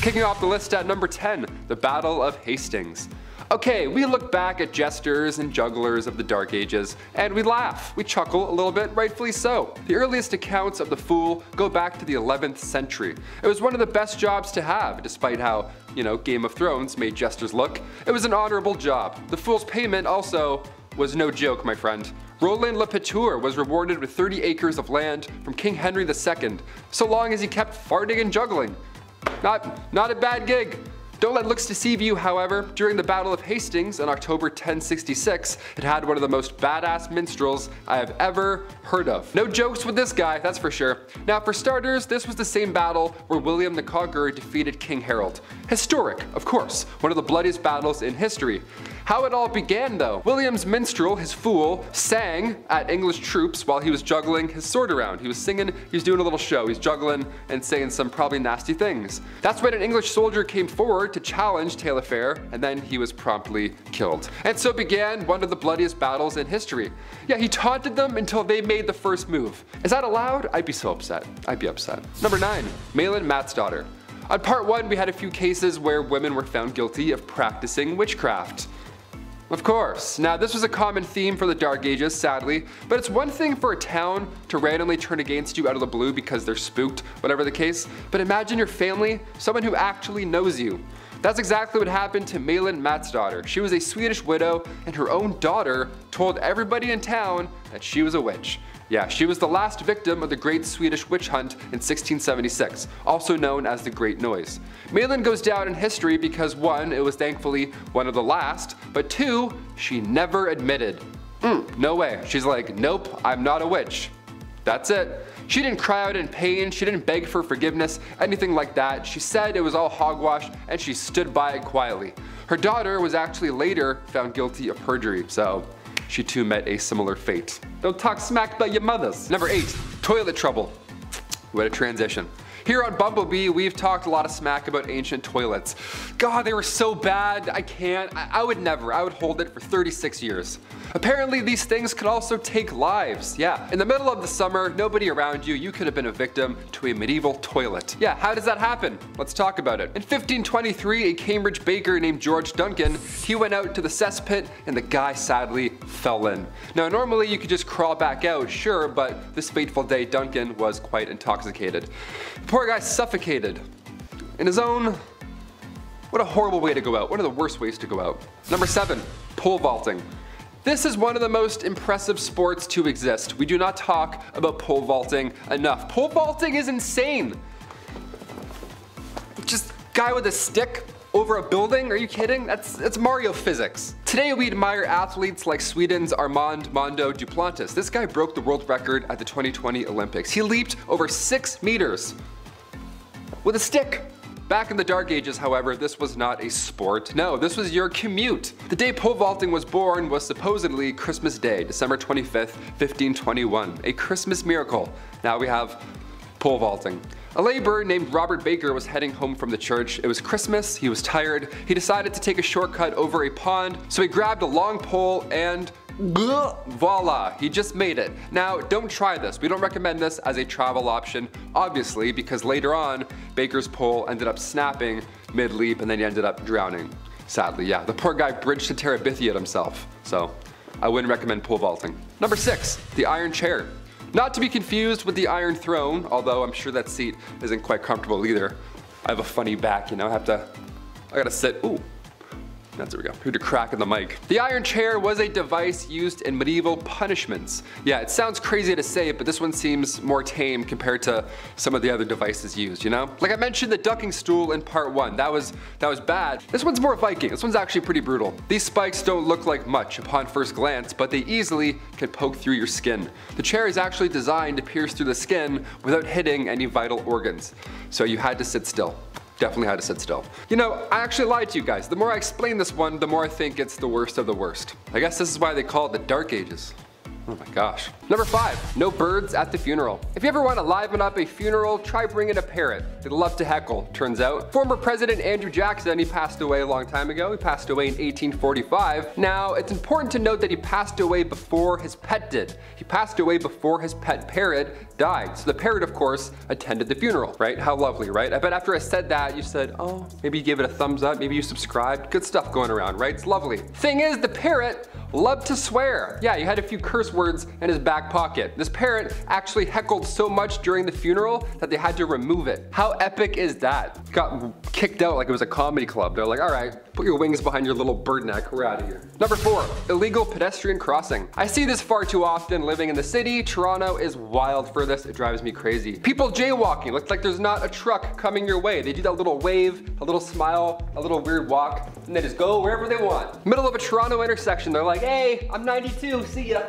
Kicking off the list at number 10, the Battle of Hastings. Okay, we look back at jesters and jugglers of the Dark Ages, and we laugh. We chuckle a little bit, rightfully so. The earliest accounts of the Fool go back to the 11th century. It was one of the best jobs to have, despite how, you know, Game of Thrones made jesters look. It was an honorable job. The Fool's payment also was no joke, my friend. Roland Le Pettour was rewarded with 30 acres of land from King Henry II, so long as he kept farting and juggling. Not, not a bad gig. Don't let looks deceive you, however. During the Battle of Hastings in October 1066, it had one of the most badass minstrels I have ever heard of. No jokes with this guy, that's for sure. Now for starters, this was the same battle where William the Conqueror defeated King Harold. Historic, of course, one of the bloodiest battles in history. How it all began though. William's minstrel, his fool, sang at English troops while he was juggling his sword around. He was singing, he was doing a little show, he's juggling and saying some probably nasty things. That's when an English soldier came forward to challenge Taillefer and then he was promptly killed. And so began one of the bloodiest battles in history. Yeah, he taunted them until they made the first move. Is that allowed? I'd be so upset. I'd be upset. Number 9. Malin Matsdotter. On part 1 we had a few cases where women were found guilty of practicing witchcraft. Of course. Now this was a common theme for the Dark Ages, sadly, but it's one thing for a town to randomly turn against you out of the blue because they're spooked, whatever the case, but imagine your family, someone who actually knows you. That's exactly what happened to Malin Matsdotter. She was a Swedish widow and her own daughter told everybody in town that she was a witch. Yeah, she was the last victim of the Great Swedish Witch Hunt in 1676, also known as the Great Noise. Malin goes down in history because one, it was thankfully one of the last, but two, she never admitted. Mm, no way. She's like, nope, I'm not a witch. That's it. She didn't cry out in pain, she didn't beg for forgiveness, anything like that. She said it was all hogwash and she stood by it quietly. Her daughter was actually later found guilty of perjury, so she too met a similar fate. Don't talk smack about your mothers. Number 8. Toilet trouble. What a transition. Here on Bumblebee, we've talked a lot of smack about ancient toilets. God, they were so bad, I can't, I, I, would never, I would hold it for 36 years. Apparently these things could also take lives, yeah. In the middle of the summer, nobody around you, you could have been a victim to a medieval toilet. Yeah, how does that happen? Let's talk about it. In 1523, a Cambridge baker named George Duncan, he went out to the cesspit and the guy sadly fell in. Now normally you could just crawl back out, sure, but this fateful day Duncan was quite intoxicated. The Poor guy suffocated in his own what a horrible way to go out. One of the worst ways to go out. Number seven, pole vaulting. This is one of the most impressive sports to exist. We do not talk about pole vaulting enough. Pole vaulting is insane. Just guy with a stick over a building? Are you kidding? That's, that's Mario physics. Today we admire athletes like Sweden's Armand Mondo Duplantis. This guy broke the world record at the 2020 Olympics. He leaped over six meters with a stick. Back in the dark ages, however, this was not a sport. No, this was your commute. The day pole vaulting was born was supposedly Christmas Day, December 25th, 1521. A Christmas miracle. Now we have pole vaulting. A laborer named Robert Baker was heading home from the church. It was Christmas, he was tired, he decided to take a shortcut over a pond, so he grabbed a long pole and voila, he just made it. Now, don't try this. We don't recommend this as a travel option, obviously, because later on, Baker's pole ended up snapping mid-leap and then he ended up drowning. Sadly, yeah. The poor guy bridged to Terabithia himself, so I wouldn't recommend pole vaulting. Number six, the iron chair. Not to be confused with the Iron Throne, although I'm sure that seat isn't quite comfortable either. I have a funny back, you know, I have to, I gotta sit, ooh, that's there we go. Heard a crack in the mic. The iron chair was a device used in medieval punishments. Yeah, it sounds crazy to say it, but this one seems more tame compared to some of the other devices used, you know? Like I mentioned the ducking stool in part one. That was, that was bad. This one's more Viking. This one's actually pretty brutal. These spikes don't look like much upon first glance, but they easily can poke through your skin. The chair is actually designed to pierce through the skin without hitting any vital organs. So you had to sit still definitely had to sit still. You know, I actually lied to you guys. The more I explain this one, the more I think it's the worst of the worst. I guess this is why they call it the Dark Ages. Oh my gosh. Number 5. No birds at the funeral. If you ever want to liven up a funeral, try bringing a parrot. They love to heckle, turns out. Former President Andrew Jackson, he passed away a long time ago. He passed away in 1845. Now, it's important to note that he passed away before his pet did. He passed away before his pet parrot died. So the parrot, of course, attended the funeral, right? How lovely, right? I bet after I said that, you said, oh, maybe you gave it a thumbs up, maybe you subscribed. Good stuff going around, right? It's lovely. Thing is, the parrot loved to swear. Yeah, he had a few curse words in his back pocket. This parrot actually heckled so much during the funeral that they had to remove it. How epic is that? Got kicked out like it was a comedy club. They're like, all right, put your wings behind your little bird neck, we're out of here. Number four, illegal pedestrian crossing. I see this far too often living in the city. Toronto is wild for this, it drives me crazy. People jaywalking, looks like there's not a truck coming your way. They do that little wave, a little smile, a little weird walk, and they just go wherever they want. Middle of a Toronto intersection, they're like, hey, I'm 92, see ya.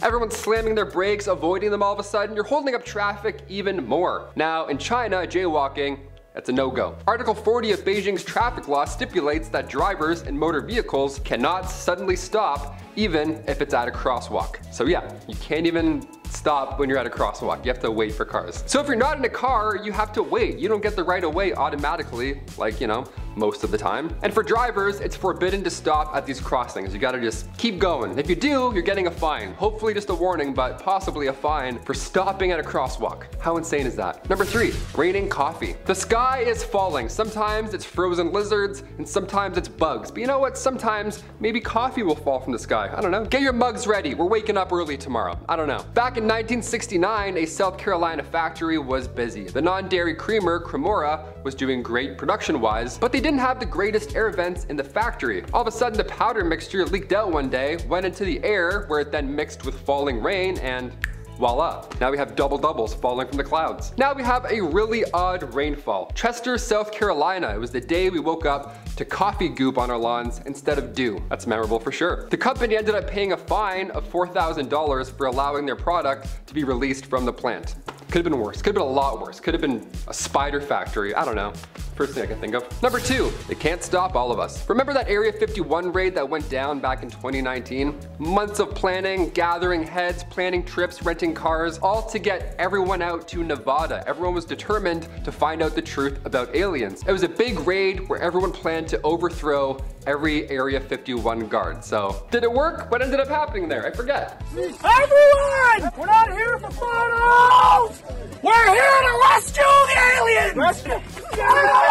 Everyone's slamming their brakes, avoiding them all of a sudden. You're holding up traffic even more. Now, in China, jaywalking that's a no-go. Article 40 of Beijing's traffic law stipulates that drivers and motor vehicles cannot suddenly stop even if it's at a crosswalk. So yeah, you can't even stop when you're at a crosswalk. You have to wait for cars. So if you're not in a car, you have to wait. You don't get the right of way automatically, like, you know, most of the time. And for drivers, it's forbidden to stop at these crossings. You gotta just keep going. If you do, you're getting a fine. Hopefully just a warning, but possibly a fine for stopping at a crosswalk. How insane is that? Number three, raining coffee. The sky is falling. Sometimes it's frozen lizards and sometimes it's bugs. But you know what? Sometimes maybe coffee will fall from the sky. I don't know. Get your mugs ready. We're waking up early tomorrow. I don't know. Back in 1969, a South Carolina factory was busy. The non-dairy creamer, Cremora, was doing great production-wise, but they didn't have the greatest air vents in the factory. All of a sudden, the powder mixture leaked out one day, went into the air, where it then mixed with falling rain, and Voila. Now we have double doubles falling from the clouds. Now we have a really odd rainfall. Chester, South Carolina. It was the day we woke up to coffee goop on our lawns instead of dew. That's memorable for sure. The company ended up paying a fine of $4,000 for allowing their product to be released from the plant. Could have been worse. Could have been a lot worse. Could have been a spider factory. I don't know. First thing I can think of. Number two, they can't stop all of us. Remember that Area 51 raid that went down back in 2019? Months of planning, gathering heads, planning trips, renting cars, all to get everyone out to Nevada. Everyone was determined to find out the truth about aliens. It was a big raid where everyone planned to overthrow every Area 51 guard. So, did it work? What ended up happening there? I forget. Everyone! We're not here for photos! We're here to rescue the aliens! Rescue!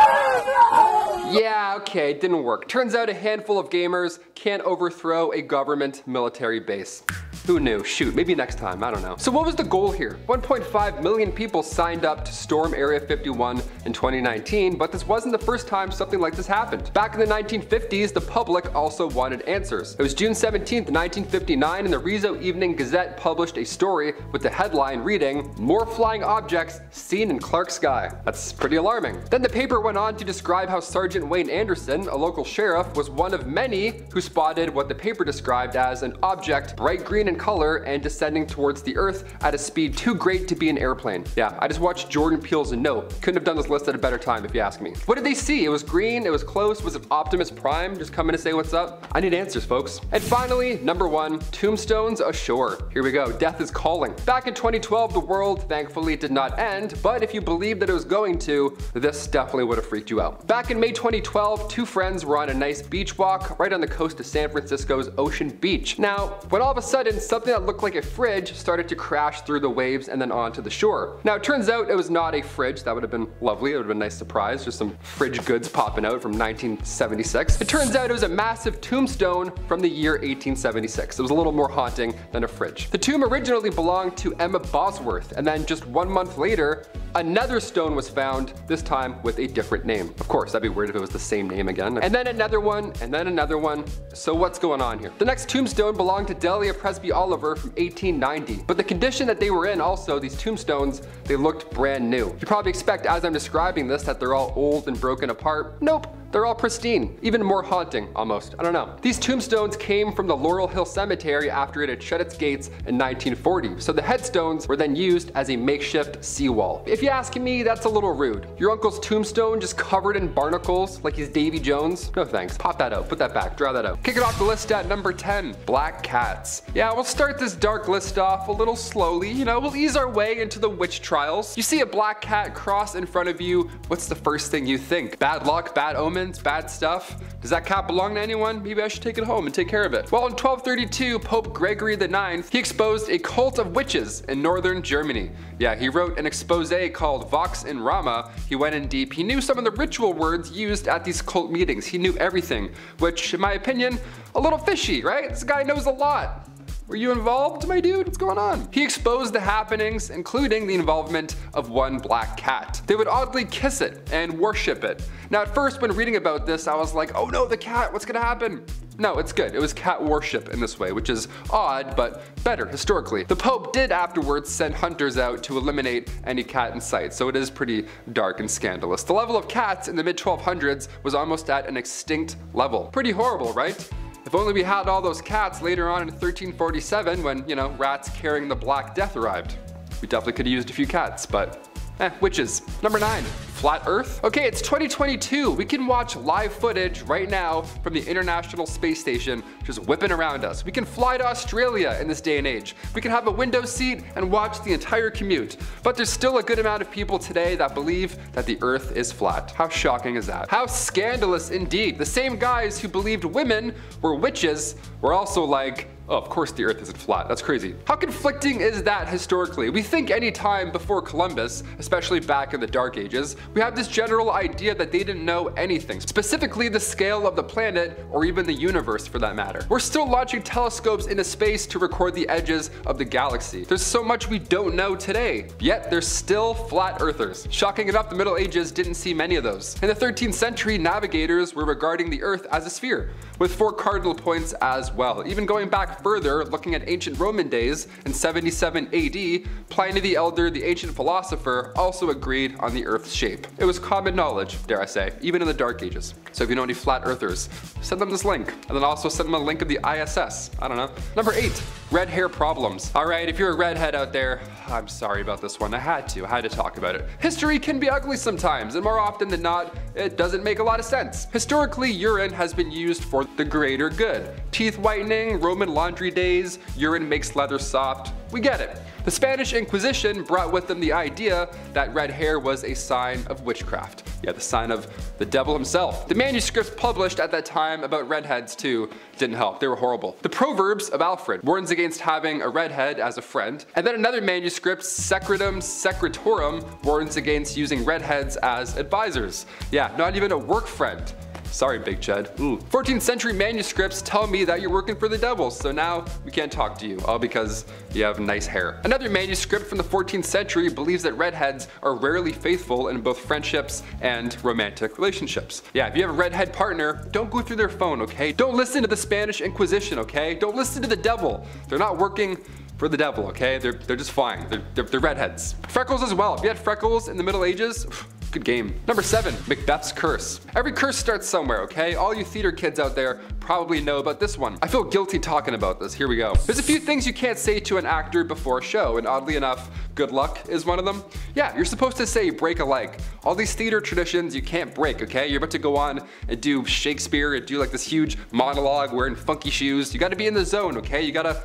Yeah, okay, it didn't work. Turns out a handful of gamers can't overthrow a government military base. Who knew? Shoot, maybe next time, I don't know. So what was the goal here? 1.5 million people signed up to storm Area 51 in 2019, but this wasn't the first time something like this happened. Back in the 1950s, the public also wanted answers. It was June 17, 1959, and the Reno Evening Gazette published a story with the headline reading, More Flying Objects Seen in Clark Sky. That's pretty alarming. Then the paper went on to describe how Sergeant Wayne Anderson, a local sheriff, was one of many who spotted what the paper described as an object bright green in color and descending towards the earth at a speed too great to be an airplane. Yeah, I just watched Jordan Peele's Nope. Couldn't have done this list at a better time if you ask me. What did they see? It was green, it was close, was it Optimus Prime just coming to say what's up? I need answers, folks. And finally, number one, tombstones ashore. Here we go, death is calling. Back in 2012, the world thankfully did not end, but if you believed that it was going to, this definitely would have freaked you out. Back in May 2012, two friends were on a nice beach walk right on the coast of San Francisco's Ocean Beach. Now, when all of a sudden something that looked like a fridge started to crash through the waves and then onto the shore. Now it turns out it was not a fridge, that would have been lovely, it would have been a nice surprise, just some fridge goods popping out from 1976. It turns out it was a massive tombstone from the year 1876. It was a little more haunting than a fridge. The tomb originally belonged to Emma Bosworth and then just one month later, Another stone was found, this time with a different name. Of course, that'd be weird if it was the same name again. And then another one, and then another one. So what's going on here? The next tombstone belonged to Delia Presby Oliver from 1890. But the condition that they were in also, these tombstones, they looked brand new. You probably expect as I'm describing this that they're all old and broken apart. Nope. They're all pristine, even more haunting almost. I don't know. These tombstones came from the Laurel Hill Cemetery after it had shut its gates in 1940, so the headstones were then used as a makeshift seawall. If you ask me, that's a little rude. Your uncle's tombstone just covered in barnacles like he's Davy Jones? No thanks. Pop that out, put that back, draw that out. Kick it off the list at number 10, black cats. Yeah, we'll start this dark list off a little slowly, you know, we'll ease our way into the witch trials. You see a black cat cross in front of you, what's the first thing you think? Bad luck, bad bad stuff? Does that cat belong to anyone? Maybe I should take it home and take care of it. Well, in 1232, Pope Gregory IX, he exposed a cult of witches in northern Germany. Yeah, he wrote an expose called Vox in Rama. He went in deep. He knew some of the ritual words used at these cult meetings. He knew everything, which, in my opinion, a little fishy, right? This guy knows a lot. Were you involved, my dude? What's going on? He exposed the happenings, including the involvement of one black cat. They would oddly kiss it and worship it. Now, at first, when reading about this, I was like, oh no, the cat, what's gonna happen? No, it's good. It was cat worship in this way, which is odd, but better historically. The Pope did afterwards send hunters out to eliminate any cat in sight, so it is pretty dark and scandalous. The level of cats in the mid 1200s was almost at an extinct level. Pretty horrible, right? If only we had all those cats later on in 1347 when, you know, rats carrying the Black Death arrived. We definitely could have used a few cats, but Eh, witches. Number nine, flat earth. Okay, it's 2022. We can watch live footage right now from the International Space Station just whipping around us. We can fly to Australia in this day and age. We can have a window seat and watch the entire commute. But there's still a good amount of people today that believe that the earth is flat. How shocking is that? How scandalous indeed. The same guys who believed women were witches were also like, Oh, of course the earth isn't flat. That's crazy. How conflicting is that historically? We think any time before Columbus, especially back in the Dark Ages, we have this general idea that they didn't know anything, specifically the scale of the planet or even the universe for that matter. We're still launching telescopes into space to record the edges of the galaxy. There's so much we don't know today, yet there's still flat earthers. Shocking enough, the Middle Ages didn't see many of those. In the 13th century, navigators were regarding the earth as a sphere, with four cardinal points as well. Even going back further, looking at ancient Roman days, in 77 AD, Pliny the Elder, the ancient philosopher, also agreed on the Earth's shape. It was common knowledge, dare I say, even in the Dark Ages. So if you know any flat earthers, send them this link. And then also send them a link of the ISS. I don't know. Number 8. Red hair problems. Alright, if you're a redhead out there, I'm sorry about this one. I had to. I had to talk about it. History can be ugly sometimes, and more often than not, it doesn't make a lot of sense. Historically, urine has been used for the greater good. Teeth whitening, Roman laundry days, urine makes leather soft. We get it. The Spanish Inquisition brought with them the idea that red hair was a sign of witchcraft. Yeah, the sign of the devil himself. The manuscripts published at that time about redheads too didn't help. They were horrible. The Proverbs of Alfred warns against having a redhead as a friend. And then another manuscript, Secretum Secretorum, warns against using redheads as advisors. Yeah, not even a work friend. Sorry, Big Chud. Ooh. 14th century manuscripts tell me that you're working for the devil, so now we can't talk to you, all because you have nice hair. Another manuscript from the 14th century believes that redheads are rarely faithful in both friendships and romantic relationships. Yeah, if you have a redhead partner, don't go through their phone, okay? Don't listen to the Spanish Inquisition, okay? Don't listen to the devil. They're not working for the devil, okay? They're, they're just fine. They're, they're, they're redheads. Freckles as well. If you had freckles in the Middle Ages, Good game. Number seven, Macbeth's Curse. Every curse starts somewhere, okay? All you theater kids out there probably know about this one. I feel guilty talking about this, here we go. There's a few things you can't say to an actor before a show, and oddly enough, good luck is one of them. Yeah, you're supposed to say break a leg. All these theater traditions you can't break, okay? You're about to go on and do Shakespeare and do like this huge monologue wearing funky shoes. You gotta be in the zone, okay? You gotta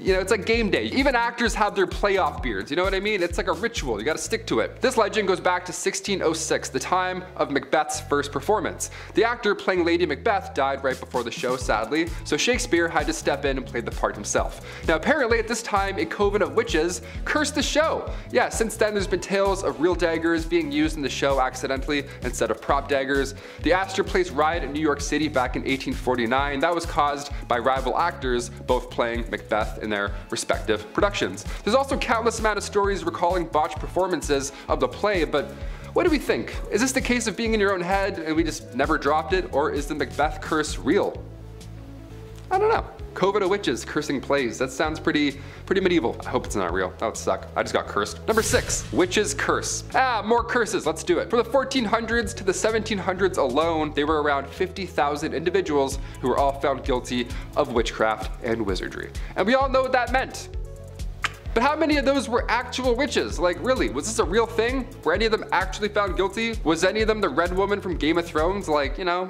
you know, it's like game day. Even actors have their playoff beards, you know what I mean? It's like a ritual, you gotta stick to it. This legend goes back to 1606, the time of Macbeth's first performance. The actor playing Lady Macbeth died right before the show, sadly, so Shakespeare had to step in and play the part himself. Now apparently at this time, a coven of witches cursed the show. Yeah, since then there's been tales of real daggers being used in the show accidentally instead of prop daggers. The Astor Place riot in New York City back in 1849, that was caused by rival actors both playing Macbeth in their respective productions. There's also countless amount of stories recalling botched performances of the play, but what do we think? Is this the case of being in your own head and we just never dropped it, or is the Macbeth curse real? I don't know. Covid of witches cursing plays. That sounds pretty pretty medieval. I hope it's not real. That would suck. I just got cursed. Number six, witches curse. Ah, more curses. Let's do it. From the 1400s to the 1700s alone, there were around 50,000 individuals who were all found guilty of witchcraft and wizardry. And we all know what that meant. But how many of those were actual witches? Like really, was this a real thing? Were any of them actually found guilty? Was any of them the Red Woman from Game of Thrones? Like, you know,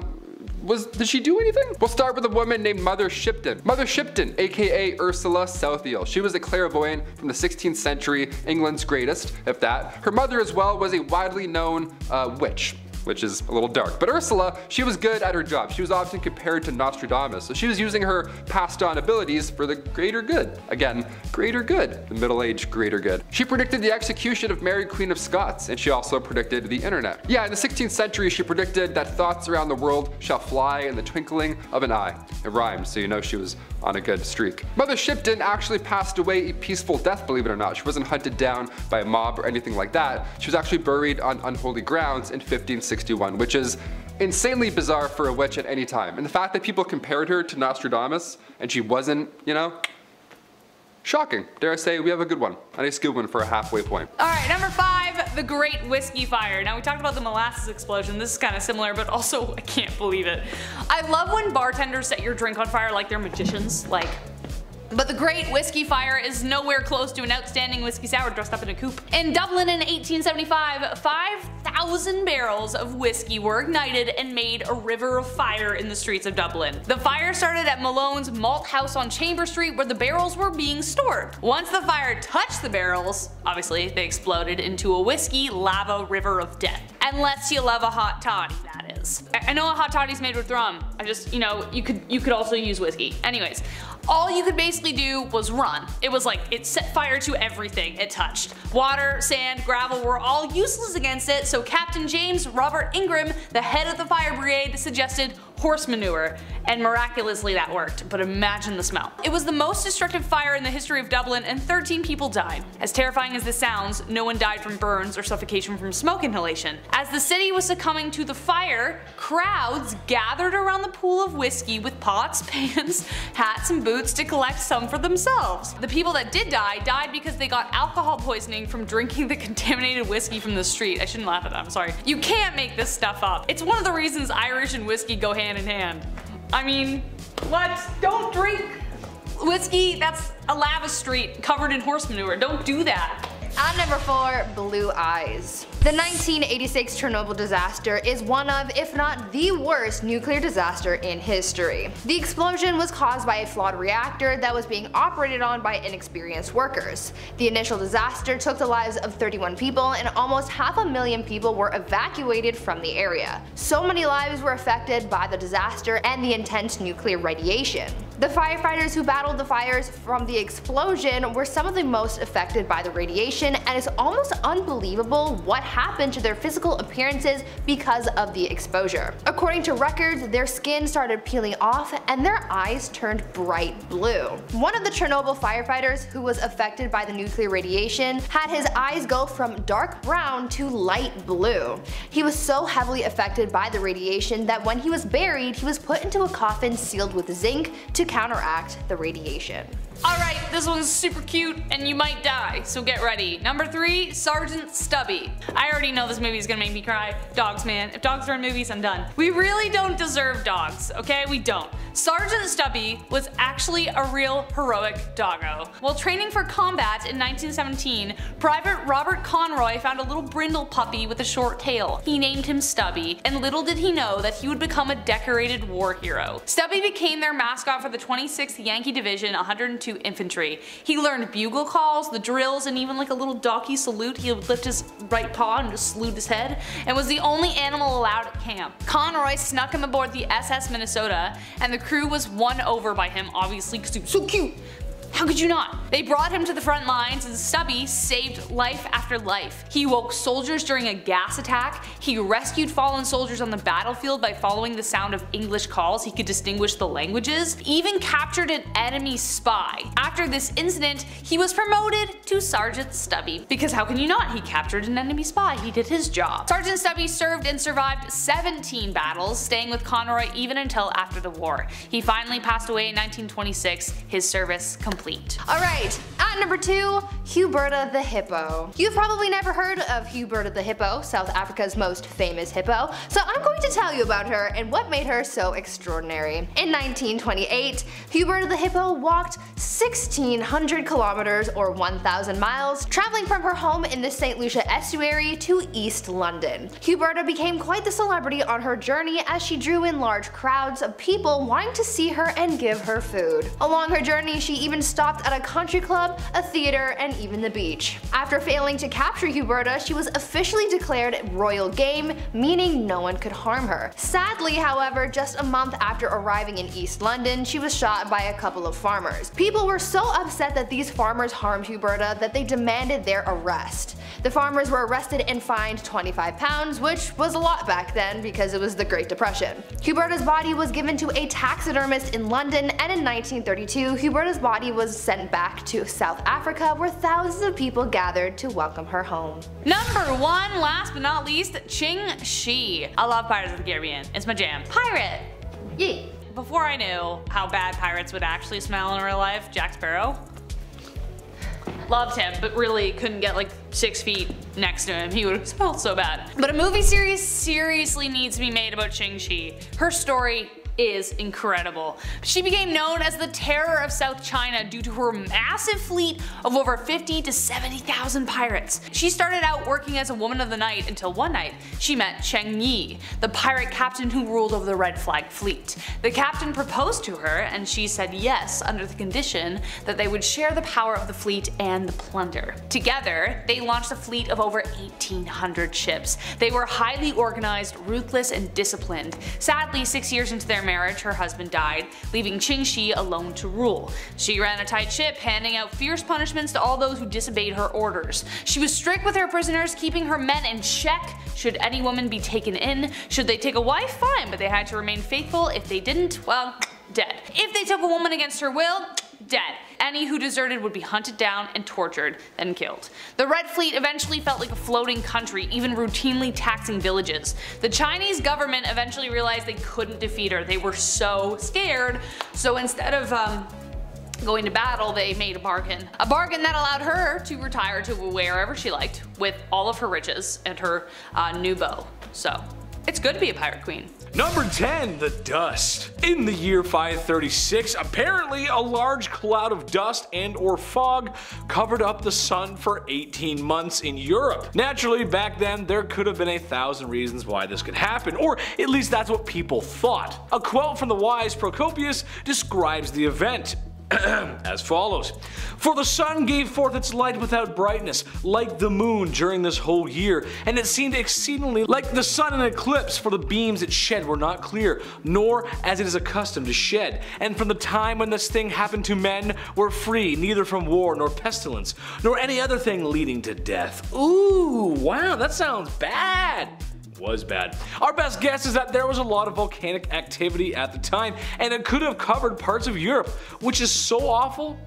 was did she do anything? We'll start with a woman named Mother Shipton. Mother Shipton, aka Ursula Southeil. She was a clairvoyant from the 16th century, England's greatest, if that. Her mother as well was a widely known uh, witch which is a little dark. But Ursula, she was good at her job. She was often compared to Nostradamus, so she was using her passed on abilities for the greater good. Again, greater good, the middle age greater good. She predicted the execution of Mary Queen of Scots, and she also predicted the internet. Yeah, in the 16th century, she predicted that thoughts around the world shall fly in the twinkling of an eye. It rhymed, so you know she was on a good streak. Mother Shipton actually passed away a peaceful death, believe it or not. She wasn't hunted down by a mob or anything like that. She was actually buried on unholy grounds in 1560 which is insanely bizarre for a witch at any time. And the fact that people compared her to Nostradamus and she wasn't, you know, shocking. Dare I say, we have a good one. A nice good one for a halfway point. All right, number five, the Great Whiskey Fire. Now we talked about the molasses explosion. This is kind of similar, but also I can't believe it. I love when bartenders set your drink on fire like they're magicians. Like, but the Great Whiskey Fire is nowhere close to an outstanding whiskey sour dressed up in a coupe. In Dublin in 1875, 5,000 barrels of whiskey were ignited and made a river of fire in the streets of Dublin. The fire started at Malone's Malt House on Chamber Street where the barrels were being stored. Once the fire touched the barrels, obviously they exploded into a whiskey lava river of death. Unless you love a hot toddy, is. I know a hot toddy's made with rum. I just, you know, you could you could also use whiskey. Anyways, all you could basically do was run. It was like, it set fire to everything it touched. Water, sand, gravel were all useless against it, so Captain James Robert Ingram, the head of the fire brigade, suggested horse manure, and miraculously that worked, but imagine the smell. It was the most destructive fire in the history of Dublin and 13 people died. As terrifying as this sounds, no one died from burns or suffocation from smoke inhalation. As the city was succumbing to the fire, crowds gathered around the pool of whiskey with pots, pans, hats, and boots to collect some for themselves. The people that did die died because they got alcohol poisoning from drinking the contaminated whiskey from the street. I shouldn't laugh at that, I'm sorry. You can't make this stuff up. It's one of the reasons Irish and whiskey go hand in hand. I mean, what? Don't drink whiskey that's a lava street covered in horse manure. Don't do that. At number 4, Blue Eyes. The 1986 Chernobyl disaster is one of, if not the worst, nuclear disaster in history. The explosion was caused by a flawed reactor that was being operated on by inexperienced workers. The initial disaster took the lives of 31 people and almost half a million people were evacuated from the area. So many lives were affected by the disaster and the intense nuclear radiation. The firefighters who battled the fires from the explosion were some of the most affected by the radiation and it's almost unbelievable what happened to their physical appearances because of the exposure. According to records, their skin started peeling off and their eyes turned bright blue. One of the Chernobyl firefighters who was affected by the nuclear radiation had his eyes go from dark brown to light blue. He was so heavily affected by the radiation that when he was buried, he was put into a coffin sealed with zinc to counteract the radiation. Alright, this one's super cute and you might die, so get ready. Number 3, Sergeant Stubby. I already know this movie is gonna make me cry. Dogs, man. If dogs are in movies, I'm done. We really don't deserve dogs, okay? We don't. Sergeant Stubby was actually a real heroic doggo. While training for combat in 1917, Private Robert Conroy found a little brindle puppy with a short tail. He named him Stubby, and little did he know that he would become a decorated war hero. Stubby became their mascot for the 26th Yankee Division 102 Infantry. He learned bugle calls, the drills, and even like a little doggy salute. He would lift his right paw and just salute his head, and was the only animal allowed at camp. Conroy snuck him aboard the SS Minnesota, and the crew was won over by him obviously because he was so cute. How could you not? They brought him to the front lines and Stubby saved life after life. He woke soldiers during a gas attack, he rescued fallen soldiers on the battlefield by following the sound of English calls he could distinguish the languages, even captured an enemy spy. After this incident, he was promoted to Sergeant Stubby. Because how can you not? He captured an enemy spy, he did his job. Sergeant Stubby served and survived 17 battles, staying with Conroy even until after the war. He finally passed away in 1926, his service complete. Alright, at number 2, Huberta the Hippo. You've probably never heard of Huberta the Hippo, South Africa's most famous hippo, so I'm going to tell you about her and what made her so extraordinary. In 1928, Huberta the Hippo walked 1600 kilometers or 1000 miles, traveling from her home in the St. Lucia estuary to East London. Huberta became quite the celebrity on her journey as she drew in large crowds of people wanting to see her and give her food. Along her journey, she even stopped at a country club, a theater, and even the beach. After failing to capture Huberta, she was officially declared royal game, meaning no one could harm her. Sadly, however, just a month after arriving in East London, she was shot by a couple of farmers. People were so upset that these farmers harmed Huberta that they demanded their arrest. The farmers were arrested and fined 25 pounds, which was a lot back then because it was the Great Depression. Huberta's body was given to a taxidermist in London and in 1932 Huberta's body was sent back to South Africa where thousands of people gathered to welcome her home. Number 1, last but not least, Ching Shi. I love Pirates of the Caribbean, it's my jam. Pirate! Yay. Before I knew how bad pirates would actually smell in real life, Jack Sparrow, loved him, but really couldn't get like six feet next to him. He would have smelled so bad. But a movie series seriously needs to be made about Ching Shi. Her story is incredible. She became known as the terror of South China due to her massive fleet of over 50 to 70,000 pirates. She started out working as a woman of the night until one night she met Cheng Yi, the pirate captain who ruled over the Red Flag fleet. The captain proposed to her and she said yes under the condition that they would share the power of the fleet and the plunder. Together, they launched a fleet of over 1800 ships. They were highly organized, ruthless, and disciplined. Sadly, six years into their marriage, her husband died, leaving Ching Shi alone to rule. She ran a tight ship, handing out fierce punishments to all those who disobeyed her orders. She was strict with her prisoners, keeping her men in check should any woman be taken in. Should they take a wife, fine, but they had to remain faithful. If they didn't, well, dead. If they took a woman against her will, dead. Any who deserted would be hunted down and tortured, then killed. The Red Fleet eventually felt like a floating country, even routinely taxing villages. The Chinese government eventually realized they couldn't defeat her. They were so scared, so instead of um, going to battle, they made a bargain. A bargain that allowed her to retire to wherever she liked with all of her riches and her uh, new bow. So, it's good to be a pirate queen. Number 10, the dust. In the year 536, apparently a large cloud of dust and or fog covered up the sun for 18 months in Europe. Naturally, back then there could have been a thousand reasons why this could happen, or at least that's what people thought. A quote from the wise Procopius describes the event. as follows. For the sun gave forth its light without brightness, like the moon during this whole year, and it seemed exceedingly like the sun in eclipse, for the beams it shed were not clear, nor as it is accustomed to shed. And from the time when this thing happened to men, were free, neither from war nor pestilence, nor any other thing leading to death. Ooh, wow, that sounds bad was bad. Our best guess is that there was a lot of volcanic activity at the time and it could have covered parts of Europe, which is so awful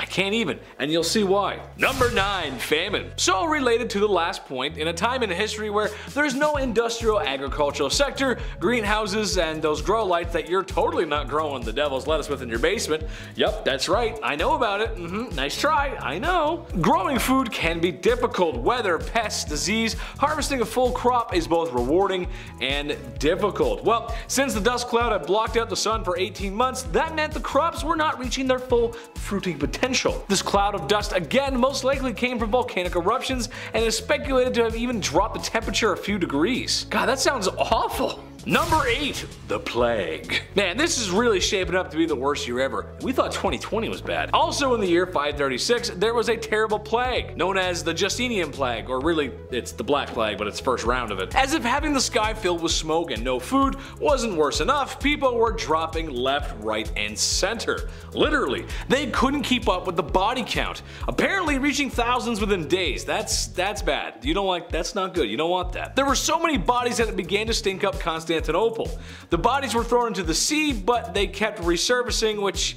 I can't even, and you'll see why. Number 9. Famine. So related to the last point, in a time in history where there's no industrial agricultural sector, greenhouses, and those grow lights that you're totally not growing the devil's lettuce with in your basement. Yep, that's right, I know about it. Mm -hmm. Nice try, I know. Growing food can be difficult. Weather, pests, disease, harvesting a full crop is both rewarding and difficult. Well, since the dust cloud had blocked out the sun for 18 months, that meant the crops were not reaching their full fruiting potential potential. This cloud of dust again most likely came from volcanic eruptions and is speculated to have even dropped the temperature a few degrees. God, that sounds awful. Number 8. The Plague. Man, this is really shaping up to be the worst year ever. We thought 2020 was bad. Also in the year 536, there was a terrible plague, known as the Justinian Plague, or really, it's the Black Plague, but it's first round of it. As if having the sky filled with smoke and no food wasn't worse enough, people were dropping left, right, and center. Literally, they couldn't keep up with the body count. Apparently reaching thousands within days. That's that's bad. You don't like that's not good. You don't want that. There were so many bodies that it began to stink up Constantinople. The bodies were thrown into the sea, but they kept resurfacing, which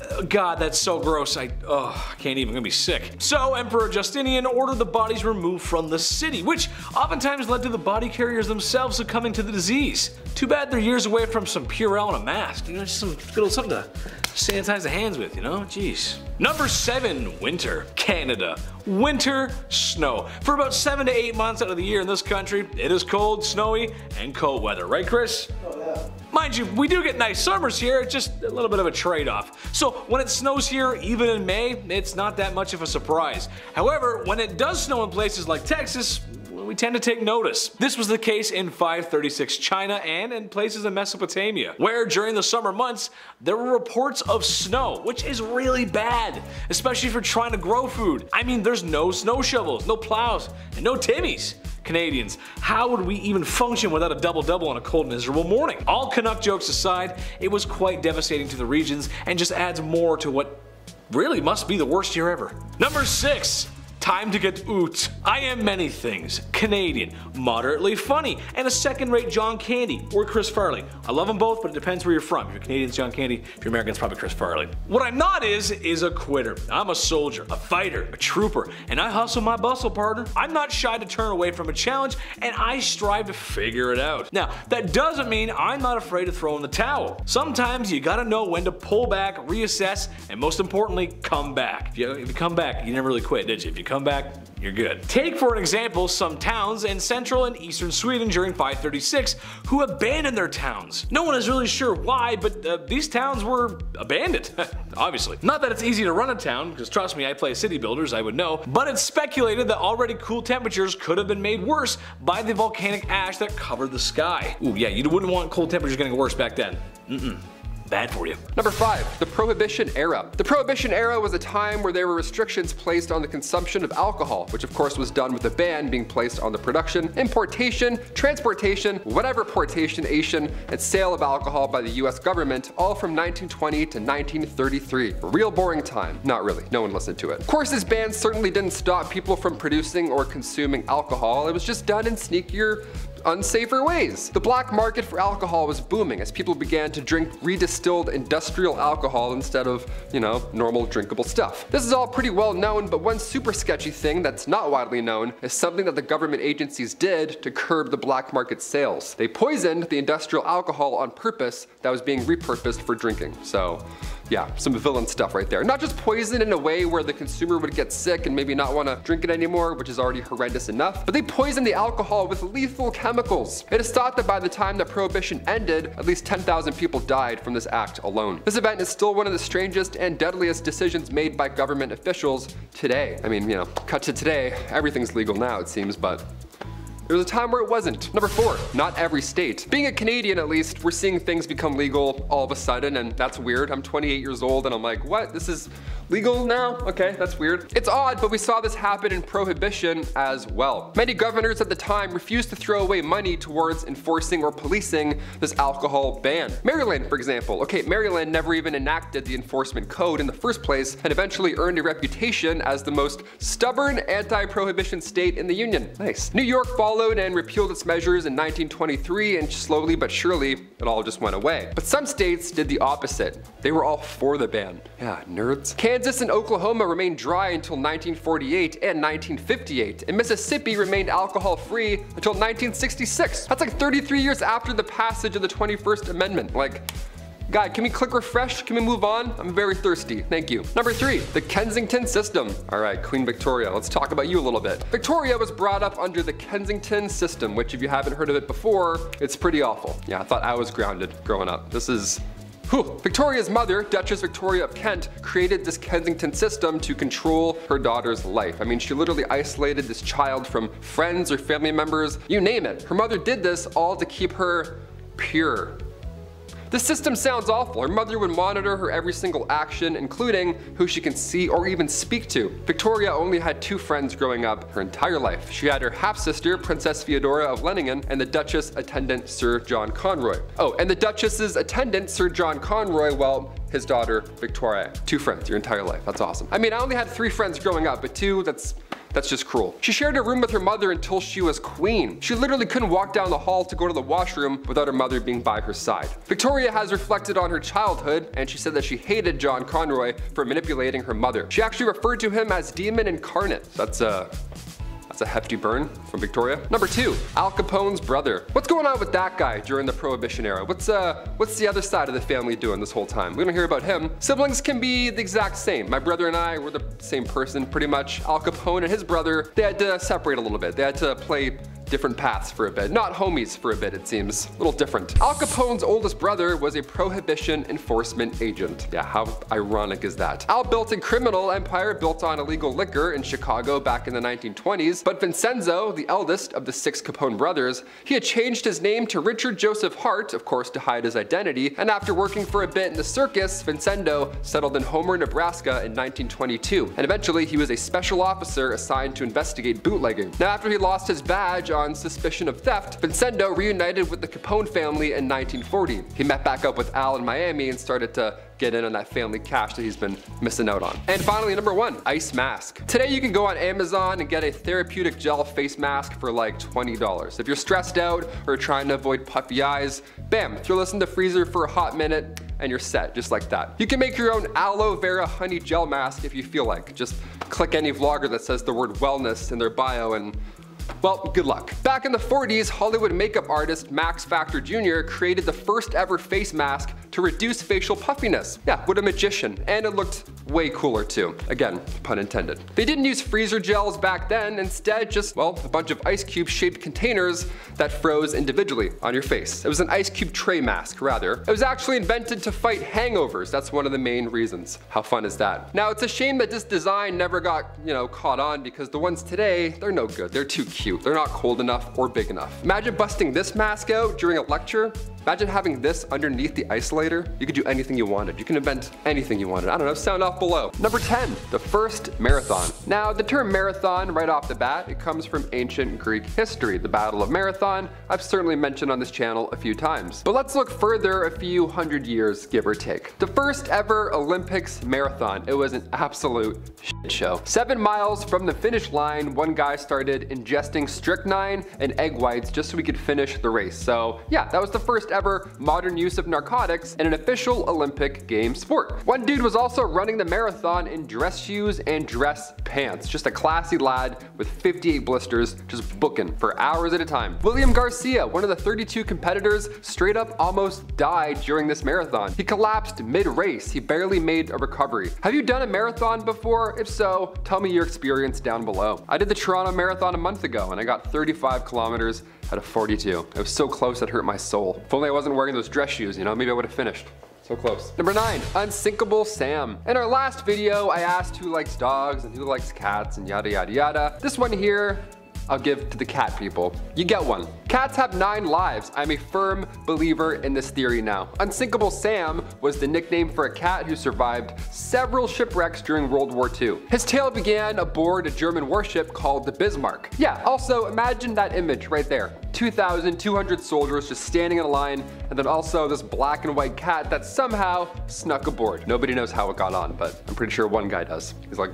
uh, God, that's so gross. I, oh, can't even, gonna be sick. So, Emperor Justinian ordered the bodies removed from the city, which oftentimes led to the body carriers themselves succumbing to the disease. Too bad they're years away from some Purell and a mask. You know, just some good old something to sanitize the hands with, you know? Jeez. Number 7. Winter. Canada. Winter, snow. For about 7 to 8 months out of the year in this country, it is cold, snowy, and cold weather, right Chris? Oh yeah. Mind you, we do get nice summers here, it's just a little bit of a trade-off. So when it snows here, even in May, it's not that much of a surprise. However, when it does snow in places like Texas, we tend to take notice. This was the case in 536 China and in places in Mesopotamia, where during the summer months, there were reports of snow, which is really bad, especially if you're trying to grow food. I mean, there's no snow shovels, no plows, and no Timmies. Canadians, how would we even function without a double-double on a cold miserable morning? All Canuck jokes aside, it was quite devastating to the regions and just adds more to what really must be the worst year ever. Number 6. Time to get oot. I am many things. Canadian, moderately funny, and a second-rate John Candy or Chris Farley. I love them both, but it depends where you're from. If you're Canadian, it's John Candy. If you're American, it's probably Chris Farley. What I'm not is, is a quitter. I'm a soldier, a fighter, a trooper, and I hustle my bustle, partner. I'm not shy to turn away from a challenge, and I strive to figure it out. Now, that doesn't mean I'm not afraid to throw in the towel. Sometimes you gotta know when to pull back, reassess, and most importantly, come back. If you, if you come back, you never really quit, did you? If you come back, you're good. Take for an example some towns in central and eastern Sweden during 536 who abandoned their towns. No one is really sure why, but uh, these towns were abandoned, obviously. Not that it's easy to run a town, because trust me, I play city builders, I would know, but it's speculated that already cool temperatures could have been made worse by the volcanic ash that covered the sky. Ooh, yeah, you wouldn't want cold temperatures getting worse back then. Mm-mm bad for you. Number 5. The Prohibition Era. The Prohibition Era was a time where there were restrictions placed on the consumption of alcohol, which of course was done with a ban being placed on the production, importation, transportation, whatever portation, and sale of alcohol by the US government, all from 1920 to 1933. A real boring time. Not really, no one listened to it. Of course this ban certainly didn't stop people from producing or consuming alcohol, it was just done in sneakier, unsafer ways. The black market for alcohol was booming as people began to drink redistilled industrial alcohol instead of, you know, normal drinkable stuff. This is all pretty well known, but one super sketchy thing that's not widely known is something that the government agencies did to curb the black market sales. They poisoned the industrial alcohol on purpose that was being repurposed for drinking. So yeah, some villain stuff right there. Not just poison in a way where the consumer would get sick and maybe not want to drink it anymore, which is already horrendous enough, but they poisoned the alcohol with lethal chemicals. It is thought that by the time that prohibition ended, at least 10,000 people died from this act alone. This event is still one of the strangest and deadliest decisions made by government officials today. I mean, you know, cut to today, everything's legal now it seems, but there was a time where it wasn't. Number four, not every state. Being a Canadian at least, we're seeing things become legal all of a sudden and that's weird. I'm 28 years old and I'm like, what? This is legal now? Okay, that's weird. It's odd, but we saw this happen in Prohibition as well. Many governors at the time refused to throw away money towards enforcing or policing this alcohol ban. Maryland, for example. Okay, Maryland never even enacted the enforcement code in the first place and eventually earned a reputation as the most stubborn anti-prohibition state in the union. Nice. New York followed and repealed its measures in 1923 and slowly but surely it all just went away. But some states did the opposite. They were all for the ban. Yeah, nerds. Kansas and Oklahoma remained dry until 1948 and 1958, and Mississippi remained alcohol free until 1966. That's like 33 years after the passage of the 21st Amendment. Like, Guy, can we click refresh? Can we move on? I'm very thirsty. Thank you. Number three, the Kensington system. All right, Queen Victoria, let's talk about you a little bit. Victoria was brought up under the Kensington system, which if you haven't heard of it before, it's pretty awful. Yeah, I thought I was grounded growing up. This is Whew. Victoria's mother, Duchess Victoria of Kent, created this Kensington system to control her daughter's life. I mean, she literally isolated this child from friends or family members, you name it. Her mother did this all to keep her pure. The system sounds awful. Her mother would monitor her every single action, including who she can see or even speak to. Victoria only had two friends growing up her entire life. She had her half-sister, Princess Feodora of Leiningen, and the Duchess attendant, Sir John Conroy. Oh, and the Duchess's attendant, Sir John Conroy, well, his daughter, Victoria. Two friends your entire life. That's awesome. I mean, I only had three friends growing up, but two, that's that's just cruel. She shared a room with her mother until she was queen. She literally couldn't walk down the hall to go to the washroom without her mother being by her side. Victoria has reflected on her childhood, and she said that she hated John Conroy for manipulating her mother. She actually referred to him as demon incarnate. That's uh, that's a hefty burn from Victoria. Number two, Al Capone's brother. What's going on with that guy during the Prohibition era? What's uh, what's the other side of the family doing this whole time? We don't hear about him. Siblings can be the exact same. My brother and I were the same person, pretty much. Al Capone and his brother, they had to separate a little bit. They had to play different paths for a bit. Not homies for a bit, it seems. A little different. Al Capone's oldest brother was a prohibition enforcement agent. Yeah, how ironic is that? Al built a criminal empire built on illegal liquor in Chicago back in the 1920s, but Vincenzo, the eldest of the six Capone brothers, he had changed his name to Richard Joseph Hart, of course to hide his identity, and after working for a bit in the circus, Vincenzo settled in Homer, Nebraska in 1922, and eventually he was a special officer assigned to investigate bootlegging. Now after he lost his badge on suspicion of theft, Vincenzo reunited with the Capone family in 1940. He met back up with Al in Miami and started to get in on that family cash that he's been missing out on. And finally, number one, ice mask. Today you can go on Amazon and get a therapeutic gel face mask for like $20. If you're stressed out or trying to avoid puffy eyes, bam, throw this in the freezer for a hot minute and you're set, just like that. You can make your own aloe vera honey gel mask if you feel like. Just click any vlogger that says the word wellness in their bio and well, good luck. Back in the 40s, Hollywood makeup artist Max Factor Jr. created the first ever face mask to reduce facial puffiness. Yeah, what a magician. And it looked way cooler too. Again, pun intended. They didn't use freezer gels back then, instead just, well, a bunch of ice cube shaped containers that froze individually on your face. It was an ice cube tray mask, rather. It was actually invented to fight hangovers. That's one of the main reasons. How fun is that? Now, it's a shame that this design never got, you know, caught on because the ones today, they're no good. They're too cute. They're not cold enough or big enough. Imagine busting this mask out during a lecture Imagine having this underneath the isolator. You could do anything you wanted. You can invent anything you wanted. I don't know, sound off below. Number 10, the first marathon. Now, the term marathon, right off the bat, it comes from ancient Greek history. The Battle of Marathon, I've certainly mentioned on this channel a few times. But let's look further a few hundred years, give or take. The first ever Olympics marathon. It was an absolute shit show. Seven miles from the finish line, one guy started ingesting strychnine and egg whites just so we could finish the race. So yeah, that was the first ever modern use of narcotics in an official Olympic game sport. One dude was also running the marathon in dress shoes and dress pants. Just a classy lad with 58 blisters, just booking for hours at a time. William Garcia, one of the 32 competitors, straight up almost died during this marathon. He collapsed mid-race. He barely made a recovery. Have you done a marathon before? If so, tell me your experience down below. I did the Toronto Marathon a month ago and I got 35 kilometers out of 42. It was so close it hurt my soul. If only I wasn't wearing those dress shoes, you know, maybe I would have finished. So close. Number nine, Unsinkable Sam. In our last video, I asked who likes dogs and who likes cats and yada yada yada. This one here, I'll give to the cat people. You get one. Cats have nine lives. I'm a firm believer in this theory now. Unsinkable Sam was the nickname for a cat who survived several shipwrecks during World War II. His tale began aboard a German warship called the Bismarck. Yeah, also imagine that image right there. 2,200 soldiers just standing in a line, and then also this black and white cat that somehow snuck aboard. Nobody knows how it got on, but I'm pretty sure one guy does. He's like,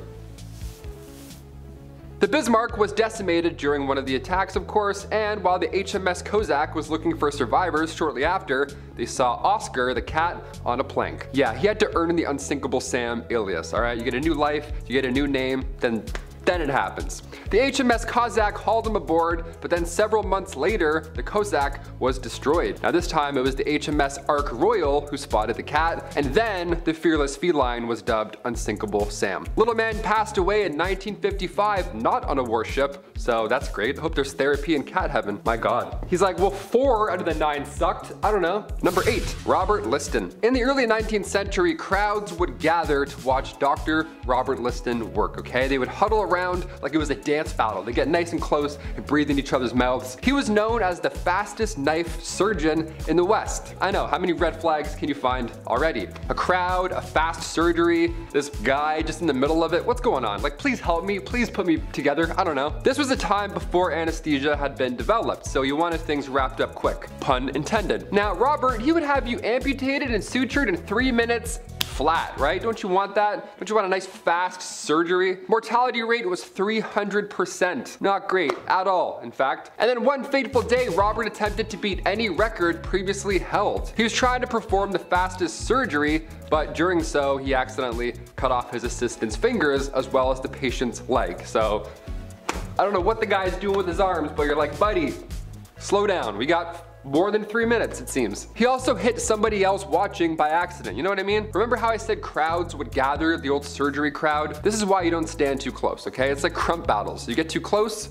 the Bismarck was decimated during one of the attacks, of course, and while the HMS Cossack was looking for survivors shortly after, they saw Oscar the cat on a plank. Yeah, he had to earn the Unsinkable Sam alias, alright? You get a new life, you get a new name, then then it happens. The HMS Cossack hauled him aboard, but then several months later, the Cossack was destroyed. Now this time it was the HMS Ark Royal who spotted the cat, and then the fearless feline was dubbed Unsinkable Sam. Little man passed away in 1955, not on a warship, so that's great. Hope there's therapy in cat heaven. My god. He's like, well, four out of the nine sucked. I don't know. Number eight, Robert Liston. In the early 19th century, crowds would gather to watch Dr. Robert Liston work, okay? They would huddle around like it was a dance battle. They get nice and close and breathe in each other's mouths. He was known as the fastest knife surgeon in the West. I know, how many red flags can you find already? A crowd, a fast surgery, this guy just in the middle of it. What's going on? Like, please help me. Please put me together. I don't know. This was a time before anesthesia had been developed, so you wanted things wrapped up quick. Pun intended. Now, Robert, he would have you amputated and sutured in three minutes flat, right? Don't you want that? Don't you want a nice fast surgery? Mortality rate was 300%. Not great at all, in fact. And then one fateful day, Robert attempted to beat any record previously held. He was trying to perform the fastest surgery, but during so, he accidentally cut off his assistant's fingers as well as the patient's leg. So, I don't know what the guy's doing with his arms, but you're like, buddy, slow down. We got more than three minutes, it seems. He also hit somebody else watching by accident, you know what I mean? Remember how I said crowds would gather, the old surgery crowd? This is why you don't stand too close, okay? It's like crump battles. You get too close,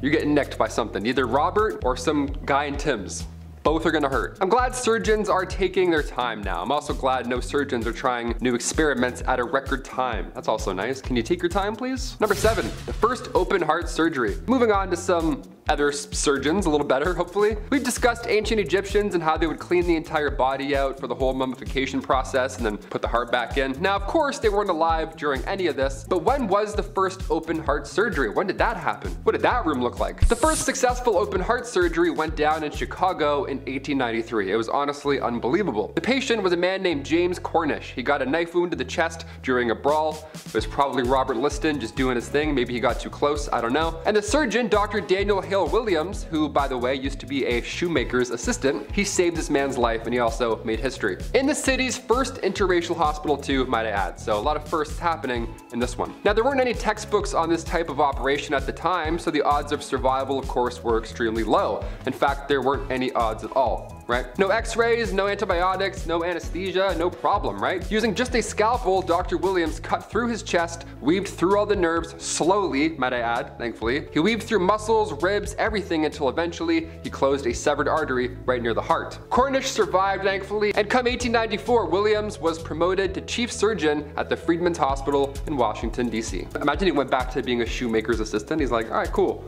you're getting nicked by something, either Robert or some guy in Tim's. Both are gonna hurt. I'm glad surgeons are taking their time now. I'm also glad no surgeons are trying new experiments at a record time. That's also nice. Can you take your time, please? Number seven, the first open heart surgery. Moving on to some other surgeons a little better, hopefully. We've discussed ancient Egyptians and how they would clean the entire body out for the whole mummification process and then put the heart back in. Now, of course, they weren't alive during any of this, but when was the first open heart surgery? When did that happen? What did that room look like? The first successful open heart surgery went down in Chicago in 1893. It was honestly unbelievable. The patient was a man named James Cornish. He got a knife wound to the chest during a brawl. It was probably Robert Liston just doing his thing. Maybe he got too close, I don't know. And the surgeon, Dr. Daniel Hill Williams, who by the way used to be a shoemaker's assistant, he saved this man's life and he also made history. In the city's first interracial hospital too, might I add. So a lot of firsts happening in this one. Now there weren't any textbooks on this type of operation at the time, so the odds of survival of course were extremely low. In fact, there weren't any odds at all right? No x-rays, no antibiotics, no anesthesia, no problem, right? Using just a scalpel, Dr. Williams cut through his chest, weaved through all the nerves slowly, might I add, thankfully. He weaved through muscles, ribs, everything until eventually he closed a severed artery right near the heart. Cornish survived, thankfully, and come 1894, Williams was promoted to chief surgeon at the Freedmen's Hospital in Washington, D.C. Imagine he went back to being a shoemaker's assistant. He's like, all right, cool.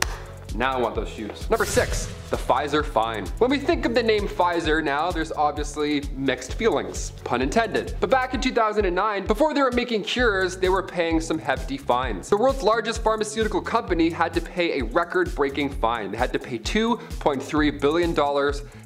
Now I want those shoes. Number six, the Pfizer fine. When we think of the name Pfizer now, there's obviously mixed feelings, pun intended. But back in 2009, before they were making cures, they were paying some hefty fines. The world's largest pharmaceutical company had to pay a record-breaking fine. They had to pay $2.3 billion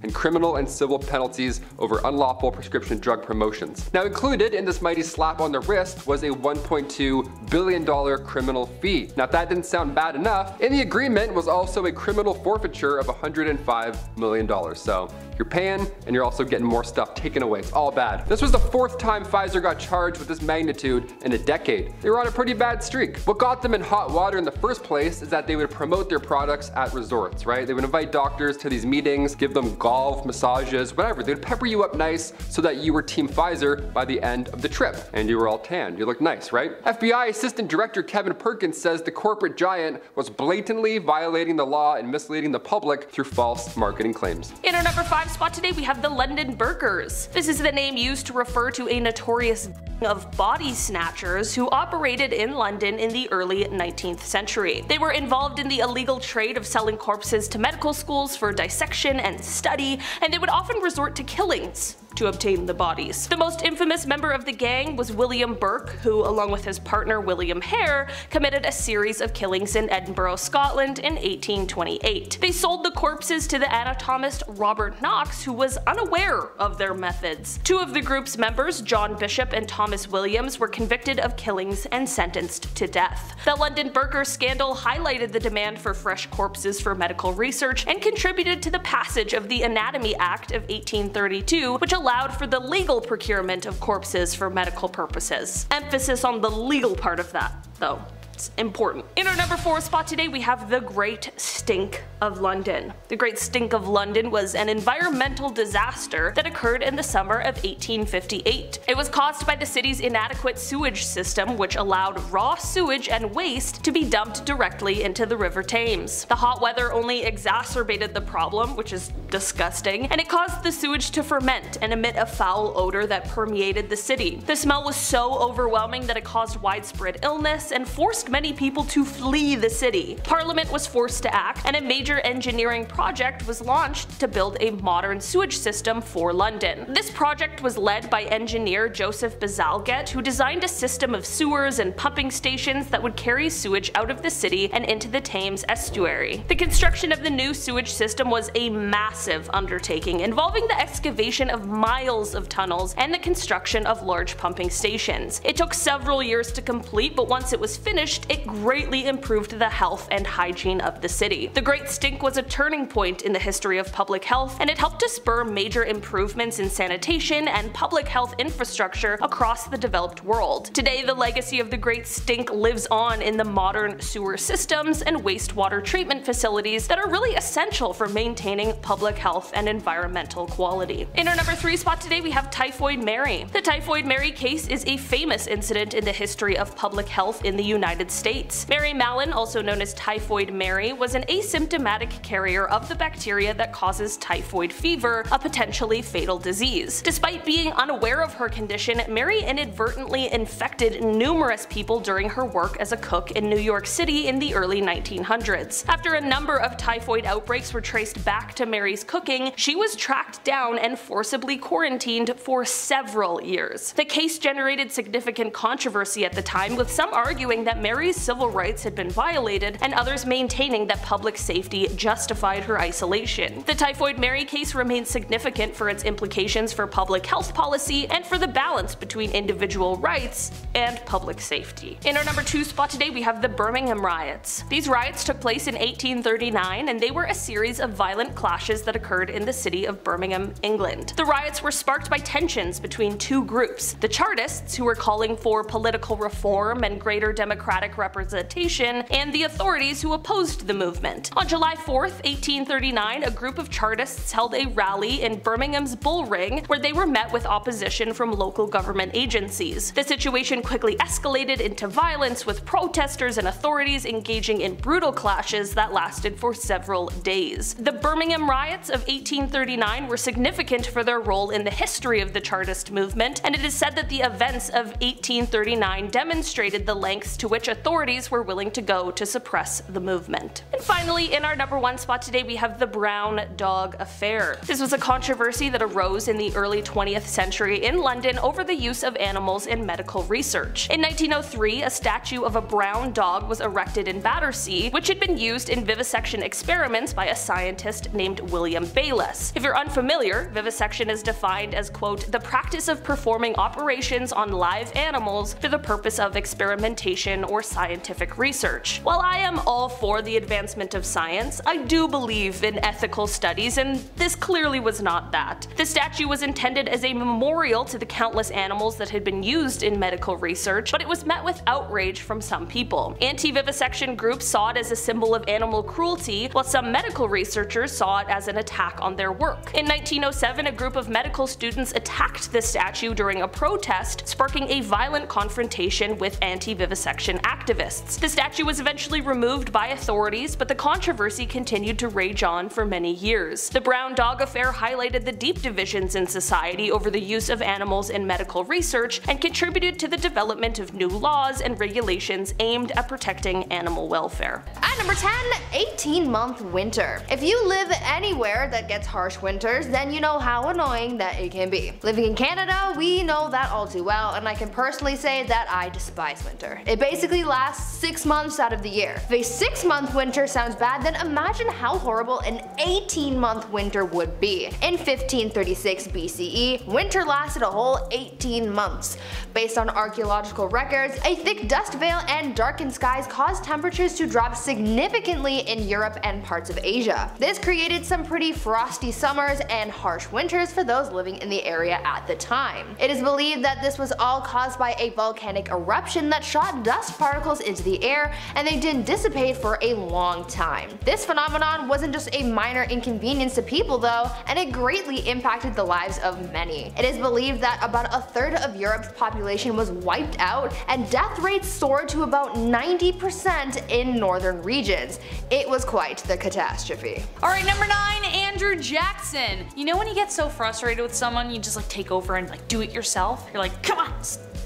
in criminal and civil penalties over unlawful prescription drug promotions. Now included in this mighty slap on the wrist was a $1.2 billion criminal fee. Now if that didn't sound bad enough, in the agreement was also a criminal forfeiture of $105 million. So you're paying and you're also getting more stuff taken away. It's all bad. This was the fourth time Pfizer got charged with this magnitude in a decade. They were on a pretty bad streak. What got them in hot water in the first place is that they would promote their products at resorts, right? They would invite doctors to these meetings, give them golf, massages, whatever. They would pepper you up nice so that you were Team Pfizer by the end of the trip. And you were all tan. You looked nice, right? FBI Assistant Director Kevin Perkins says the corporate giant was blatantly violating the law and misleading the public through false marketing claims. In our number five spot today, we have the London Burkers. This is the name used to refer to a notorious of body snatchers who operated in London in the early 19th century. They were involved in the illegal trade of selling corpses to medical schools for dissection and study, and they would often resort to killings to obtain the bodies. The most infamous member of the gang was William Burke, who, along with his partner William Hare, committed a series of killings in Edinburgh, Scotland in 1828. They sold the corpses to the anatomist Robert Knox, who was unaware of their methods. Two of the group's members, John Bishop and Thomas Williams, were convicted of killings and sentenced to death. The London Burker scandal highlighted the demand for fresh corpses for medical research and contributed to the passage of the Anatomy Act of 1832, which allowed for the legal procurement of corpses for medical purposes. Emphasis on the legal part of that, though. It's important. In our number 4 spot today we have the Great Stink of London. The Great Stink of London was an environmental disaster that occurred in the summer of 1858. It was caused by the city's inadequate sewage system which allowed raw sewage and waste to be dumped directly into the River Thames. The hot weather only exacerbated the problem, which is disgusting, and it caused the sewage to ferment and emit a foul odor that permeated the city. The smell was so overwhelming that it caused widespread illness and forced many people to flee the city. Parliament was forced to act, and a major engineering project was launched to build a modern sewage system for London. This project was led by engineer Joseph Bazalgette, who designed a system of sewers and pumping stations that would carry sewage out of the city and into the Thames estuary. The construction of the new sewage system was a massive undertaking involving the excavation of miles of tunnels and the construction of large pumping stations. It took several years to complete, but once it was finished, it greatly improved the health and hygiene of the city. The Great Stink was a turning point in the history of public health, and it helped to spur major improvements in sanitation and public health infrastructure across the developed world. Today, the legacy of the Great Stink lives on in the modern sewer systems and wastewater treatment facilities that are really essential for maintaining public health and environmental quality. In our number 3 spot today we have Typhoid Mary. The Typhoid Mary case is a famous incident in the history of public health in the United States. Mary Mallon, also known as Typhoid Mary, was an asymptomatic carrier of the bacteria that causes typhoid fever, a potentially fatal disease. Despite being unaware of her condition, Mary inadvertently infected numerous people during her work as a cook in New York City in the early 1900s. After a number of typhoid outbreaks were traced back to Mary's cooking, she was tracked down and forcibly quarantined for several years. The case generated significant controversy at the time, with some arguing that Mary's civil rights had been violated and others maintaining that public safety justified her isolation. The Typhoid Mary case remains significant for its implications for public health policy and for the balance between individual rights and public safety. In our number 2 spot today we have the Birmingham riots. These riots took place in 1839 and they were a series of violent clashes that occurred in the city of Birmingham, England. The riots were sparked by tensions between two groups, the Chartists who were calling for political reform and greater democratic representation, and the authorities who opposed the movement. On July 4, 1839, a group of Chartists held a rally in Birmingham's Bull Ring where they were met with opposition from local government agencies. The situation quickly escalated into violence with protesters and authorities engaging in brutal clashes that lasted for several days. The Birmingham riots of 1839 were significant for their role in the history of the Chartist movement, and it is said that the events of 1839 demonstrated the lengths to which authorities were willing to go to suppress the movement. And finally, in our number one spot today we have the Brown Dog Affair. This was a controversy that arose in the early 20th century in London over the use of animals in medical research. In 1903, a statue of a brown dog was erected in Battersea, which had been used in vivisection experiments by a scientist named William Bayliss. If you're unfamiliar, vivisection is defined as quote, the practice of performing operations on live animals for the purpose of experimentation or scientific research. While I am all for the advancement of science, I do believe in ethical studies and this clearly was not that. The statue was intended as a memorial to the countless animals that had been used in medical research, but it was met with outrage from some people. Anti-vivisection groups saw it as a symbol of animal cruelty, while some medical researchers saw it as an attack on their work. In 1907, a group of medical students attacked the statue during a protest, sparking a violent confrontation with anti-vivisection activists. The statue was eventually removed by authorities, but the controversy continued to rage on for many years. The Brown Dog Affair highlighted the deep divisions in society over the use of animals in medical research and contributed to the development of new laws and regulations aimed at protecting animal welfare. At number 10, 18 month winter. If you live anywhere that gets harsh winters, then you know how annoying that it can be. Living in Canada, we know that all too well, and I can personally say that I despise winter. It basically lasts 6 months out of the year. If a 6 month winter sounds bad, then imagine how horrible an 18 month winter would be. In 1536 BCE, winter lasted a whole 18 months. Based on archaeological records, a thick dust veil and darkened skies caused temperatures to drop significantly in Europe and parts of Asia. This created some pretty frosty summers and harsh winters for those living in the area at the time. It is believed that this was all caused by a volcanic eruption that shot dust particles into the air and they didn't dissipate for a long time. This phenomenon wasn't just a minor inconvenience to people though, and it greatly impacted the lives of many. It is believed that about a third of Europe's population was wiped out and death rates soared to about 90% in northern regions. It was quite the catastrophe. Alright, number 9 Andrew Jackson. You know when you get so frustrated with someone, you just like take over and like do it yourself? You're like, come on,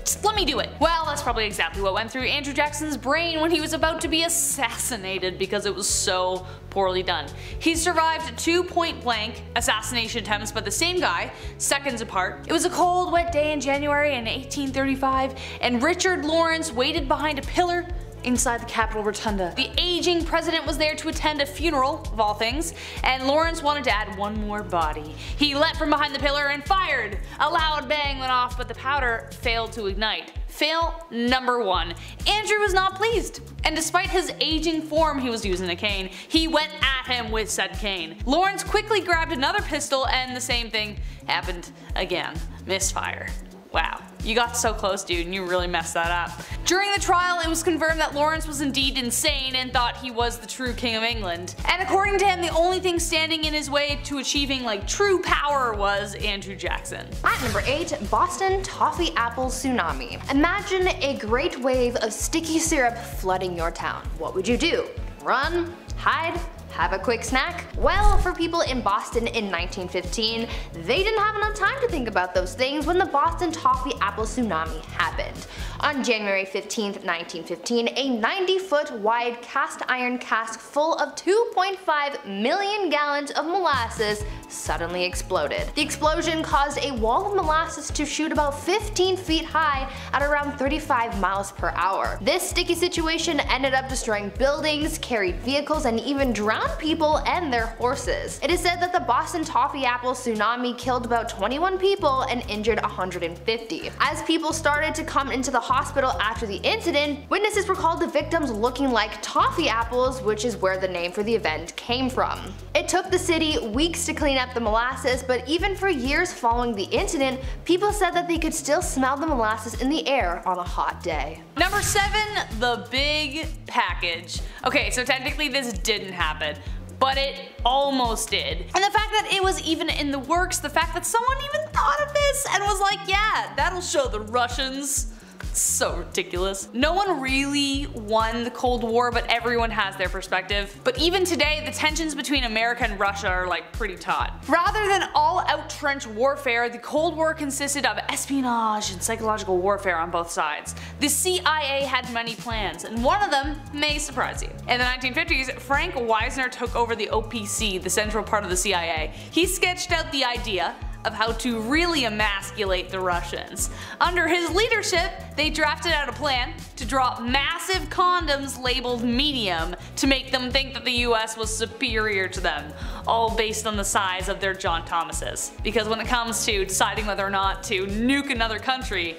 just let me do it. Well, that's probably exactly what went through Andrew Jackson's brain when he was about to be assassinated because it was so poorly done. He survived two point blank assassination attempts by the same guy, seconds apart. It was a cold, wet day in January in 1835, and Richard Lawrence waited behind a pillar inside the Capitol Rotunda. The aging president was there to attend a funeral, of all things, and Lawrence wanted to add one more body. He leapt from behind the pillar and fired. A loud bang went off, but the powder failed to ignite. Fail number one. Andrew was not pleased, and despite his aging form he was using a cane, he went at him with said cane. Lawrence quickly grabbed another pistol and the same thing happened again. Misfire. Wow. You got so close dude and you really messed that up. During the trial it was confirmed that Lawrence was indeed insane and thought he was the true king of England. And according to him the only thing standing in his way to achieving like true power was Andrew Jackson. At number 8, Boston Toffee Apple Tsunami. Imagine a great wave of sticky syrup flooding your town. What would you do? Run? Hide? Have a quick snack? Well, for people in Boston in 1915, they didn't have enough time to think about those things when the Boston Toffee Apple Tsunami happened. On January 15, 1915, a 90 foot wide cast iron cask full of 2.5 million gallons of molasses suddenly exploded. The explosion caused a wall of molasses to shoot about 15 feet high at around 35 miles per hour. This sticky situation ended up destroying buildings, carried vehicles, and even drowned people and their horses. It is said that the Boston Toffee Apple tsunami killed about 21 people and injured 150. As people started to come into the hospital after the incident, witnesses recalled the victims looking like toffee apples, which is where the name for the event came from. It took the city weeks to clean up the molasses, but even for years following the incident, people said that they could still smell the molasses in the air on a hot day. Number 7. The Big Package. Okay, so technically this didn't happen, but it almost did. And the fact that it was even in the works, the fact that someone even thought of this and was like, yeah, that'll show the Russians so ridiculous. No one really won the Cold War, but everyone has their perspective. But even today, the tensions between America and Russia are like pretty taut. Rather than all out trench warfare, the Cold War consisted of espionage and psychological warfare on both sides. The CIA had many plans, and one of them may surprise you. In the 1950s, Frank Wisner took over the OPC, the central part of the CIA. He sketched out the idea of how to really emasculate the Russians. Under his leadership, they drafted out a plan to drop massive condoms labeled medium to make them think that the US was superior to them, all based on the size of their John Thomases. Because when it comes to deciding whether or not to nuke another country,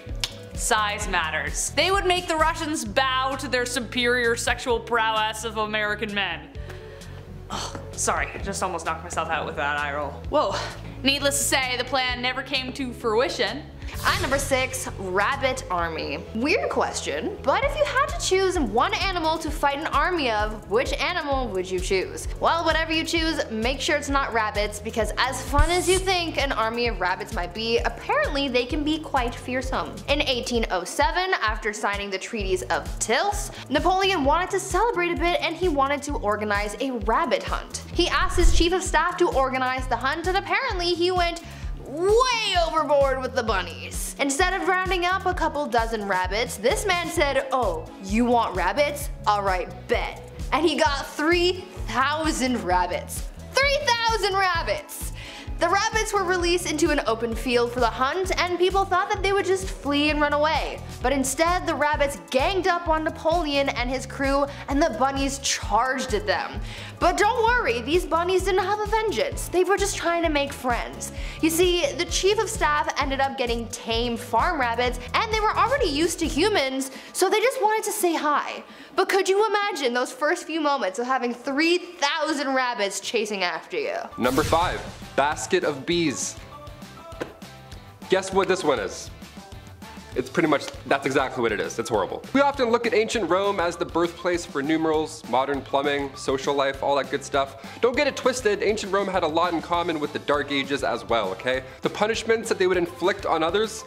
size matters. They would make the Russians bow to their superior sexual prowess of American men. Oh, sorry, just almost knocked myself out with that eye roll. Whoa. Needless to say, the plan never came to fruition. At number 6, Rabbit Army. Weird question, but if you had to choose one animal to fight an army of, which animal would you choose? Well, whatever you choose, make sure it's not rabbits, because as fun as you think an army of rabbits might be, apparently they can be quite fearsome. In 1807, after signing the treaties of Tilsit, Napoleon wanted to celebrate a bit and he wanted to organize a rabbit hunt. He asked his chief of staff to organize the hunt and apparently he went way overboard with the bunnies. Instead of rounding up a couple dozen rabbits, this man said, oh, you want rabbits? Alright, bet. And he got 3,000 rabbits. 3,000 rabbits! The rabbits were released into an open field for the hunt and people thought that they would just flee and run away. But instead the rabbits ganged up on Napoleon and his crew and the bunnies charged at them. But don't worry, these bunnies didn't have a vengeance. They were just trying to make friends. You see, the chief of staff ended up getting tame farm rabbits and they were already used to humans, so they just wanted to say hi. But could you imagine those first few moments of having 3,000 rabbits chasing after you? Number 5. Basket of bees. Guess what this one is? It's pretty much, that's exactly what it is. It's horrible. We often look at ancient Rome as the birthplace for numerals, modern plumbing, social life, all that good stuff. Don't get it twisted, ancient Rome had a lot in common with the Dark Ages as well, okay? The punishments that they would inflict on others,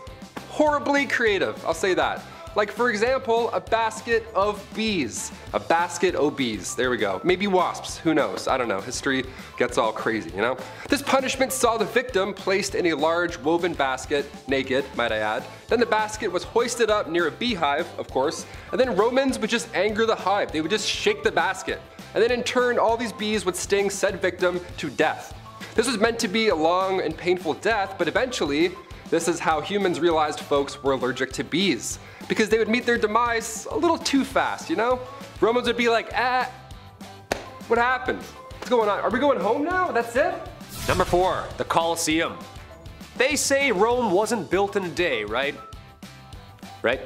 horribly creative, I'll say that. Like for example, a basket of bees. A basket of bees, there we go. Maybe wasps, who knows, I don't know, history gets all crazy, you know? This punishment saw the victim placed in a large woven basket, naked, might I add. Then the basket was hoisted up near a beehive, of course, and then Romans would just anger the hive. They would just shake the basket. And then in turn, all these bees would sting said victim to death. This was meant to be a long and painful death, but eventually, this is how humans realized folks were allergic to bees. Because they would meet their demise a little too fast, you know? Romans would be like, ah, what happened? What's going on? Are we going home now? That's it? Number four, the Colosseum. They say Rome wasn't built in a day, right? Right?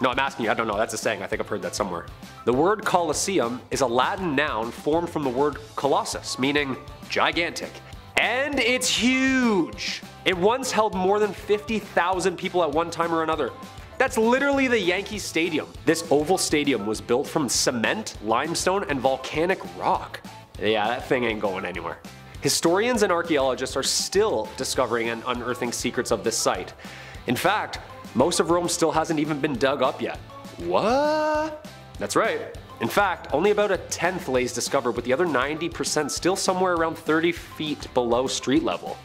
No, I'm asking you, I don't know, that's a saying, I think I've heard that somewhere. The word Colosseum is a Latin noun formed from the word colossus, meaning gigantic. And it's huge! It once held more than 50,000 people at one time or another. That's literally the Yankee Stadium. This oval stadium was built from cement, limestone, and volcanic rock. Yeah, that thing ain't going anywhere. Historians and archaeologists are still discovering and unearthing secrets of this site. In fact, most of Rome still hasn't even been dug up yet. What? That's right. In fact, only about a tenth lays discovered, with the other 90% still somewhere around 30 feet below street level.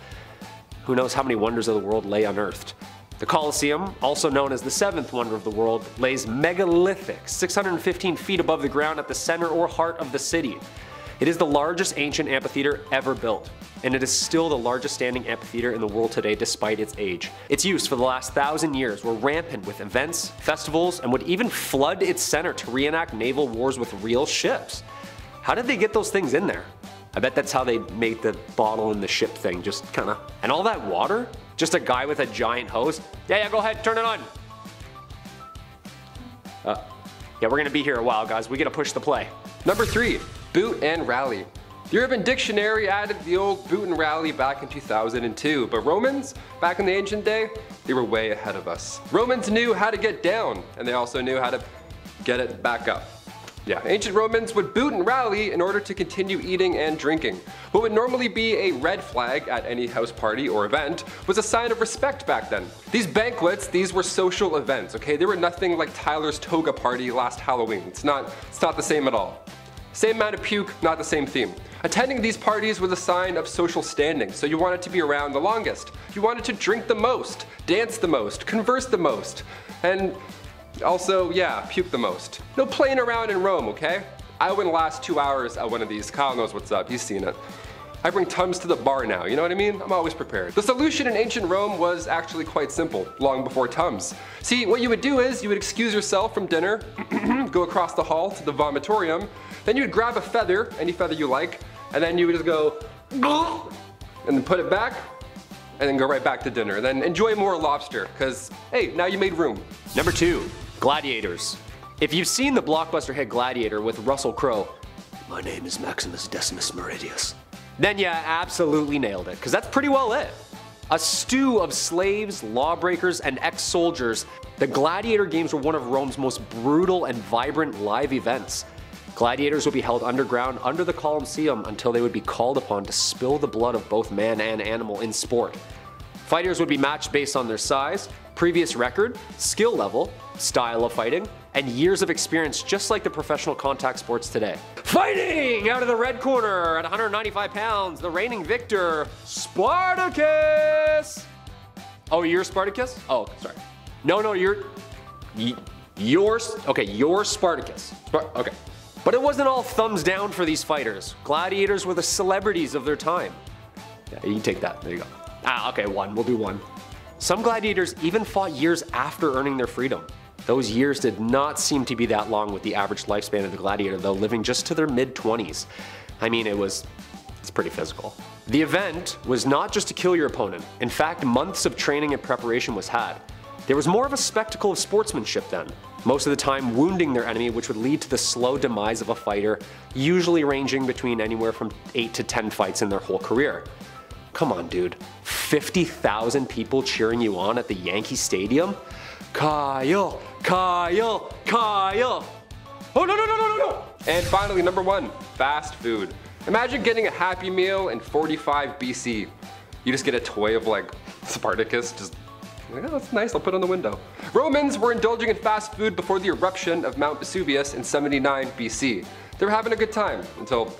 Who knows how many wonders of the world lay unearthed? The Colosseum, also known as the seventh wonder of the world, lays megalithic, 615 feet above the ground at the center or heart of the city. It is the largest ancient amphitheater ever built, and it is still the largest standing amphitheater in the world today despite its age. Its use for the last thousand years were rampant with events, festivals, and would even flood its center to reenact naval wars with real ships. How did they get those things in there? I bet that's how they made the bottle in the ship thing, just kinda. And all that water? Just a guy with a giant hose? Yeah, yeah, go ahead, turn it on. Uh, yeah, we're gonna be here a while, guys. We gotta push the play. Number three, boot and rally. The Urban Dictionary added the old boot and rally back in 2002, but Romans, back in the ancient day, they were way ahead of us. Romans knew how to get down, and they also knew how to get it back up. Yeah, ancient Romans would boot and rally in order to continue eating and drinking. What would normally be a red flag at any house party or event was a sign of respect back then. These banquets, these were social events, okay? They were nothing like Tyler's toga party last Halloween. It's not, it's not the same at all. Same amount of puke, not the same theme. Attending these parties was a sign of social standing, so you wanted to be around the longest. You wanted to drink the most, dance the most, converse the most, and also, yeah, puke the most. No playing around in Rome, okay? I wouldn't last two hours at one of these. Kyle knows what's up, he's seen it. I bring Tums to the bar now, you know what I mean? I'm always prepared. The solution in ancient Rome was actually quite simple, long before Tums. See, what you would do is you would excuse yourself from dinner, go across the hall to the vomitorium, then you would grab a feather, any feather you like, and then you would just go, and then put it back, and then go right back to dinner. Then enjoy more lobster, because, hey, now you made room. Number two, gladiators. If you've seen the blockbuster hit Gladiator with Russell Crowe, my name is Maximus Decimus Meridius, then yeah, absolutely nailed it, because that's pretty well it. A stew of slaves, lawbreakers, and ex-soldiers, the Gladiator Games were one of Rome's most brutal and vibrant live events. Gladiators would be held underground under the Colosseum until they would be called upon to spill the blood of both man and animal in sport. Fighters would be matched based on their size, previous record, skill level, style of fighting, and years of experience just like the professional contact sports today. Fighting out of the red corner at 195 pounds, the reigning victor, Spartacus! Oh, you're Spartacus? Oh, sorry. No, no, you're... Yours, okay, you're Spartacus. Spar okay. But it wasn't all thumbs down for these fighters. Gladiators were the celebrities of their time. Yeah, you can take that. There you go. Ah, okay, one. We'll do one. Some gladiators even fought years after earning their freedom. Those years did not seem to be that long with the average lifespan of the gladiator, though, living just to their mid 20s. I mean, it was. It's pretty physical. The event was not just to kill your opponent. In fact, months of training and preparation was had. There was more of a spectacle of sportsmanship then, most of the time wounding their enemy, which would lead to the slow demise of a fighter, usually ranging between anywhere from 8 to 10 fights in their whole career. Come on, dude. 50,000 people cheering you on at the Yankee Stadium? Kyle, Kyle, Kyle. Oh, no, no, no, no, no, no. And finally, number one, fast food. Imagine getting a Happy Meal in 45 BC. You just get a toy of like Spartacus just Yeah, oh, that's nice, I'll put it on the window. Romans were indulging in fast food before the eruption of Mount Vesuvius in 79 BC. They were having a good time until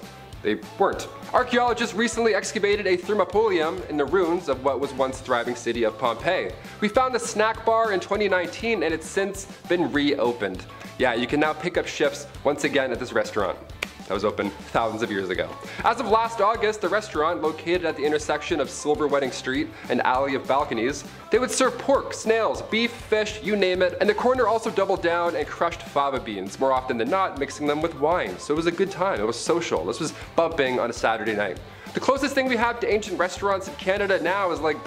they weren't. Archaeologists recently excavated a thermopolium in the ruins of what was once thriving city of Pompeii. We found a snack bar in 2019 and it's since been reopened. Yeah, you can now pick up shifts once again at this restaurant that was open thousands of years ago. As of last August, the restaurant, located at the intersection of Silver Wedding Street and Alley of Balconies, they would serve pork, snails, beef, fish, you name it, and the corner also doubled down and crushed fava beans, more often than not mixing them with wine. So it was a good time, it was social. This was bumping on a Saturday night. The closest thing we have to ancient restaurants in Canada now is like,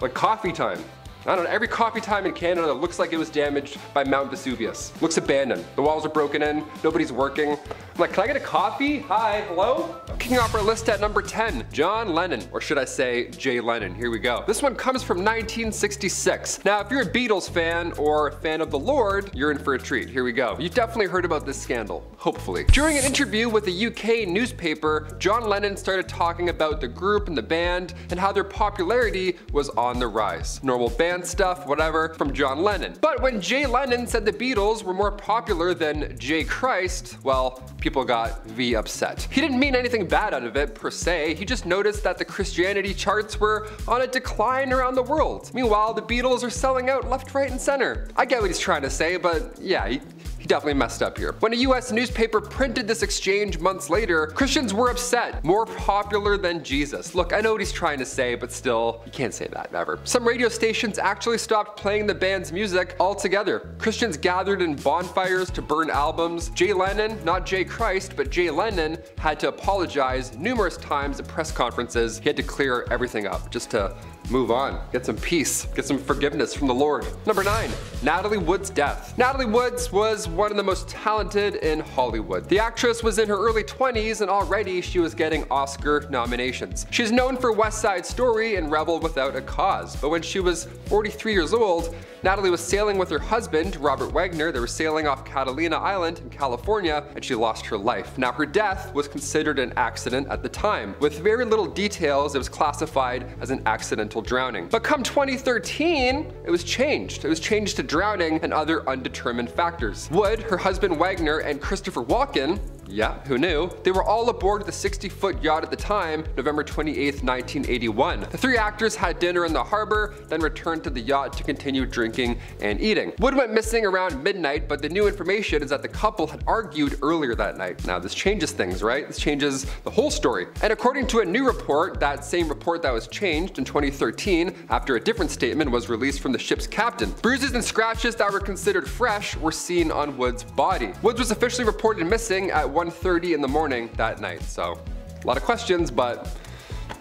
like coffee time. I don't know, every coffee time in Canada looks like it was damaged by Mount Vesuvius. Looks abandoned. The walls are broken in, nobody's working. Like, can I get a coffee? Hi, hello? Kicking off our list at number 10, John Lennon, or should I say Jay Lennon. Here we go. This one comes from 1966. Now, if you're a Beatles fan or a fan of the Lord, you're in for a treat. Here we go. You've definitely heard about this scandal, hopefully. During an interview with a UK newspaper, John Lennon started talking about the group and the band and how their popularity was on the rise. Normal band stuff, whatever, from John Lennon. But when Jay Lennon said the Beatles were more popular than Jay Christ, well, people got V upset. He didn't mean anything bad out of it, per se, he just noticed that the Christianity charts were on a decline around the world. Meanwhile, the Beatles are selling out left, right, and center. I get what he's trying to say, but yeah, he, definitely messed up here. When a US newspaper printed this exchange months later, Christians were upset. More popular than Jesus. Look, I know what he's trying to say, but still, you can't say that ever. Some radio stations actually stopped playing the band's music altogether. Christians gathered in bonfires to burn albums. Jay Lennon, not Jay Christ, but Jay Lennon, had to apologize numerous times at press conferences. He had to clear everything up just to move on, get some peace, get some forgiveness from the Lord. Number nine, Natalie Wood's death. Natalie Woods was one of the most talented in Hollywood. The actress was in her early 20s and already she was getting Oscar nominations. She's known for West Side Story and Rebel Without a Cause, but when she was 43 years old, Natalie was sailing with her husband, Robert Wagner. They were sailing off Catalina Island in California and she lost her life. Now her death was considered an accident at the time. With very little details, it was classified as an accidental accidental drowning. But come 2013, it was changed. It was changed to drowning and other undetermined factors. Wood, her husband Wagner, and Christopher Walken yeah, who knew? They were all aboard the 60 foot yacht at the time, November 28, 1981. The three actors had dinner in the harbor, then returned to the yacht to continue drinking and eating. Wood went missing around midnight, but the new information is that the couple had argued earlier that night. Now this changes things, right? This changes the whole story. And according to a new report, that same report that was changed in 2013 after a different statement was released from the ship's captain, bruises and scratches that were considered fresh were seen on Wood's body. Woods was officially reported missing at 1.30 in the morning that night. So a lot of questions, but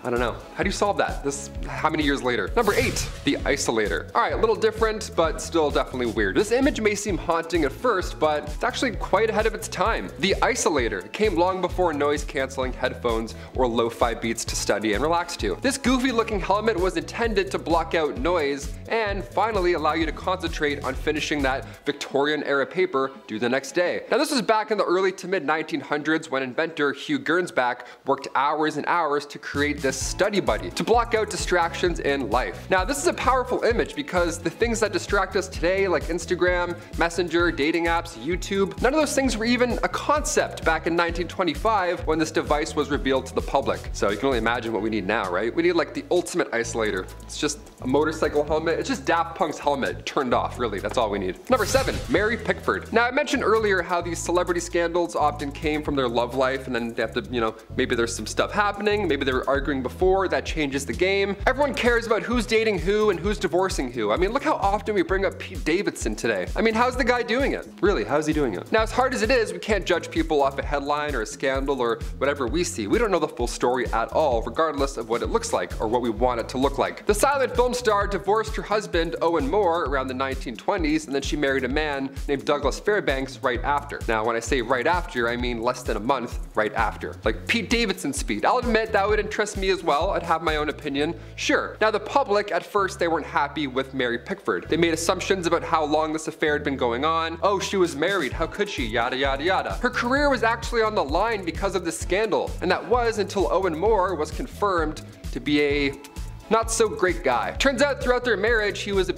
I don't know. How do you solve that? This, how many years later? Number eight, the isolator. All right, a little different, but still definitely weird. This image may seem haunting at first, but it's actually quite ahead of its time. The isolator came long before noise canceling headphones or lo-fi beats to study and relax to. This goofy looking helmet was intended to block out noise and finally allow you to concentrate on finishing that Victorian era paper due the next day. Now this was back in the early to mid 1900s when inventor Hugh Gernsback worked hours and hours to create this study buddy to block out distractions in life. Now this is a powerful image because the things that distract us today like Instagram, Messenger, dating apps, YouTube, none of those things were even a concept back in 1925 when this device was revealed to the public. So you can only imagine what we need now, right? We need like the ultimate isolator. It's just a motorcycle helmet. It's just Daft Punk's helmet turned off, really. That's all we need. Number seven, Mary Pickford. Now I mentioned earlier how these celebrity scandals often came from their love life and then they have to, you know, maybe there's some stuff happening, maybe they were arguing before, that changes the game. Everyone cares about who's dating who and who's divorcing who. I mean, look how often we bring up Pete Davidson today. I mean, how's the guy doing it? Really, how's he doing it? Now, as hard as it is, we can't judge people off a headline or a scandal or whatever we see. We don't know the full story at all, regardless of what it looks like or what we want it to look like. The silent film star divorced her husband, Owen Moore, around the 1920s, and then she married a man named Douglas Fairbanks right after. Now, when I say right after, I mean less than a month right after. Like Pete Davidson speed. I'll admit that would interest me as well. I'd have my own opinion. Sure. Now, the public, at first, they weren't happy with Mary Pickford. They made assumptions about how long this affair had been going on. Oh, she was married. How could she? Yada, yada, yada. Her career was actually on the line because of this scandal. And that was until Owen Moore was confirmed to be a not so great guy. Turns out throughout their marriage, he was a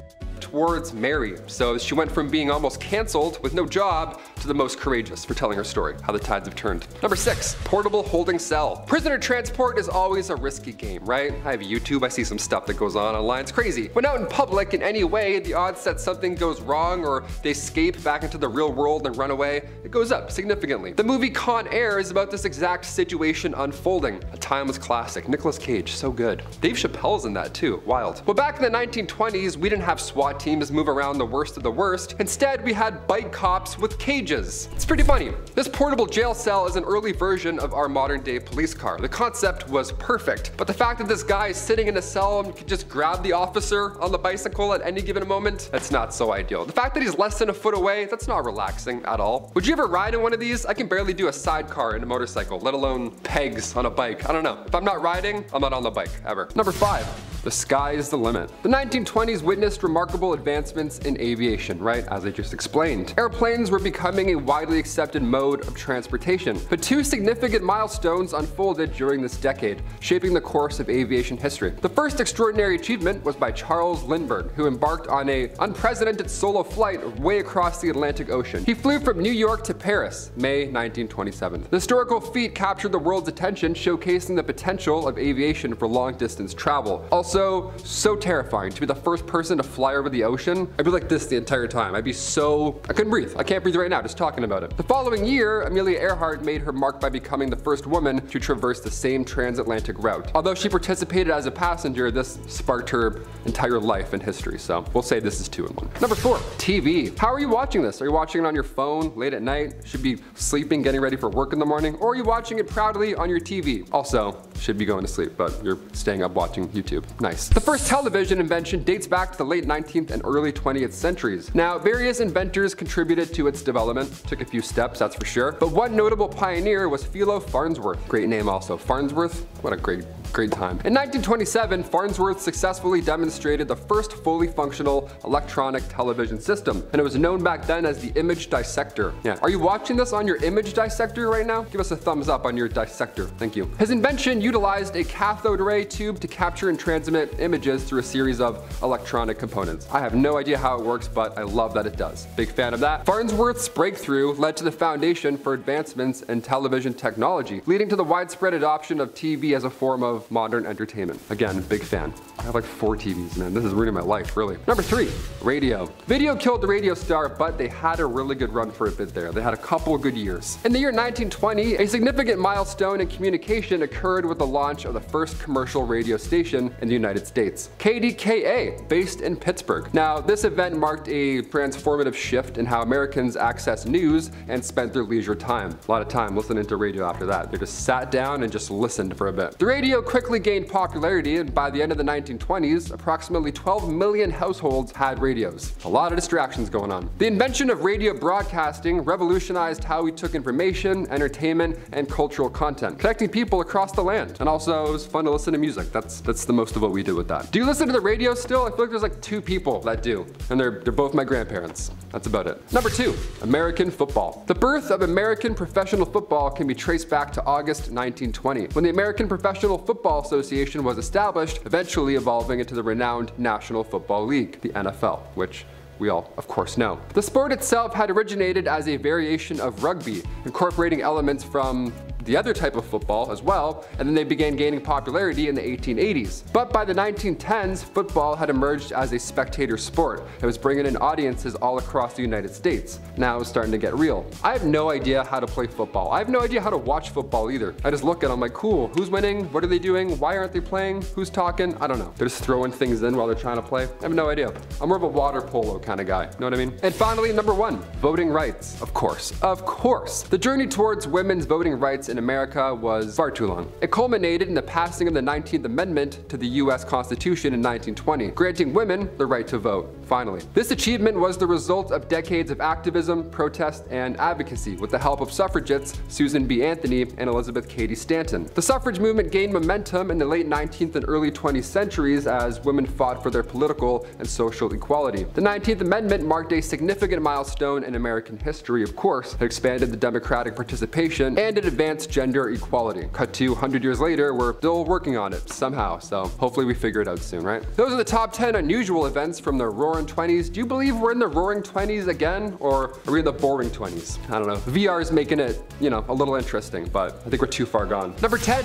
towards Mary. So she went from being almost cancelled with no job to the most courageous for telling her story, how the tides have turned. Number six, portable holding cell. Prisoner transport is always a risky game, right? I have YouTube, I see some stuff that goes on online, it's crazy. When out in public in any way, the odds that something goes wrong or they escape back into the real world and run away, it goes up significantly. The movie Con Air is about this exact situation unfolding. A timeless classic. Nicolas Cage, so good. Dave Chappelle's in that too, wild. Well, back in the 1920s, we didn't have SWAT teams move around the worst of the worst. Instead, we had bike cops with cages. It's pretty funny. This portable jail cell is an early version of our modern day police car. The concept was perfect, but the fact that this guy is sitting in a cell and can just grab the officer on the bicycle at any given moment, that's not so ideal. The fact that he's less than a foot away, that's not relaxing at all. Would you ever ride in one of these? I can barely do a sidecar in a motorcycle, let alone pegs on a bike. I don't know. If I'm not riding, I'm not on the bike, ever. Number five, the sky is the limit. The 1920s witnessed remarkable advancements in aviation, right, as I just explained. Airplanes were becoming a widely accepted mode of transportation, but two significant milestones unfolded during this decade, shaping the course of aviation history. The first extraordinary achievement was by Charles Lindbergh, who embarked on a unprecedented solo flight way across the Atlantic Ocean. He flew from New York to Paris, May 1927. The historical feat captured the world's attention, showcasing the potential of aviation for long distance travel. Also, so terrifying to be the first person to fly over the ocean. I'd be like this the entire time. I'd be so, I couldn't breathe. I can't breathe right now just talking about it. The following year, Amelia Earhart made her mark by becoming the first woman to traverse the same transatlantic route. Although she participated as a passenger, this sparked her entire life and history, so we'll say this is two in one. Number four, TV. How are you watching this? Are you watching it on your phone late at night? Should be sleeping, getting ready for work in the morning? Or are you watching it proudly on your TV? Also, should be going to sleep, but you're staying up watching YouTube. Nice. The first television invention dates back to the late 19th and early 20th centuries. Now, various inventors contributed to its development, took a few steps, that's for sure, but one notable pioneer was Philo Farnsworth. Great name also, Farnsworth, what a great great time. In 1927, Farnsworth successfully demonstrated the first fully functional electronic television system, and it was known back then as the image dissector. Yeah, are you watching this on your image dissector right now? Give us a thumbs up on your dissector, thank you. His invention utilized a cathode ray tube to capture and transmit images through a series of electronic components. I have no idea how it works, but I love that it does. Big fan of that. Farnsworth's breakthrough led to the foundation for advancements in television technology, leading to the widespread adoption of TV as a form of modern entertainment. Again, big fan. I have like four TVs, man. This is ruining my life, really. Number three, radio. Video killed the radio star, but they had a really good run for a bit there. They had a couple of good years. In the year 1920, a significant milestone in communication occurred with the launch of the first commercial radio station in the United States, KDKA, based in Pittsburgh. Now, this event marked a transformative shift in how Americans access news and spent their leisure time. A lot of time listening to radio after that. They just sat down and just listened for a bit. The radio quickly gained popularity and by the end of the 1920s, approximately 12 million households had radios. A lot of distractions going on. The invention of radio broadcasting revolutionized how we took information, entertainment, and cultural content, connecting people across the land. And also, it was fun to listen to music. That's that's the most of what we do with that. Do you listen to the radio still? I feel like there's like two people that do, and they're, they're both my grandparents. That's about it. Number two, American football. The birth of American professional football can be traced back to August 1920, when the American Professional Football Association was established, eventually evolving into the renowned National Football League, the NFL, which we all, of course, know. The sport itself had originated as a variation of rugby, incorporating elements from the other type of football as well, and then they began gaining popularity in the 1880s. But by the 1910s, football had emerged as a spectator sport. It was bringing in audiences all across the United States. Now it's starting to get real. I have no idea how to play football. I have no idea how to watch football either. I just look at them like, cool, who's winning? What are they doing? Why aren't they playing? Who's talking? I don't know. They're just throwing things in while they're trying to play. I have no idea. I'm more of a water polo kind of guy. Know what I mean? And finally, number one, voting rights. Of course. Of course. The journey towards women's voting rights in in America was far too long. It culminated in the passing of the 19th Amendment to the US Constitution in 1920, granting women the right to vote, finally. This achievement was the result of decades of activism, protest, and advocacy with the help of suffragettes Susan B. Anthony and Elizabeth Cady Stanton. The suffrage movement gained momentum in the late 19th and early 20th centuries as women fought for their political and social equality. The 19th Amendment marked a significant milestone in American history, of course. It expanded the democratic participation and it advanced advance gender equality. Cut to 100 years later, we're still working on it somehow, so hopefully we figure it out soon, right? Those are the top 10 unusual events from the roaring 20s. Do you believe we're in the roaring 20s again, or are we in the boring 20s? I don't know. VR is making it, you know, a little interesting, but I think we're too far gone. Number 10,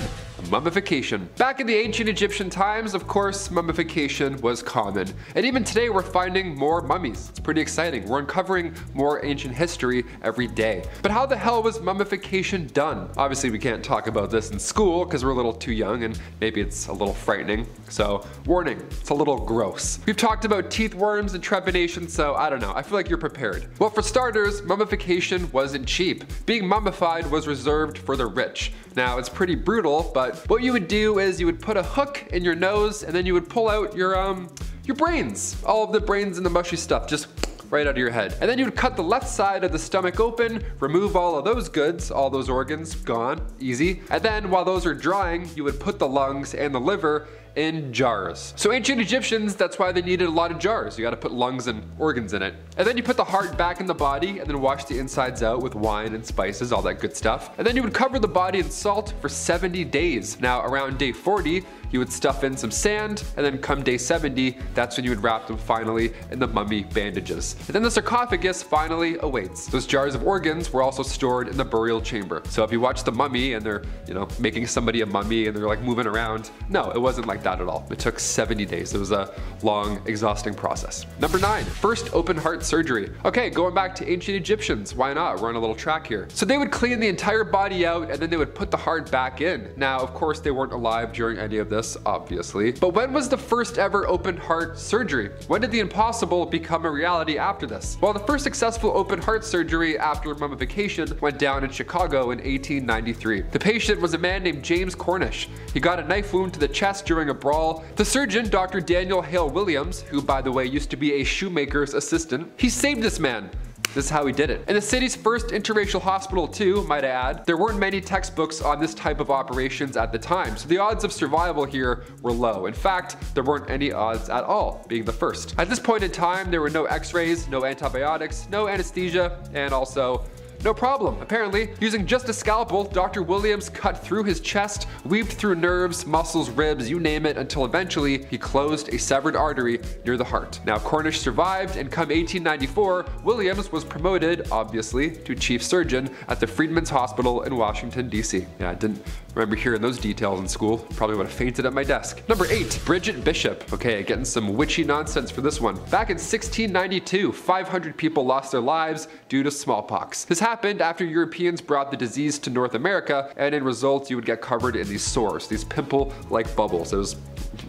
mummification. Back in the ancient Egyptian times, of course, mummification was common. And even today, we're finding more mummies. It's pretty exciting. We're uncovering more ancient history every day. But how the hell was mummification done? Obviously, we can't talk about this in school because we're a little too young and maybe it's a little frightening. So, warning, it's a little gross. We've talked about teeth worms and trepanation, so I don't know. I feel like you're prepared. Well, for starters, mummification wasn't cheap. Being mummified was reserved for the rich. Now, it's pretty brutal, but what you would do is you would put a hook in your nose and then you would pull out your um your brains. All of the brains and the mushy stuff just right out of your head. And then you would cut the left side of the stomach open, remove all of those goods, all those organs, gone, easy. And then while those are drying, you would put the lungs and the liver in jars. So ancient Egyptians, that's why they needed a lot of jars. You gotta put lungs and organs in it. And then you put the heart back in the body and then wash the insides out with wine and spices, all that good stuff. And then you would cover the body in salt for 70 days. Now around day 40, you would stuff in some sand, and then come day 70, that's when you would wrap them finally in the mummy bandages. And then the sarcophagus finally awaits. Those jars of organs were also stored in the burial chamber. So if you watch the mummy and they're, you know, making somebody a mummy and they're like moving around, no, it wasn't like that at all. It took 70 days. It was a long, exhausting process. Number nine, first open heart surgery. Okay, going back to ancient Egyptians, why not? We're on a little track here. So they would clean the entire body out and then they would put the heart back in. Now, of course, they weren't alive during any of this, obviously. But when was the first ever open heart surgery? When did the impossible become a reality after this? Well, the first successful open heart surgery after mummification went down in Chicago in 1893. The patient was a man named James Cornish. He got a knife wound to the chest during a brawl. The surgeon, Dr. Daniel Hale Williams, who by the way used to be a shoemaker's assistant, he saved this man. This is how he did it. In the city's first interracial hospital too, might I add, there weren't many textbooks on this type of operations at the time, so the odds of survival here were low. In fact, there weren't any odds at all, being the first. At this point in time, there were no x-rays, no antibiotics, no anesthesia, and also no problem. Apparently, using just a scalpel, Dr. Williams cut through his chest, weaved through nerves, muscles, ribs, you name it, until eventually he closed a severed artery near the heart. Now, Cornish survived, and come 1894, Williams was promoted, obviously, to chief surgeon at the Freedmen's Hospital in Washington, D.C. Yeah, I didn't remember hearing those details in school. Probably would have fainted at my desk. Number 8. Bridget Bishop. Okay, getting some witchy nonsense for this one. Back in 1692, 500 people lost their lives due to smallpox. This happened after Europeans brought the disease to North America, and in results, you would get covered in these sores, these pimple-like bubbles. It was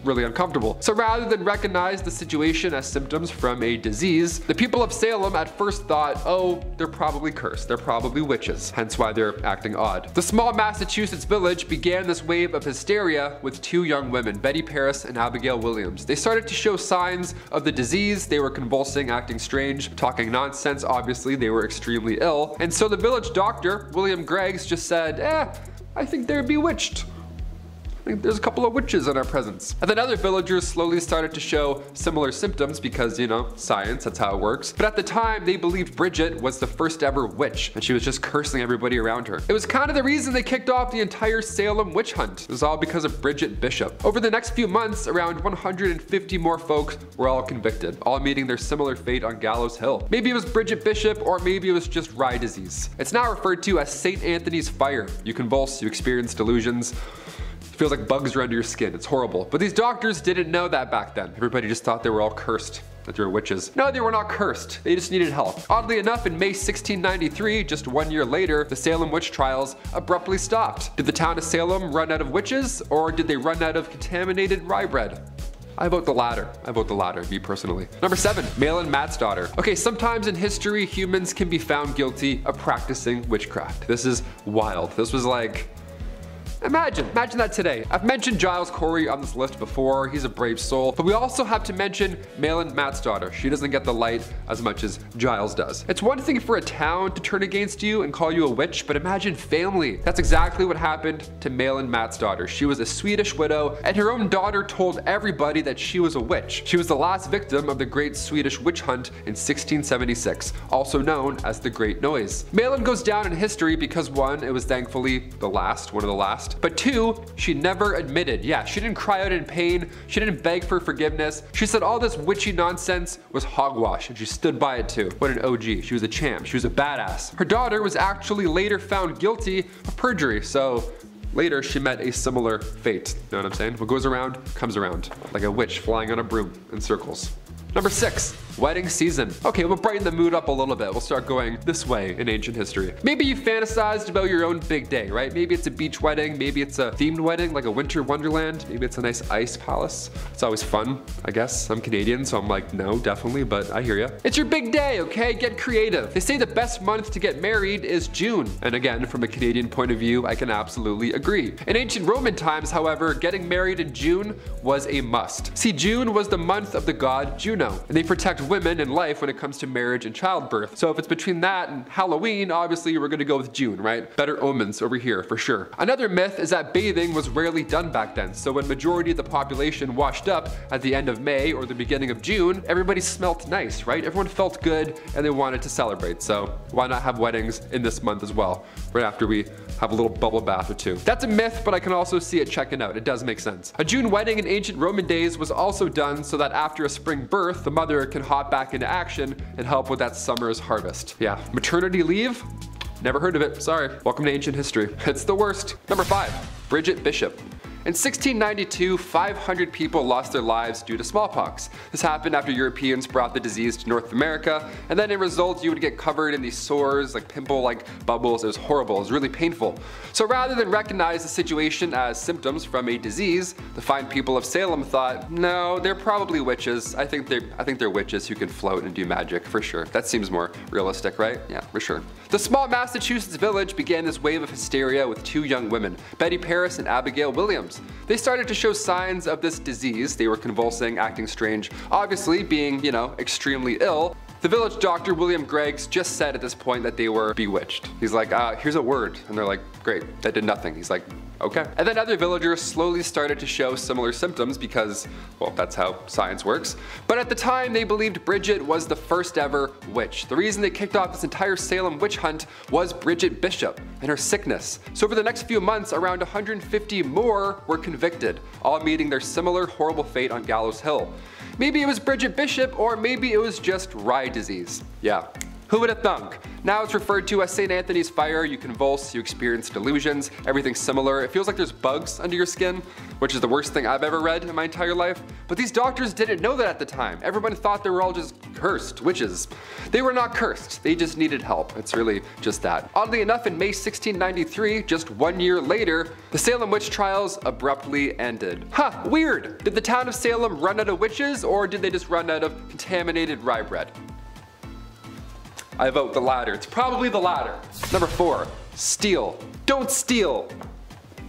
really uncomfortable. So rather than recognize the situation as symptoms from a disease, the people of Salem at first thought, oh, they're probably cursed, they're probably witches, hence why they're acting odd. The small Massachusetts village began this wave of hysteria with two young women, Betty Parris and Abigail Williams. They started to show signs of the disease, they were convulsing, acting strange, talking nonsense, obviously they were extremely ill, and so the village doctor, William Greggs, just said, eh, I think they're bewitched there's a couple of witches in our presence. And then other villagers slowly started to show similar symptoms because, you know, science, that's how it works. But at the time, they believed Bridget was the first ever witch, and she was just cursing everybody around her. It was kind of the reason they kicked off the entire Salem witch hunt. It was all because of Bridget Bishop. Over the next few months, around 150 more folks were all convicted, all meeting their similar fate on Gallows Hill. Maybe it was Bridget Bishop, or maybe it was just rye disease. It's now referred to as St. Anthony's fire. You convulse, you experience delusions. It feels like bugs are under your skin. It's horrible. But these doctors didn't know that back then. Everybody just thought they were all cursed that they were witches. No, they were not cursed. They just needed help. Oddly enough, in May 1693, just one year later, the Salem witch trials abruptly stopped. Did the town of Salem run out of witches, or did they run out of contaminated rye bread? I vote the latter. I vote the latter, me personally. Number seven, Malin Matsdotter. Okay, sometimes in history, humans can be found guilty of practicing witchcraft. This is wild. This was like Imagine, imagine that today. I've mentioned Giles Corey on this list before, he's a brave soul, but we also have to mention Malin Matsdotter. She doesn't get the light as much as Giles does. It's one thing for a town to turn against you and call you a witch, but imagine family. That's exactly what happened to Malin Matsdotter. She was a Swedish widow, and her own daughter told everybody that she was a witch. She was the last victim of the Great Swedish Witch Hunt in 1676, also known as the Great Noise. Malin goes down in history because one, it was thankfully the last, one of the last, but two, she never admitted. Yeah, she didn't cry out in pain, she didn't beg for forgiveness. She said all this witchy nonsense was hogwash, and she stood by it too. What an OG. She was a champ, she was a badass. Her daughter was actually later found guilty of perjury, so Later, she met a similar fate. You know what I'm saying? What goes around, comes around. Like a witch flying on a broom in circles. Number six, wedding season. Okay, we'll brighten the mood up a little bit. We'll start going this way in ancient history. Maybe you fantasized about your own big day, right? Maybe it's a beach wedding, maybe it's a themed wedding like a winter wonderland, maybe it's a nice ice palace. It's always fun, I guess. I'm Canadian, so I'm like, no, definitely, but I hear you. It's your big day, okay? Get creative. They say the best month to get married is June. And again, from a Canadian point of view, I can absolutely agree. In ancient Roman times, however, getting married in June was a must. See, June was the month of the god Juno, and they protect women and life when it comes to marriage and childbirth. So if it's between that and Halloween, obviously we're gonna go with June, right? Better omens over here for sure. Another myth is that bathing was rarely done back then. So when majority of the population washed up at the end of May or the beginning of June, everybody smelt nice, right? Everyone felt good and they wanted to celebrate. So why not have weddings in this month as well, right after we have a little bubble bath or two. That's a myth, but I can also see it checking out. It does make sense. A June wedding in ancient Roman days was also done so that after a spring birth, the mother can hop back into action and help with that summer's harvest. Yeah, maternity leave? Never heard of it, sorry. Welcome to ancient history. It's the worst. Number five, Bridget Bishop. In 1692, 500 people lost their lives due to smallpox. This happened after Europeans brought the disease to North America, and then in result you would get covered in these sores, like pimple-like bubbles. It was horrible, it was really painful. So rather than recognize the situation as symptoms from a disease, the fine people of Salem thought, no, they're probably witches. I think they're, I think they're witches who can float and do magic, for sure. That seems more realistic, right? Yeah, for sure. The small Massachusetts village began this wave of hysteria with two young women, Betty Parris and Abigail Williams. They started to show signs of this disease. They were convulsing, acting strange, obviously being, you know, extremely ill. The village doctor, William Greggs, just said at this point that they were bewitched. He's like, uh, here's a word. And they're like, great, that did nothing. He's like, okay. And then other villagers slowly started to show similar symptoms because, well, that's how science works. But at the time, they believed Bridget was the first ever witch. The reason they kicked off this entire Salem witch hunt was Bridget Bishop and her sickness. So over the next few months, around 150 more were convicted, all meeting their similar horrible fate on Gallows Hill. Maybe it was Bridget Bishop, or maybe it was just rye disease. Yeah, who would have thunk? Now it's referred to as St. Anthony's fire. You convulse, you experience delusions, everything's similar. It feels like there's bugs under your skin, which is the worst thing I've ever read in my entire life. But these doctors didn't know that at the time. Everyone thought they were all just cursed witches. They were not cursed, they just needed help. It's really just that. Oddly enough, in May 1693, just one year later, the Salem witch trials abruptly ended. Huh, weird. Did the town of Salem run out of witches, or did they just run out of contaminated rye bread? I vote the latter. It's probably the latter. Number four, steal. Don't steal.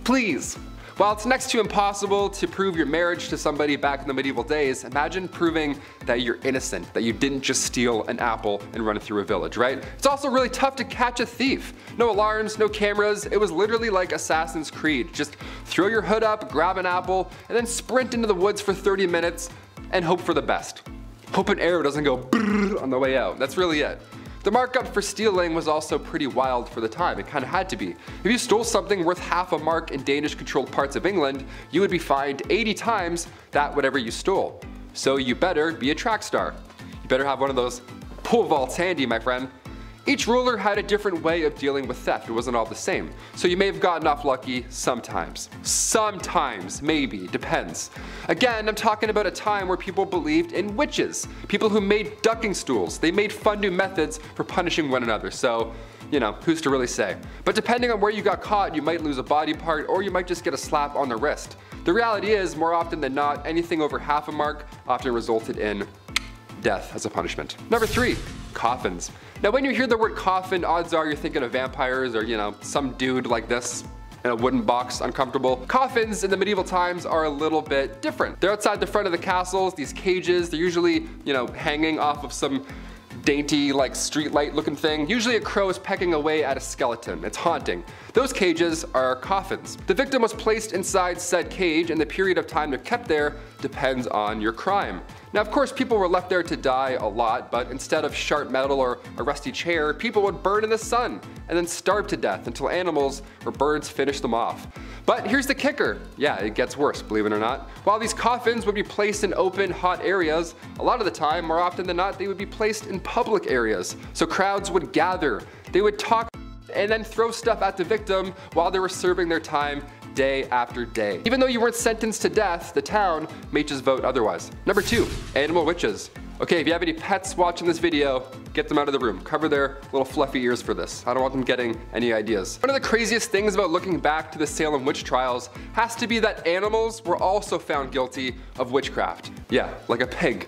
Please. While it's next to impossible to prove your marriage to somebody back in the medieval days, imagine proving that you're innocent, that you didn't just steal an apple and run it through a village, right? It's also really tough to catch a thief. No alarms, no cameras, it was literally like Assassin's Creed. Just throw your hood up, grab an apple, and then sprint into the woods for 30 minutes and hope for the best. Hope an arrow doesn't go on the way out. That's really it. The markup for stealing was also pretty wild for the time, it kinda had to be. If you stole something worth half a mark in Danish controlled parts of England, you would be fined 80 times that whatever you stole. So you better be a track star. You better have one of those pole vaults handy, my friend. Each ruler had a different way of dealing with theft. It wasn't all the same. So you may have gotten off lucky sometimes. Sometimes, maybe, depends. Again, I'm talking about a time where people believed in witches. People who made ducking stools. They made fun new methods for punishing one another. So, you know, who's to really say? But depending on where you got caught, you might lose a body part or you might just get a slap on the wrist. The reality is, more often than not, anything over half a mark often resulted in death as a punishment. Number three, coffins. Now when you hear the word coffin, odds are you're thinking of vampires or, you know, some dude like this in a wooden box, uncomfortable. Coffins in the medieval times are a little bit different. They're outside the front of the castles, these cages, they're usually, you know, hanging off of some dainty, like streetlight looking thing. Usually a crow is pecking away at a skeleton. It's haunting. Those cages are coffins. The victim was placed inside said cage and the period of time they're kept there depends on your crime. Now of course people were left there to die a lot, but instead of sharp metal or a rusty chair, people would burn in the sun and then starve to death until animals or birds finished them off. But here's the kicker. Yeah, it gets worse, believe it or not. While these coffins would be placed in open, hot areas, a lot of the time, more often than not, they would be placed in public areas. So crowds would gather, they would talk and then throw stuff at the victim while they were serving their time day after day. Even though you weren't sentenced to death, the town may just vote otherwise. Number two, animal witches. Okay, if you have any pets watching this video, get them out of the room. Cover their little fluffy ears for this. I don't want them getting any ideas. One of the craziest things about looking back to the Salem witch trials has to be that animals were also found guilty of witchcraft. Yeah, like a pig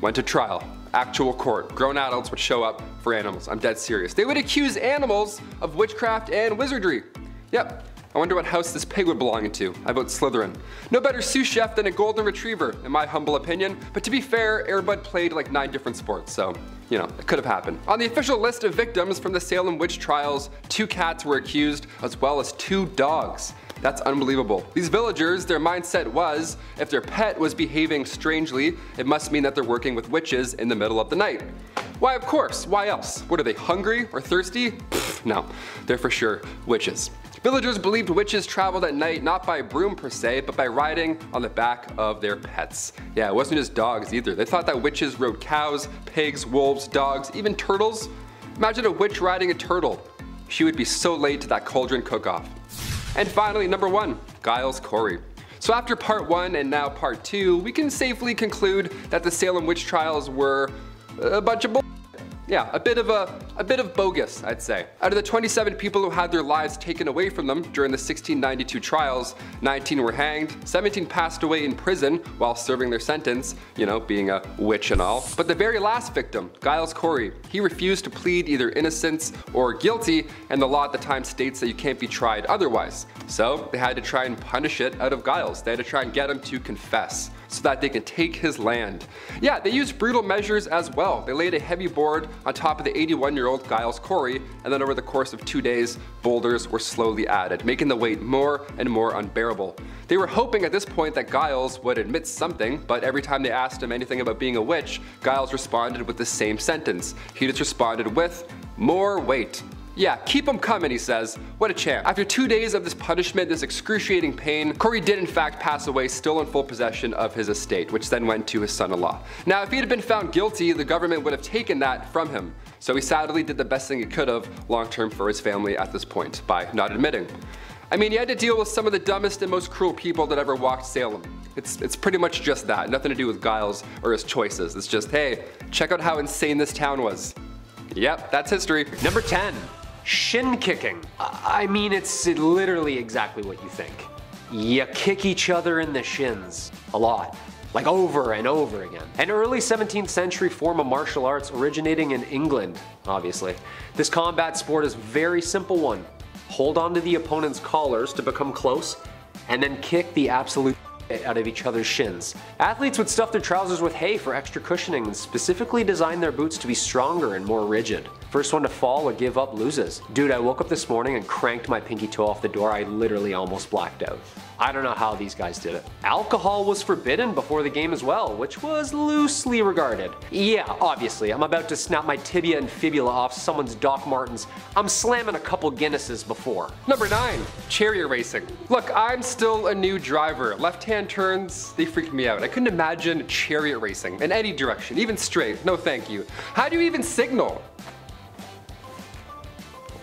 went to trial actual court. Grown adults would show up for animals. I'm dead serious. They would accuse animals of witchcraft and wizardry. Yep, I wonder what house this pig would belong into. I vote Slytherin. No better sous chef than a golden retriever, in my humble opinion. But to be fair, Air Bud played like nine different sports, so you know, it could have happened. On the official list of victims from the Salem witch trials, two cats were accused, as well as two dogs. That's unbelievable. These villagers, their mindset was, if their pet was behaving strangely, it must mean that they're working with witches in the middle of the night. Why of course, why else? What are they, hungry or thirsty? Pfft, no, they're for sure witches. Villagers believed witches traveled at night not by broom per se, but by riding on the back of their pets. Yeah, it wasn't just dogs either. They thought that witches rode cows, pigs, wolves, dogs, even turtles. Imagine a witch riding a turtle. She would be so late to that cauldron cook-off. And finally, number one, Giles Corey. So after part one and now part two, we can safely conclude that the Salem witch trials were a bunch of bull yeah, a bit of a, a bit of bogus, I'd say. Out of the 27 people who had their lives taken away from them during the 1692 trials, 19 were hanged, 17 passed away in prison while serving their sentence, you know, being a witch and all. But the very last victim, Giles Corey, he refused to plead either innocence or guilty, and the law at the time states that you can't be tried otherwise. So they had to try and punish it out of Giles. They had to try and get him to confess so that they can take his land. Yeah, they used brutal measures as well. They laid a heavy board on top of the 81 year old Giles Corey, and then over the course of two days, boulders were slowly added, making the weight more and more unbearable. They were hoping at this point that Giles would admit something, but every time they asked him anything about being a witch, Giles responded with the same sentence. He just responded with, more weight. Yeah, keep them coming, he says. What a champ. After two days of this punishment, this excruciating pain, Corey did in fact pass away still in full possession of his estate, which then went to his son-in-law. Now, if he had been found guilty, the government would have taken that from him. So he sadly did the best thing he could have long-term for his family at this point, by not admitting. I mean, he had to deal with some of the dumbest and most cruel people that ever walked Salem. It's, it's pretty much just that, nothing to do with Giles or his choices. It's just, hey, check out how insane this town was. Yep, that's history. Number 10, Shin kicking. I mean, it's literally exactly what you think. You kick each other in the shins. A lot. Like over and over again. An early 17th century form of martial arts originating in England, obviously. This combat sport is very simple one. Hold on to the opponent's collars to become close, and then kick the absolute out of each other's shins. Athletes would stuff their trousers with hay for extra cushioning and specifically design their boots to be stronger and more rigid. First one to fall or give up loses. Dude, I woke up this morning and cranked my pinky toe off the door. I literally almost blacked out. I don't know how these guys did it. Alcohol was forbidden before the game as well, which was loosely regarded. Yeah, obviously, I'm about to snap my tibia and fibula off someone's Doc Martens. I'm slamming a couple Guinnesses before. Number 9. Chariot racing. Look, I'm still a new driver. Left-hand turns, they freak me out. I couldn't imagine chariot racing in any direction, even straight. No thank you. How do you even signal?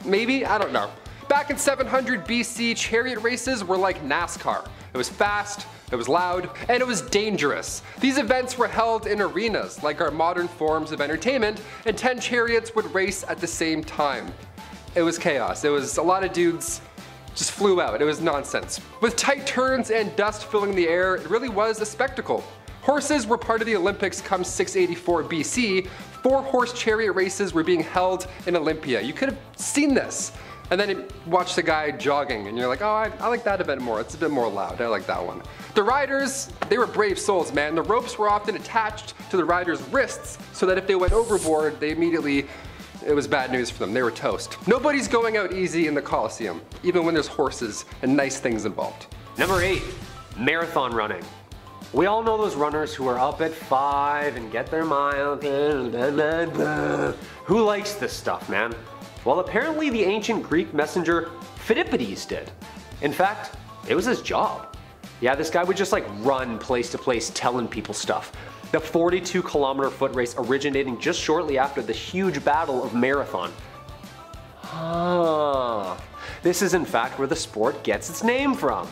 Maybe? I don't know. Back in 700 BC, chariot races were like NASCAR. It was fast, it was loud, and it was dangerous. These events were held in arenas, like our modern forms of entertainment, and 10 chariots would race at the same time. It was chaos. It was a lot of dudes just flew out. It was nonsense. With tight turns and dust filling the air, it really was a spectacle. Horses were part of the Olympics come 684 BC. Four horse chariot races were being held in Olympia. You could have seen this. And then watch the guy jogging and you're like, oh, I, I like that a bit more. It's a bit more loud. I like that one. The riders, they were brave souls, man. The ropes were often attached to the riders' wrists so that if they went overboard, they immediately it was bad news for them. They were toast. Nobody's going out easy in the Coliseum, even when there's horses and nice things involved. Number eight, marathon running. We all know those runners who are up at five and get their mile. Who likes this stuff, man? Well, apparently the ancient Greek messenger Phidippides did. In fact, it was his job. Yeah, this guy would just like run place to place telling people stuff. The 42 kilometer foot race originating just shortly after the huge battle of Marathon. Ah, this is in fact where the sport gets its name from.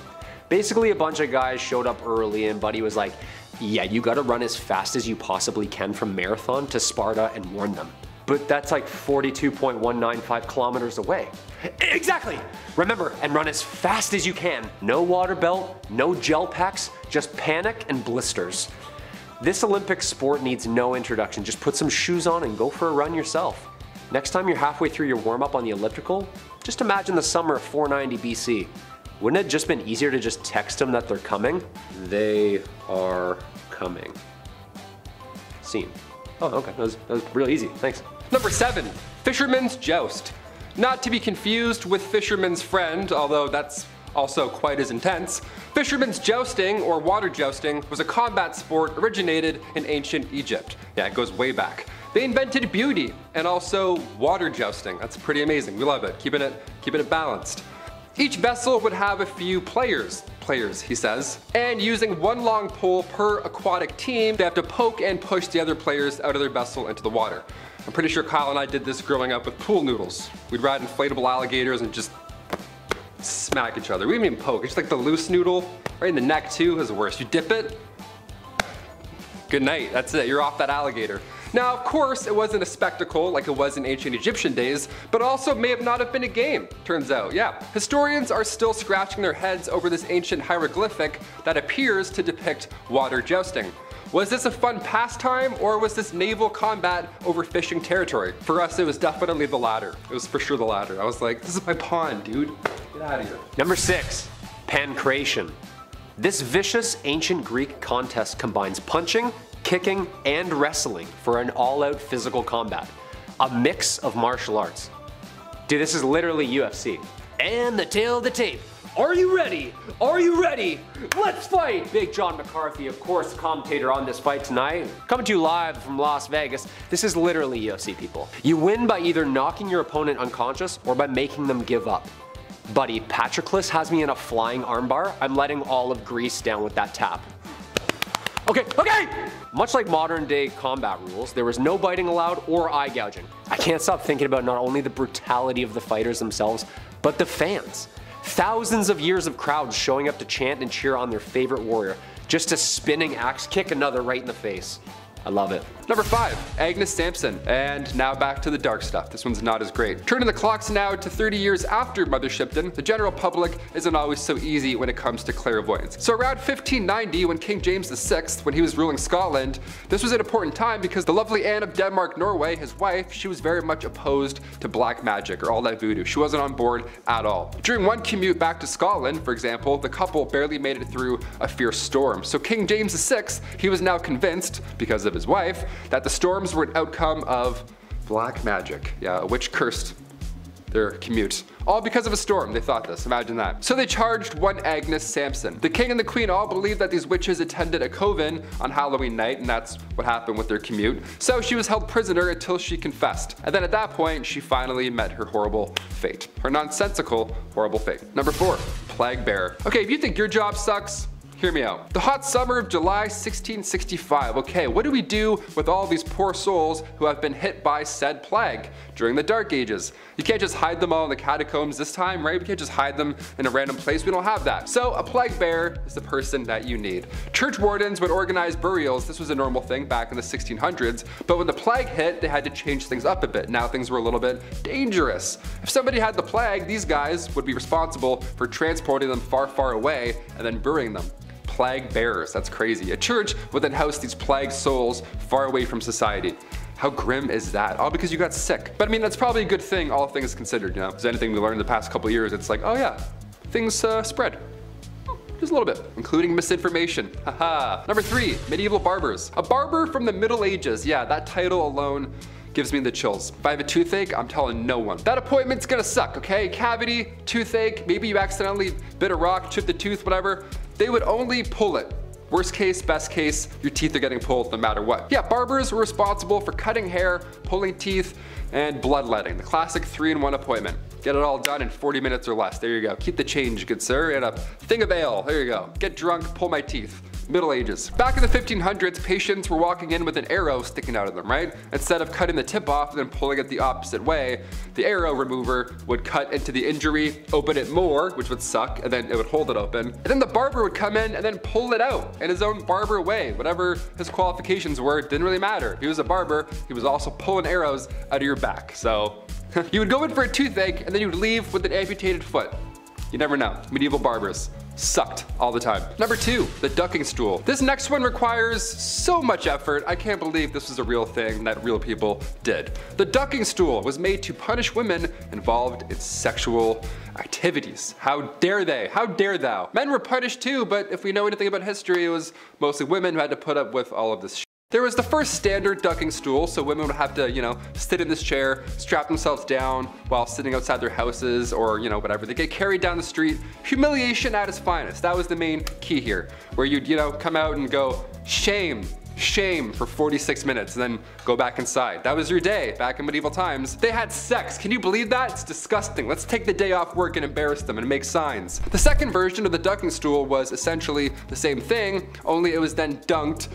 Basically a bunch of guys showed up early and Buddy was like, yeah, you gotta run as fast as you possibly can from Marathon to Sparta and warn them. But that's like 42.195 kilometers away. Exactly! Remember, and run as fast as you can. No water belt, no gel packs, just panic and blisters. This Olympic sport needs no introduction. Just put some shoes on and go for a run yourself. Next time you're halfway through your warm up on the elliptical, just imagine the summer of 490 BC. Wouldn't it just been easier to just text them that they're coming? They are coming. Scene. Oh, okay. That was, that was real easy. Thanks. Number seven, Fisherman's Joust. Not to be confused with Fisherman's Friend, although that's also quite as intense. Fisherman's jousting, or water jousting, was a combat sport originated in ancient Egypt. Yeah, it goes way back. They invented beauty and also water jousting. That's pretty amazing. We love it. Keeping it, keeping it balanced. Each vessel would have a few players, players he says, and using one long pole per aquatic team, they have to poke and push the other players out of their vessel into the water. I'm pretty sure Kyle and I did this growing up with pool noodles. We'd ride inflatable alligators and just smack each other. We didn't even poke, it's like the loose noodle, right in the neck too is worse. You dip it, good night, that's it, you're off that alligator. Now, of course, it wasn't a spectacle like it was in ancient Egyptian days, but also may have not have been a game, turns out, yeah. Historians are still scratching their heads over this ancient hieroglyphic that appears to depict water jousting. Was this a fun pastime or was this naval combat over fishing territory? For us, it was definitely the latter. It was for sure the latter. I was like, this is my pond, dude. Get out of here. Number six, pancration. This vicious ancient Greek contest combines punching, kicking, and wrestling for an all-out physical combat. A mix of martial arts. Dude, this is literally UFC. And the tale of the tape. Are you ready? Are you ready? Let's fight! Big John McCarthy, of course, commentator on this fight tonight. Coming to you live from Las Vegas. This is literally UFC, people. You win by either knocking your opponent unconscious or by making them give up. Buddy, Patroclus has me in a flying armbar. I'm letting all of Greece down with that tap. Okay, okay! Much like modern day combat rules, there was no biting allowed or eye gouging. I can't stop thinking about not only the brutality of the fighters themselves, but the fans. Thousands of years of crowds showing up to chant and cheer on their favorite warrior, just a spinning axe kick another right in the face. I love it. Number five, Agnes Sampson. And now back to the dark stuff. This one's not as great. Turning the clocks now to 30 years after Mother Shipton, the general public isn't always so easy when it comes to clairvoyance. So around 1590, when King James VI, when he was ruling Scotland, this was an important time because the lovely Anne of Denmark Norway, his wife, she was very much opposed to black magic or all that voodoo. She wasn't on board at all. During one commute back to Scotland, for example, the couple barely made it through a fierce storm. So King James VI, he was now convinced, because of of his wife that the storms were an outcome of black magic. Yeah, a witch cursed their commute. All because of a storm, they thought this, imagine that. So they charged one Agnes Sampson. The king and the queen all believed that these witches attended a coven on Halloween night and that's what happened with their commute. So she was held prisoner until she confessed. And then at that point, she finally met her horrible fate. Her nonsensical, horrible fate. Number four, plague bearer. Okay, if you think your job sucks, Hear me out. The hot summer of July 1665. Okay, what do we do with all these poor souls who have been hit by said plague during the Dark Ages? You can't just hide them all in the catacombs this time, right? We can't just hide them in a random place. We don't have that. So a plague bearer is the person that you need. Church wardens would organize burials. This was a normal thing back in the 1600s, but when the plague hit, they had to change things up a bit. Now things were a little bit dangerous. If somebody had the plague, these guys would be responsible for transporting them far, far away and then burying them plague bearers. That's crazy. A church would then house these plagued souls far away from society. How grim is that? All because you got sick. But I mean, that's probably a good thing, all things considered, you know? Is anything we learned in the past couple years, it's like, oh yeah, things uh, spread. Just a little bit, including misinformation. Haha. Number three, medieval barbers. A barber from the Middle Ages. Yeah, that title alone gives me the chills. If I have a toothache, I'm telling no one. That appointment's gonna suck, okay? Cavity, toothache, maybe you accidentally bit a rock, chipped the tooth, whatever. They would only pull it. Worst case, best case, your teeth are getting pulled no matter what. Yeah, barbers were responsible for cutting hair, pulling teeth, and bloodletting. The classic three-in-one appointment. Get it all done in 40 minutes or less. There you go. Keep the change, good sir, and a thing of ale. There you go. Get drunk, pull my teeth. Middle Ages. Back in the 1500s, patients were walking in with an arrow sticking out of them, right? Instead of cutting the tip off and then pulling it the opposite way, the arrow remover would cut into the injury, open it more, which would suck, and then it would hold it open. And then the barber would come in and then pull it out in his own barber way. Whatever his qualifications were, didn't really matter. He was a barber, he was also pulling arrows out of your back. So you would go in for a toothache and then you would leave with an amputated foot. You never know. Medieval barbers sucked all the time. Number two, the ducking stool. This next one requires so much effort, I can't believe this was a real thing that real people did. The ducking stool was made to punish women involved in sexual activities. How dare they? How dare thou? Men were punished too, but if we know anything about history, it was mostly women who had to put up with all of this there was the first standard ducking stool, so women would have to, you know, sit in this chair, strap themselves down while sitting outside their houses or, you know, whatever. They get carried down the street. Humiliation at its finest. That was the main key here, where you'd, you know, come out and go, shame, shame for 46 minutes and then go back inside. That was your day back in medieval times. They had sex. Can you believe that? It's disgusting. Let's take the day off work and embarrass them and make signs. The second version of the ducking stool was essentially the same thing, only it was then dunked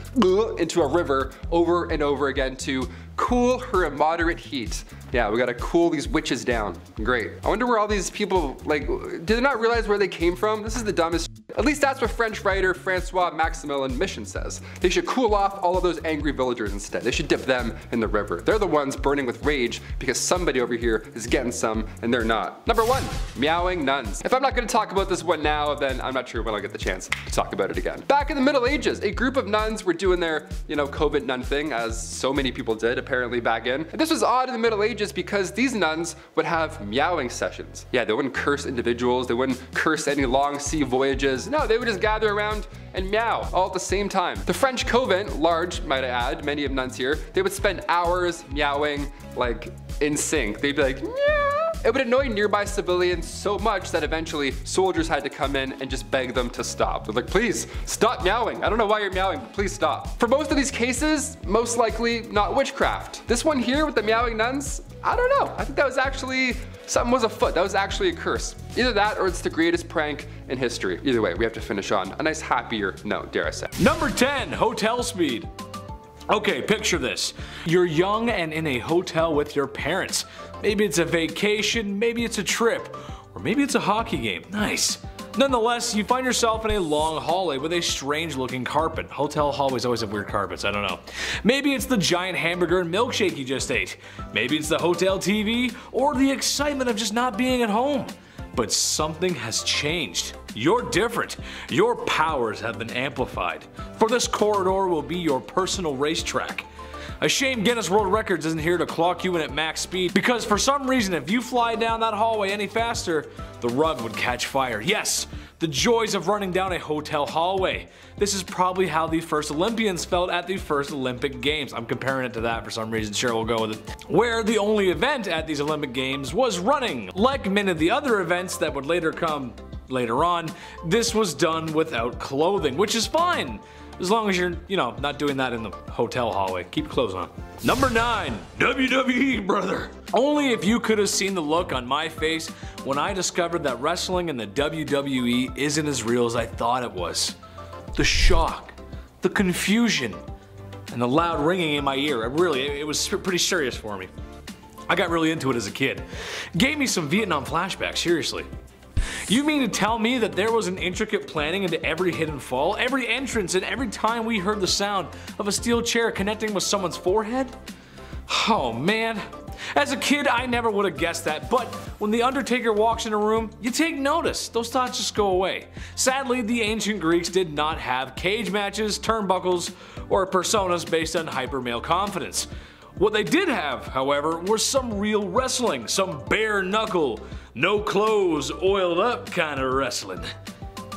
into a river over and over again to cool her immoderate heat. Yeah, we gotta cool these witches down. Great. I wonder where all these people, like, did they not realize where they came from? This is the dumbest At least that's what French writer Francois Maximilien Misson says. They should cool off all of those angry villagers instead. They should dip them in the river. They're the ones burning with rage because somebody over here is getting some and they're not. Number one, meowing nuns. If I'm not gonna talk about this one now, then I'm not sure when I'll get the chance to talk about it again. Back in the Middle Ages, a group of nuns were doing their, you know, COVID nun thing, as so many people did apparently back in. And this was odd in the Middle Ages because these nuns would have meowing sessions. Yeah, they wouldn't curse individuals, they wouldn't curse any long sea voyages. No, they would just gather around and meow all at the same time. The French convent, large might I add, many of nuns here, they would spend hours meowing like in sync. They'd be like, meow. It would annoy nearby civilians so much that eventually soldiers had to come in and just beg them to stop. They're like, please stop meowing. I don't know why you're meowing, but please stop. For most of these cases, most likely not witchcraft. This one here with the meowing nuns, I don't know. I think that was actually, something was afoot. That was actually a curse. Either that or it's the greatest prank in history. Either way, we have to finish on a nice happier note, dare I say. Number 10, hotel speed. Okay, picture this. You're young and in a hotel with your parents. Maybe it's a vacation, maybe it's a trip, or maybe it's a hockey game. Nice. Nonetheless, you find yourself in a long hallway with a strange looking carpet. Hotel hallways always have weird carpets, I don't know. Maybe it's the giant hamburger and milkshake you just ate. Maybe it's the hotel TV, or the excitement of just not being at home. But something has changed. You're different. Your powers have been amplified. For this corridor will be your personal racetrack. A shame Guinness World Records isn't here to clock you in at max speed because for some reason if you fly down that hallway any faster, the rug would catch fire. Yes, the joys of running down a hotel hallway. This is probably how the first Olympians felt at the first Olympic Games. I'm comparing it to that for some reason, sure we'll go with it. Where the only event at these Olympic Games was running. Like many of the other events that would later come later on, this was done without clothing, which is fine. As long as you're, you know, not doing that in the hotel hallway. Keep clothes on. Number 9. WWE, brother. Only if you could have seen the look on my face when I discovered that wrestling in the WWE isn't as real as I thought it was. The shock, the confusion, and the loud ringing in my ear. It really, it was pretty serious for me. I got really into it as a kid. Gave me some Vietnam flashbacks, seriously. You mean to tell me that there was an intricate planning into every hidden fall, every entrance, and every time we heard the sound of a steel chair connecting with someone's forehead? Oh man. As a kid, I never would have guessed that, but when The Undertaker walks in a room, you take notice. Those thoughts just go away. Sadly, the ancient Greeks did not have cage matches, turnbuckles, or personas based on hyper male confidence. What they did have, however, was some real wrestling, some bare knuckle, no clothes, oiled up kind of wrestling.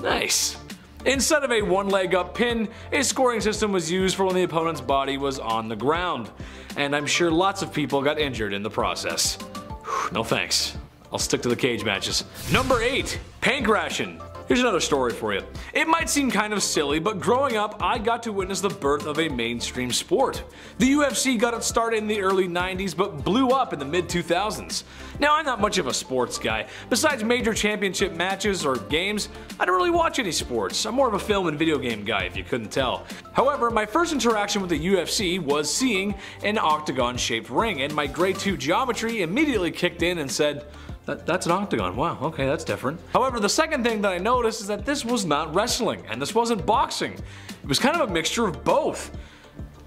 Nice. Instead of a one leg up pin, a scoring system was used for when the opponent's body was on the ground. And I'm sure lots of people got injured in the process. Whew, no thanks. I'll stick to the cage matches. Number 8. Pankration. Here's another story for you. It might seem kind of silly, but growing up, I got to witness the birth of a mainstream sport. The UFC got its start in the early 90s, but blew up in the mid 2000s. Now, I'm not much of a sports guy. Besides major championship matches or games, I don't really watch any sports. I'm more of a film and video game guy, if you couldn't tell. However, my first interaction with the UFC was seeing an octagon shaped ring, and my grade 2 geometry immediately kicked in and said, that, that's an octagon. Wow, okay, that's different. However, the second thing that I noticed is that this was not wrestling, and this wasn't boxing. It was kind of a mixture of both.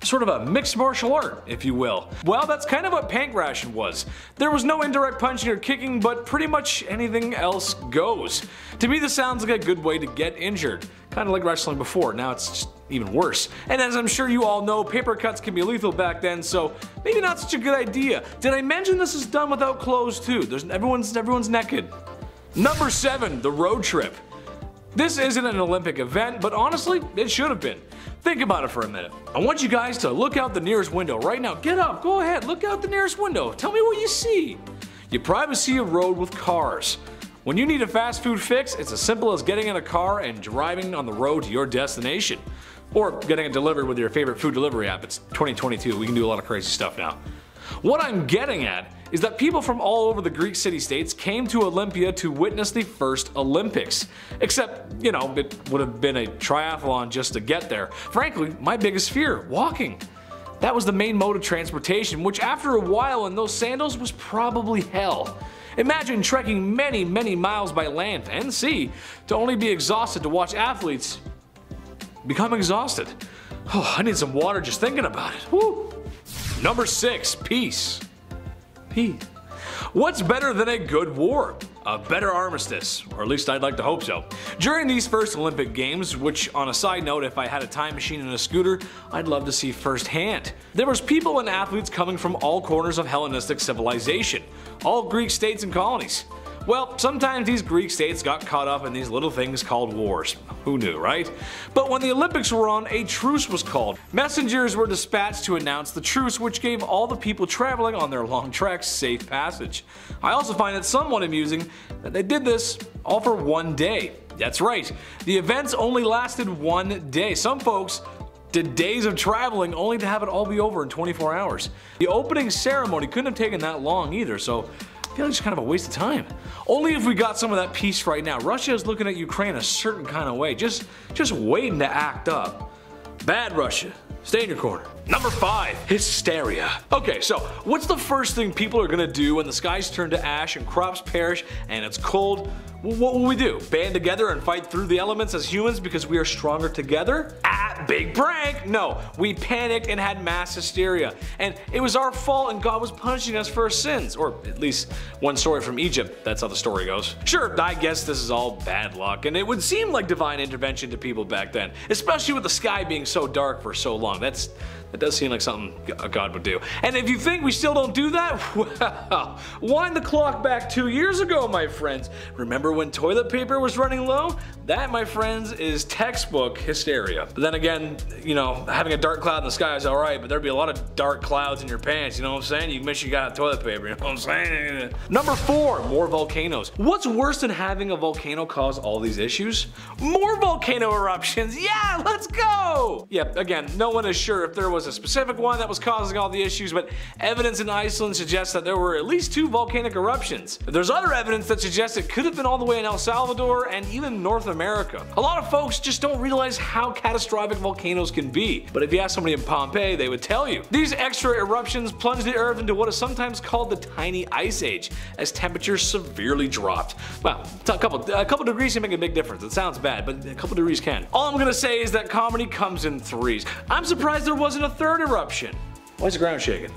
Sort of a mixed martial art, if you will. Well, that's kind of what Pankration was. There was no indirect punching or kicking, but pretty much anything else goes. To me, this sounds like a good way to get injured. Kind of like wrestling before, now it's even worse. And as I'm sure you all know, paper cuts can be lethal back then, so maybe not such a good idea. Did I mention this is done without clothes too? There's everyone's everyone's naked. Number 7, the road trip. This isn't an Olympic event, but honestly, it should have been. Think about it for a minute. I want you guys to look out the nearest window right now. Get up, go ahead, look out the nearest window. Tell me what you see. You probably see a road with cars. When you need a fast food fix, it's as simple as getting in a car and driving on the road to your destination. Or getting it delivered with your favorite food delivery app. It's 2022, we can do a lot of crazy stuff now. What I'm getting at is that people from all over the Greek city-states came to Olympia to witness the first Olympics. Except, you know, it would have been a triathlon just to get there. Frankly, my biggest fear, walking. That was the main mode of transportation, which after a while in those sandals was probably hell. Imagine trekking many, many miles by land and sea to only be exhausted to watch athletes become exhausted. Oh, I need some water just thinking about it. Woo. Number 6. Peace. Peace. What's better than a good war? A better armistice, or at least I'd like to hope so. During these first Olympic Games, which on a side note, if I had a time machine and a scooter, I'd love to see firsthand. There was people and athletes coming from all corners of Hellenistic civilization, all Greek states and colonies. Well, sometimes these Greek states got caught up in these little things called wars. Who knew, right? But when the Olympics were on, a truce was called. Messengers were dispatched to announce the truce, which gave all the people traveling on their long treks safe passage. I also find it somewhat amusing that they did this all for one day. That's right, the events only lasted one day. Some folks did days of traveling only to have it all be over in 24 hours. The opening ceremony couldn't have taken that long either, so I feel like it's kind of a waste of time. Only if we got some of that peace right now. Russia is looking at Ukraine a certain kind of way, just, just waiting to act up. Bad Russia. Stay in your corner. Number 5. Hysteria. Okay, so what's the first thing people are gonna do when the skies turn to ash and crops perish and it's cold? what will we do? Band together and fight through the elements as humans because we are stronger together? Ah, big prank! No, we panicked and had mass hysteria. And it was our fault and God was punishing us for our sins. Or at least one story from Egypt, that's how the story goes. Sure, I guess this is all bad luck, and it would seem like divine intervention to people back then, especially with the sky being so dark for so long. That's that does seem like something a God would do. And if you think we still don't do that, well, wind the clock back two years ago, my friends. Remember when toilet paper was running low? That, my friends, is textbook hysteria. But then again, you know, having a dark cloud in the sky is alright, but there'd be a lot of dark clouds in your pants, you know what I'm saying? You wish you got toilet paper, you know what I'm saying? Number four, more volcanoes. What's worse than having a volcano cause all these issues? More volcano eruptions, yeah, let's go! Yep, again, no one is sure if there was a specific one that was causing all the issues, but evidence in Iceland suggests that there were at least two volcanic eruptions. There's other evidence that suggests it could have been all the way in El Salvador and even North America. A lot of folks just don't realize how catastrophic volcanoes can be, but if you ask somebody in Pompeii, they would tell you. These extra eruptions plunged the earth into what is sometimes called the tiny ice age, as temperatures severely dropped. Well, a couple, a couple degrees can make a big difference. It sounds bad, but a couple degrees can. All I'm gonna say is that comedy comes in threes. I'm surprised there wasn't a third eruption. Why is the ground shaking?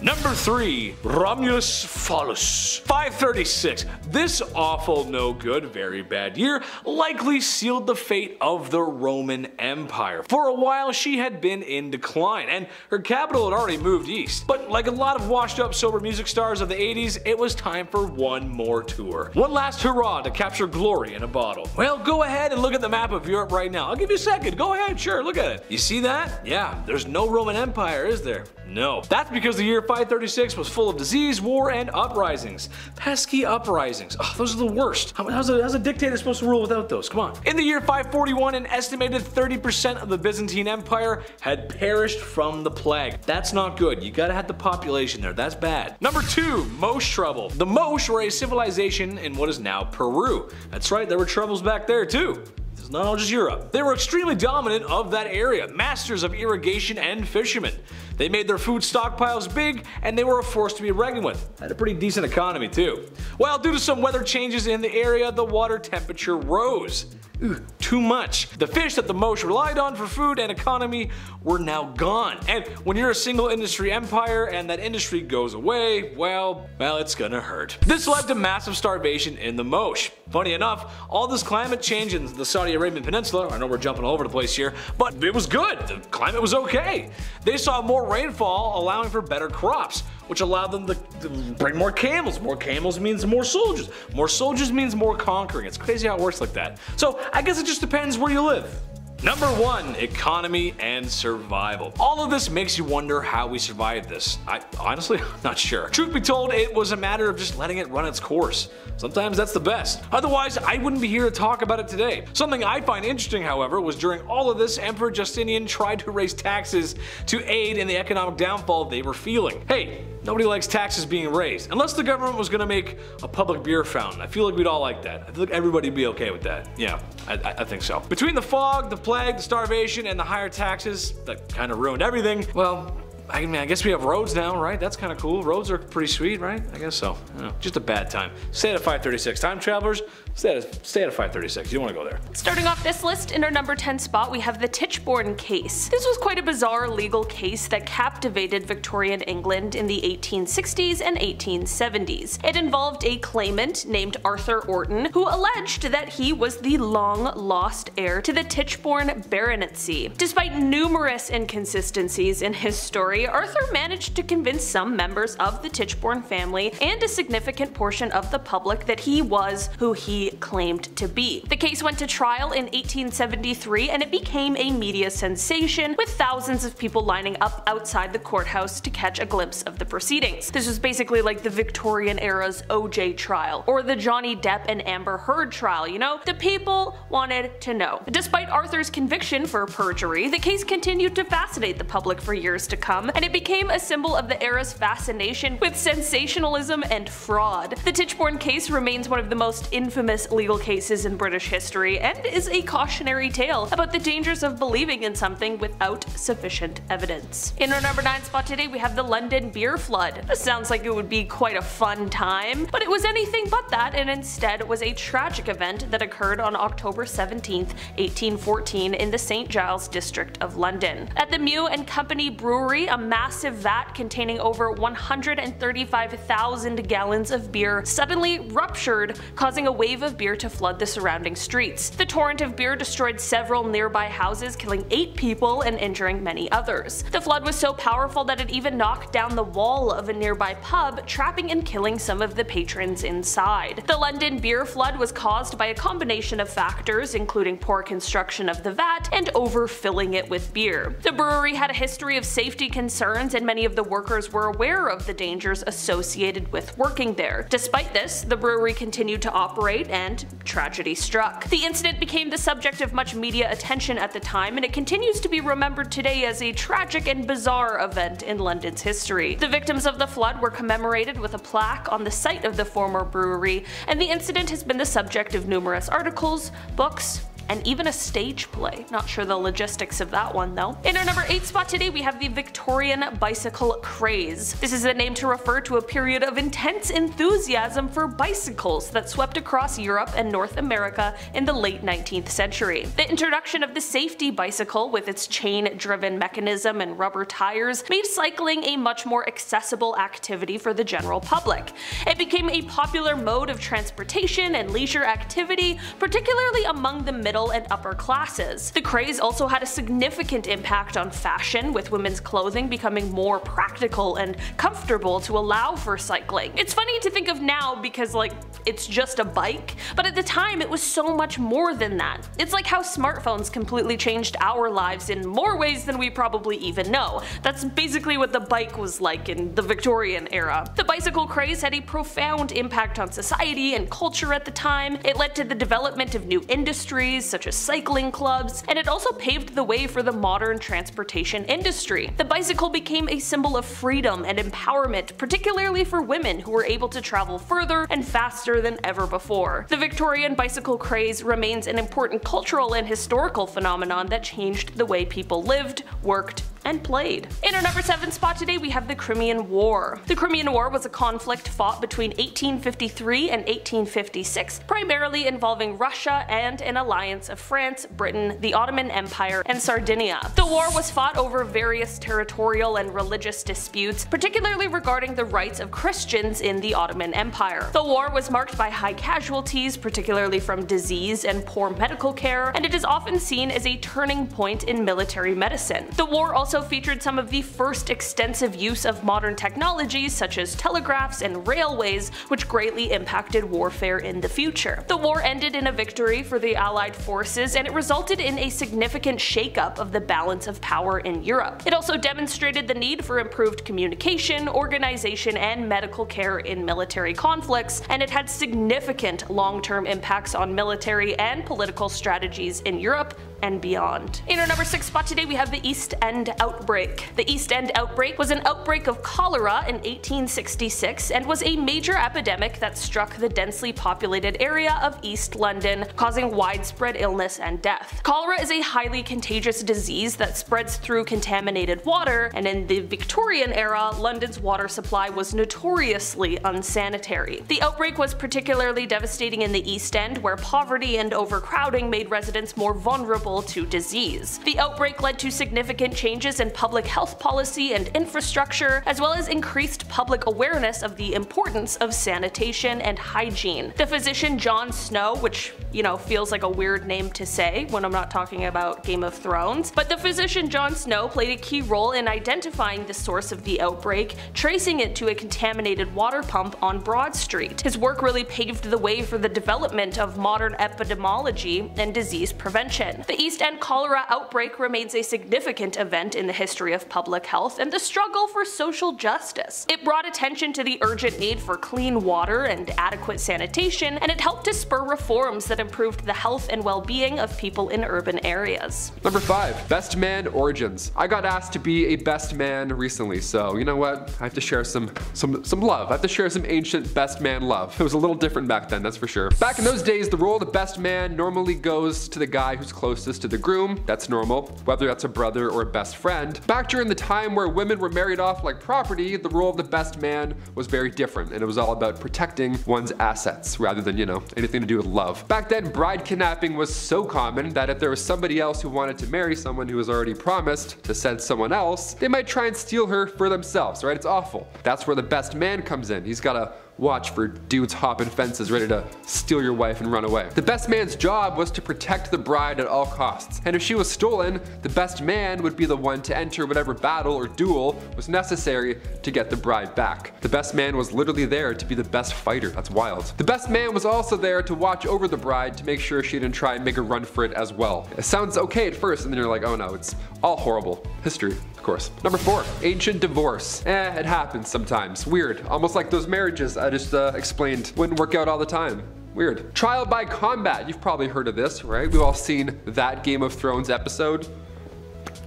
Number 3. Romulus Phallus. 536. This awful, no good, very bad year likely sealed the fate of the Roman Empire. For a while she had been in decline, and her capital had already moved east. But like a lot of washed up sober music stars of the 80s, it was time for one more tour. One last hurrah to capture glory in a bottle. Well, go ahead and look at the map of Europe right now. I'll give you a second. Go ahead, sure, look at it. You see that? Yeah, there's no Roman Empire, is there? No. That's because the year 536 was full of disease, war, and uprisings. Pesky uprisings. Ugh, those are the worst. How, how's, a, how's a dictator supposed to rule without those? Come on. In the year 541, an estimated 30% of the Byzantine Empire had perished from the plague. That's not good. You gotta have the population there. That's bad. Number two, Moche trouble. The Moche were a civilization in what is now Peru. That's right, there were troubles back there too. It's not all just Europe. They were extremely dominant of that area, masters of irrigation and fishermen. They made their food stockpiles big, and they were a force to be reckoned with. Had a pretty decent economy too. Well, due to some weather changes in the area, the water temperature rose. Ooh, too much. The fish that the Moche relied on for food and economy were now gone. And when you're a single industry empire and that industry goes away, well, well, it's gonna hurt. This led to massive starvation in the Moche. Funny enough, all this climate change in the Saudi Arabian Peninsula, I know we're jumping all over the place here, but it was good. The climate was okay. They saw more rainfall, allowing for better crops which allowed them to, to, bring more camels. More camels means more soldiers. More soldiers means more conquering. It's crazy how it works like that. So I guess it just depends where you live. Number 1. Economy and survival. All of this makes you wonder how we survived this. I honestly, not sure. Truth be told, it was a matter of just letting it run its course. Sometimes that's the best. Otherwise, I wouldn't be here to talk about it today. Something I find interesting, however, was during all of this, Emperor Justinian tried to raise taxes to aid in the economic downfall they were feeling. Hey, Nobody likes taxes being raised. Unless the government was gonna make a public beer fountain. I feel like we'd all like that. I feel like everybody'd be okay with that. Yeah, I, I think so. Between the fog, the plague, the starvation, and the higher taxes that kind of ruined everything, well, I mean, I guess we have roads now, right? That's kind of cool. Roads are pretty sweet, right? I guess so. I just a bad time. Stay at 536. Time travelers, stay at, stay at 536. You don't want to go there. Starting off this list, in our number 10 spot, we have the Tichborne case. This was quite a bizarre legal case that captivated Victorian England in the 1860s and 1870s. It involved a claimant named Arthur Orton, who alleged that he was the long lost heir to the Tichborne baronetcy. Despite numerous inconsistencies in his story, story, Arthur managed to convince some members of the Tichborne family and a significant portion of the public that he was who he claimed to be. The case went to trial in 1873 and it became a media sensation with thousands of people lining up outside the courthouse to catch a glimpse of the proceedings. This was basically like the Victorian era's OJ trial or the Johnny Depp and Amber Heard trial, you know? The people wanted to know. Despite Arthur's conviction for perjury, the case continued to fascinate the public for years to come and it became a symbol of the era's fascination with sensationalism and fraud. The Tichborne case remains one of the most infamous legal cases in British history and is a cautionary tale about the dangers of believing in something without sufficient evidence. In our number 9 spot today we have the London beer flood. This sounds like it would be quite a fun time, but it was anything but that and instead was a tragic event that occurred on October 17, 1814 in the St Giles district of London. At the Meux and Company Brewery, a massive vat containing over 135,000 gallons of beer suddenly ruptured, causing a wave of beer to flood the surrounding streets. The torrent of beer destroyed several nearby houses, killing 8 people and injuring many others. The flood was so powerful that it even knocked down the wall of a nearby pub, trapping and killing some of the patrons inside. The London beer flood was caused by a combination of factors, including poor construction of the vat and overfilling it with beer. The brewery had a history of safety concerns and many of the workers were aware of the dangers associated with working there. Despite this, the brewery continued to operate and tragedy struck. The incident became the subject of much media attention at the time and it continues to be remembered today as a tragic and bizarre event in London's history. The victims of the flood were commemorated with a plaque on the site of the former brewery and the incident has been the subject of numerous articles, books, and even a stage play. Not sure the logistics of that one though. In our number 8 spot today we have the Victorian bicycle craze. This is a name to refer to a period of intense enthusiasm for bicycles that swept across Europe and North America in the late 19th century. The introduction of the safety bicycle with its chain-driven mechanism and rubber tires made cycling a much more accessible activity for the general public. It became a popular mode of transportation and leisure activity, particularly among the middle and upper classes. The craze also had a significant impact on fashion, with women's clothing becoming more practical and comfortable to allow for cycling. It's funny to think of now because like it's just a bike, but at the time it was so much more than that. It's like how smartphones completely changed our lives in more ways than we probably even know. That's basically what the bike was like in the Victorian era. The bicycle craze had a profound impact on society and culture at the time. It led to the development of new industries such as cycling clubs, and it also paved the way for the modern transportation industry. The bicycle became a symbol of freedom and empowerment, particularly for women who were able to travel further and faster than ever before. The Victorian bicycle craze remains an important cultural and historical phenomenon that changed the way people lived, worked, and played. In our number 7 spot today we have the Crimean War. The Crimean War was a conflict fought between 1853 and 1856, primarily involving Russia and an alliance of France, Britain, the Ottoman Empire, and Sardinia. The war was fought over various territorial and religious disputes, particularly regarding the rights of Christians in the Ottoman Empire. The war was marked by high casualties, particularly from disease and poor medical care, and it is often seen as a turning point in military medicine. The war also featured some of the first extensive use of modern technologies such as telegraphs and railways, which greatly impacted warfare in the future. The war ended in a victory for the Allied forces, and it resulted in a significant shakeup of the balance of power in Europe. It also demonstrated the need for improved communication, organization, and medical care in military conflicts, and it had significant long-term impacts on military and political strategies in Europe, and beyond. In our number 6 spot today we have the East End outbreak. The East End outbreak was an outbreak of cholera in 1866 and was a major epidemic that struck the densely populated area of East London, causing widespread illness and death. Cholera is a highly contagious disease that spreads through contaminated water, and in the Victorian era, London's water supply was notoriously unsanitary. The outbreak was particularly devastating in the East End, where poverty and overcrowding made residents more vulnerable to disease. The outbreak led to significant changes in public health policy and infrastructure, as well as increased public awareness of the importance of sanitation and hygiene. The physician John Snow, which, you know, feels like a weird name to say when I'm not talking about Game of Thrones, but the physician John Snow played a key role in identifying the source of the outbreak, tracing it to a contaminated water pump on Broad Street. His work really paved the way for the development of modern epidemiology and disease prevention. The East End cholera outbreak remains a significant event in the history of public health and the struggle for social justice. It brought attention to the urgent need for clean water and adequate sanitation, and it helped to spur reforms that improved the health and well-being of people in urban areas. Number 5. Best Man Origins. I got asked to be a best man recently, so you know what? I have to share some, some, some love. I have to share some ancient best man love. It was a little different back then, that's for sure. Back in those days, the role of the best man normally goes to the guy who's closest to the groom. That's normal, whether that's a brother or a best friend. Back during the time where women were married off like property, the role of the best man was very different, and it was all about protecting one's assets rather than, you know, anything to do with love. Back then, bride kidnapping was so common that if there was somebody else who wanted to marry someone who was already promised to send someone else, they might try and steal her for themselves, right? It's awful. That's where the best man comes in. He's gotta watch for dudes hopping fences ready to steal your wife and run away. The best man's job was to protect the bride at all costs, and if she was stolen, the best man would be the one to enter whatever battle or duel was necessary to get the bride back. The best man was literally there to be the best fighter, that's wild. The best man was also there to watch over the bride to make sure she didn't try and make a run for it as well. It sounds okay at first, and then you're like, oh no, it's all horrible. History, course. Number four, ancient divorce. Eh, it happens sometimes. Weird, almost like those marriages I just uh, explained wouldn't work out all the time. Weird. Trial by combat. You've probably heard of this, right? We've all seen that Game of Thrones episode.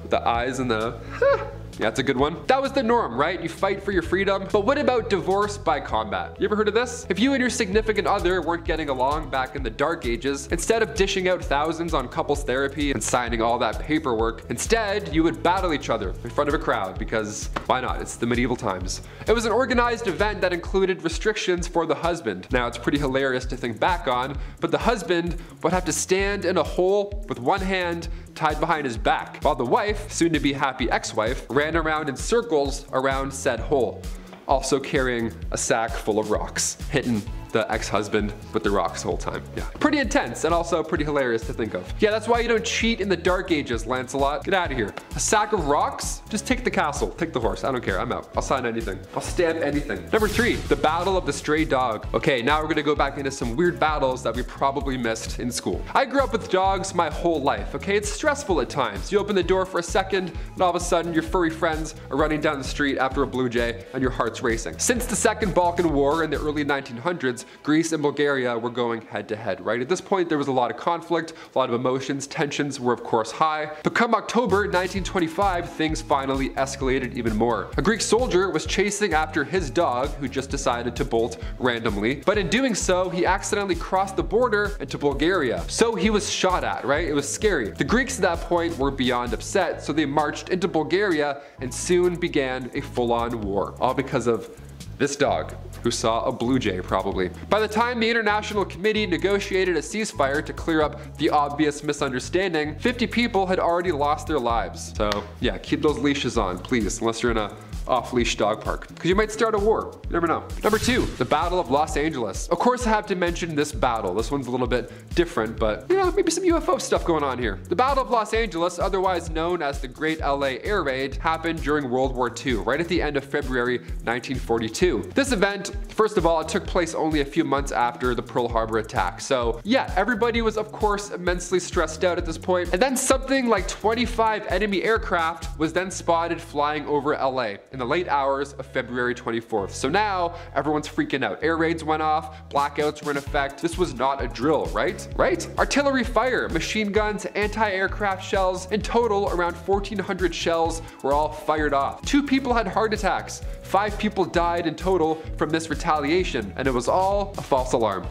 The eyes and the, That's a good one. That was the norm, right? You fight for your freedom. But what about divorce by combat? You ever heard of this? If you and your significant other weren't getting along back in the dark ages, instead of dishing out thousands on couples therapy and signing all that paperwork, instead you would battle each other in front of a crowd because why not? It's the medieval times. It was an organized event that included restrictions for the husband. Now it's pretty hilarious to think back on, but the husband would have to stand in a hole with one hand tied behind his back, while the wife, soon to be happy ex-wife, ran around in circles around said hole, also carrying a sack full of rocks, hitting the ex-husband with the rocks the whole time. Yeah. Pretty intense and also pretty hilarious to think of. Yeah, that's why you don't cheat in the dark ages, Lancelot. Get out of here. A sack of rocks? Just take the castle, take the horse. I don't care, I'm out. I'll sign anything. I'll stamp anything. Number three, the Battle of the Stray Dog. Okay, now we're gonna go back into some weird battles that we probably missed in school. I grew up with dogs my whole life, okay? It's stressful at times. You open the door for a second, and all of a sudden your furry friends are running down the street after a blue jay, and your heart's racing. Since the Second Balkan War in the early 1900s, Greece and Bulgaria were going head to head, right? At this point, there was a lot of conflict, a lot of emotions, tensions were of course high. But come October 1925, things finally escalated even more. A Greek soldier was chasing after his dog, who just decided to bolt randomly. But in doing so, he accidentally crossed the border into Bulgaria. So he was shot at, right? It was scary. The Greeks at that point were beyond upset, so they marched into Bulgaria and soon began a full-on war. All because of this dog, who saw a blue jay probably. By the time the International Committee negotiated a ceasefire to clear up the obvious misunderstanding, 50 people had already lost their lives. So yeah, keep those leashes on, please, unless you're in a off-leash dog park, because you might start a war. You never know. Number two, the Battle of Los Angeles. Of course, I have to mention this battle. This one's a little bit different, but you know, maybe some UFO stuff going on here. The Battle of Los Angeles, otherwise known as the Great LA Air Raid, happened during World War II, right at the end of February 1942. This event, first of all, it took place only a few months after the Pearl Harbor attack. So yeah, everybody was of course immensely stressed out at this point. And then something like 25 enemy aircraft was then spotted flying over LA in the late hours of February 24th. So now everyone's freaking out. Air raids went off, blackouts were in effect. This was not a drill, right? Right? Artillery fire, machine guns, anti-aircraft shells. In total, around 1,400 shells were all fired off. Two people had heart attacks. Five people died in total from this retaliation, and it was all a false alarm.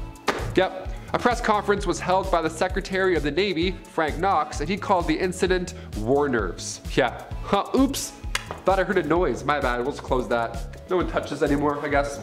Yep, a press conference was held by the Secretary of the Navy, Frank Knox, and he called the incident war nerves. Yeah, huh, oops, thought I heard a noise, my bad, we'll just close that. No one touches anymore, I guess.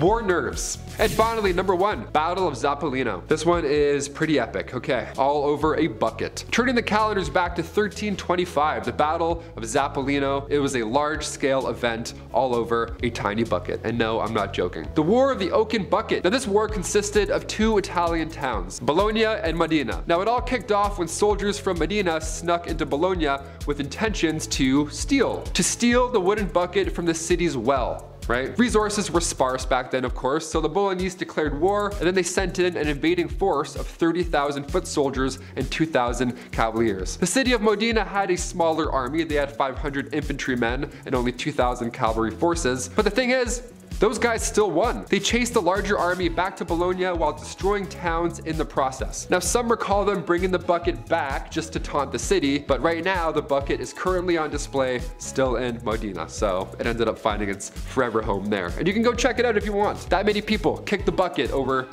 War nerves. And finally, number one, Battle of Zappolino. This one is pretty epic, okay? All over a bucket. Turning the calendars back to 1325, the Battle of Zappolino, it was a large scale event all over a tiny bucket. And no, I'm not joking. The War of the Oaken Bucket. Now this war consisted of two Italian towns, Bologna and Modena. Now it all kicked off when soldiers from Modena snuck into Bologna with intentions to steal. To steal the wooden bucket from the city's well right? Resources were sparse back then, of course, so the Bolognese declared war, and then they sent in an invading force of 30,000 foot soldiers and 2,000 cavaliers. The city of Modena had a smaller army, they had 500 infantrymen and only 2,000 cavalry forces, but the thing is, those guys still won. They chased the larger army back to Bologna while destroying towns in the process. Now some recall them bringing the bucket back just to taunt the city, but right now the bucket is currently on display still in Modena. So it ended up finding its forever home there. And you can go check it out if you want. That many people kicked the bucket over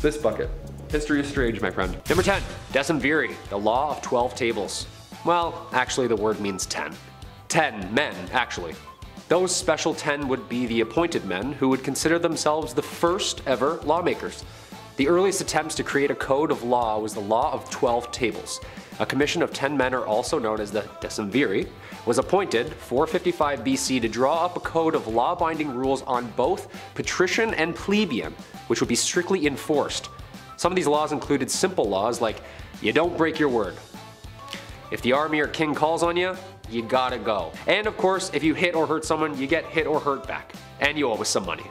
this bucket. History is strange, my friend. Number 10, Decemviri, the law of 12 tables. Well, actually the word means 10. 10 men, actually. Those special 10 would be the appointed men who would consider themselves the first ever lawmakers. The earliest attempts to create a code of law was the Law of 12 Tables. A commission of 10 men, or also known as the Decemviri, was appointed 455 BC to draw up a code of law-binding rules on both patrician and plebeian, which would be strictly enforced. Some of these laws included simple laws like you don't break your word. If the army or king calls on you, you gotta go. And of course, if you hit or hurt someone, you get hit or hurt back. And you owe us some money.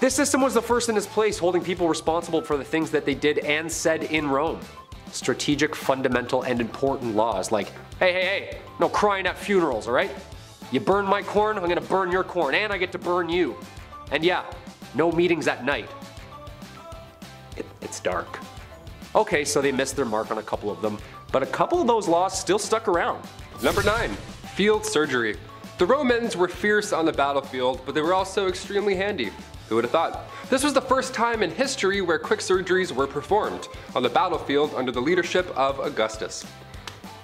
This system was the first in its place, holding people responsible for the things that they did and said in Rome. Strategic, fundamental, and important laws like, hey, hey, hey, no crying at funerals, alright? You burn my corn, I'm gonna burn your corn, and I get to burn you. And yeah, no meetings at night. It, it's dark. Okay, so they missed their mark on a couple of them, but a couple of those laws still stuck around. Number 9. Field surgery. The Romans were fierce on the battlefield, but they were also extremely handy. Who would have thought? This was the first time in history where quick surgeries were performed on the battlefield under the leadership of Augustus.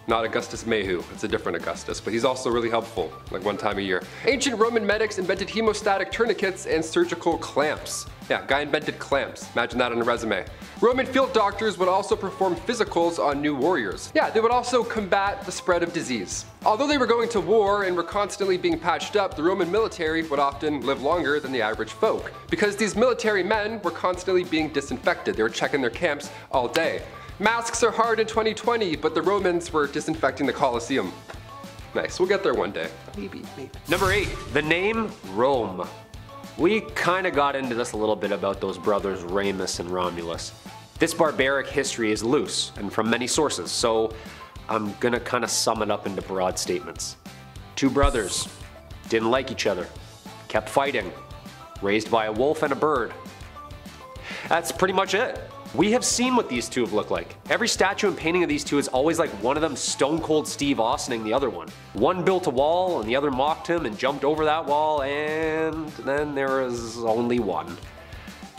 Not Augustus Mayhew, it's a different Augustus, but he's also really helpful, like one time a year. Ancient Roman medics invented hemostatic tourniquets and surgical clamps. Yeah, guy invented clamps. Imagine that on a resume. Roman field doctors would also perform physicals on new warriors. Yeah, they would also combat the spread of disease. Although they were going to war and were constantly being patched up, the Roman military would often live longer than the average folk. Because these military men were constantly being disinfected. They were checking their camps all day. Masks are hard in 2020, but the Romans were disinfecting the Colosseum. Nice, we'll get there one day. Maybe, maybe. Number 8. The name Rome. We kinda got into this a little bit about those brothers Remus and Romulus. This barbaric history is loose and from many sources, so I'm gonna kinda sum it up into broad statements. Two brothers, didn't like each other, kept fighting, raised by a wolf and a bird. That's pretty much it. We have seen what these two have looked like. Every statue and painting of these two is always like one of them stone cold Steve Austining the other one. One built a wall and the other mocked him and jumped over that wall and then there is only one.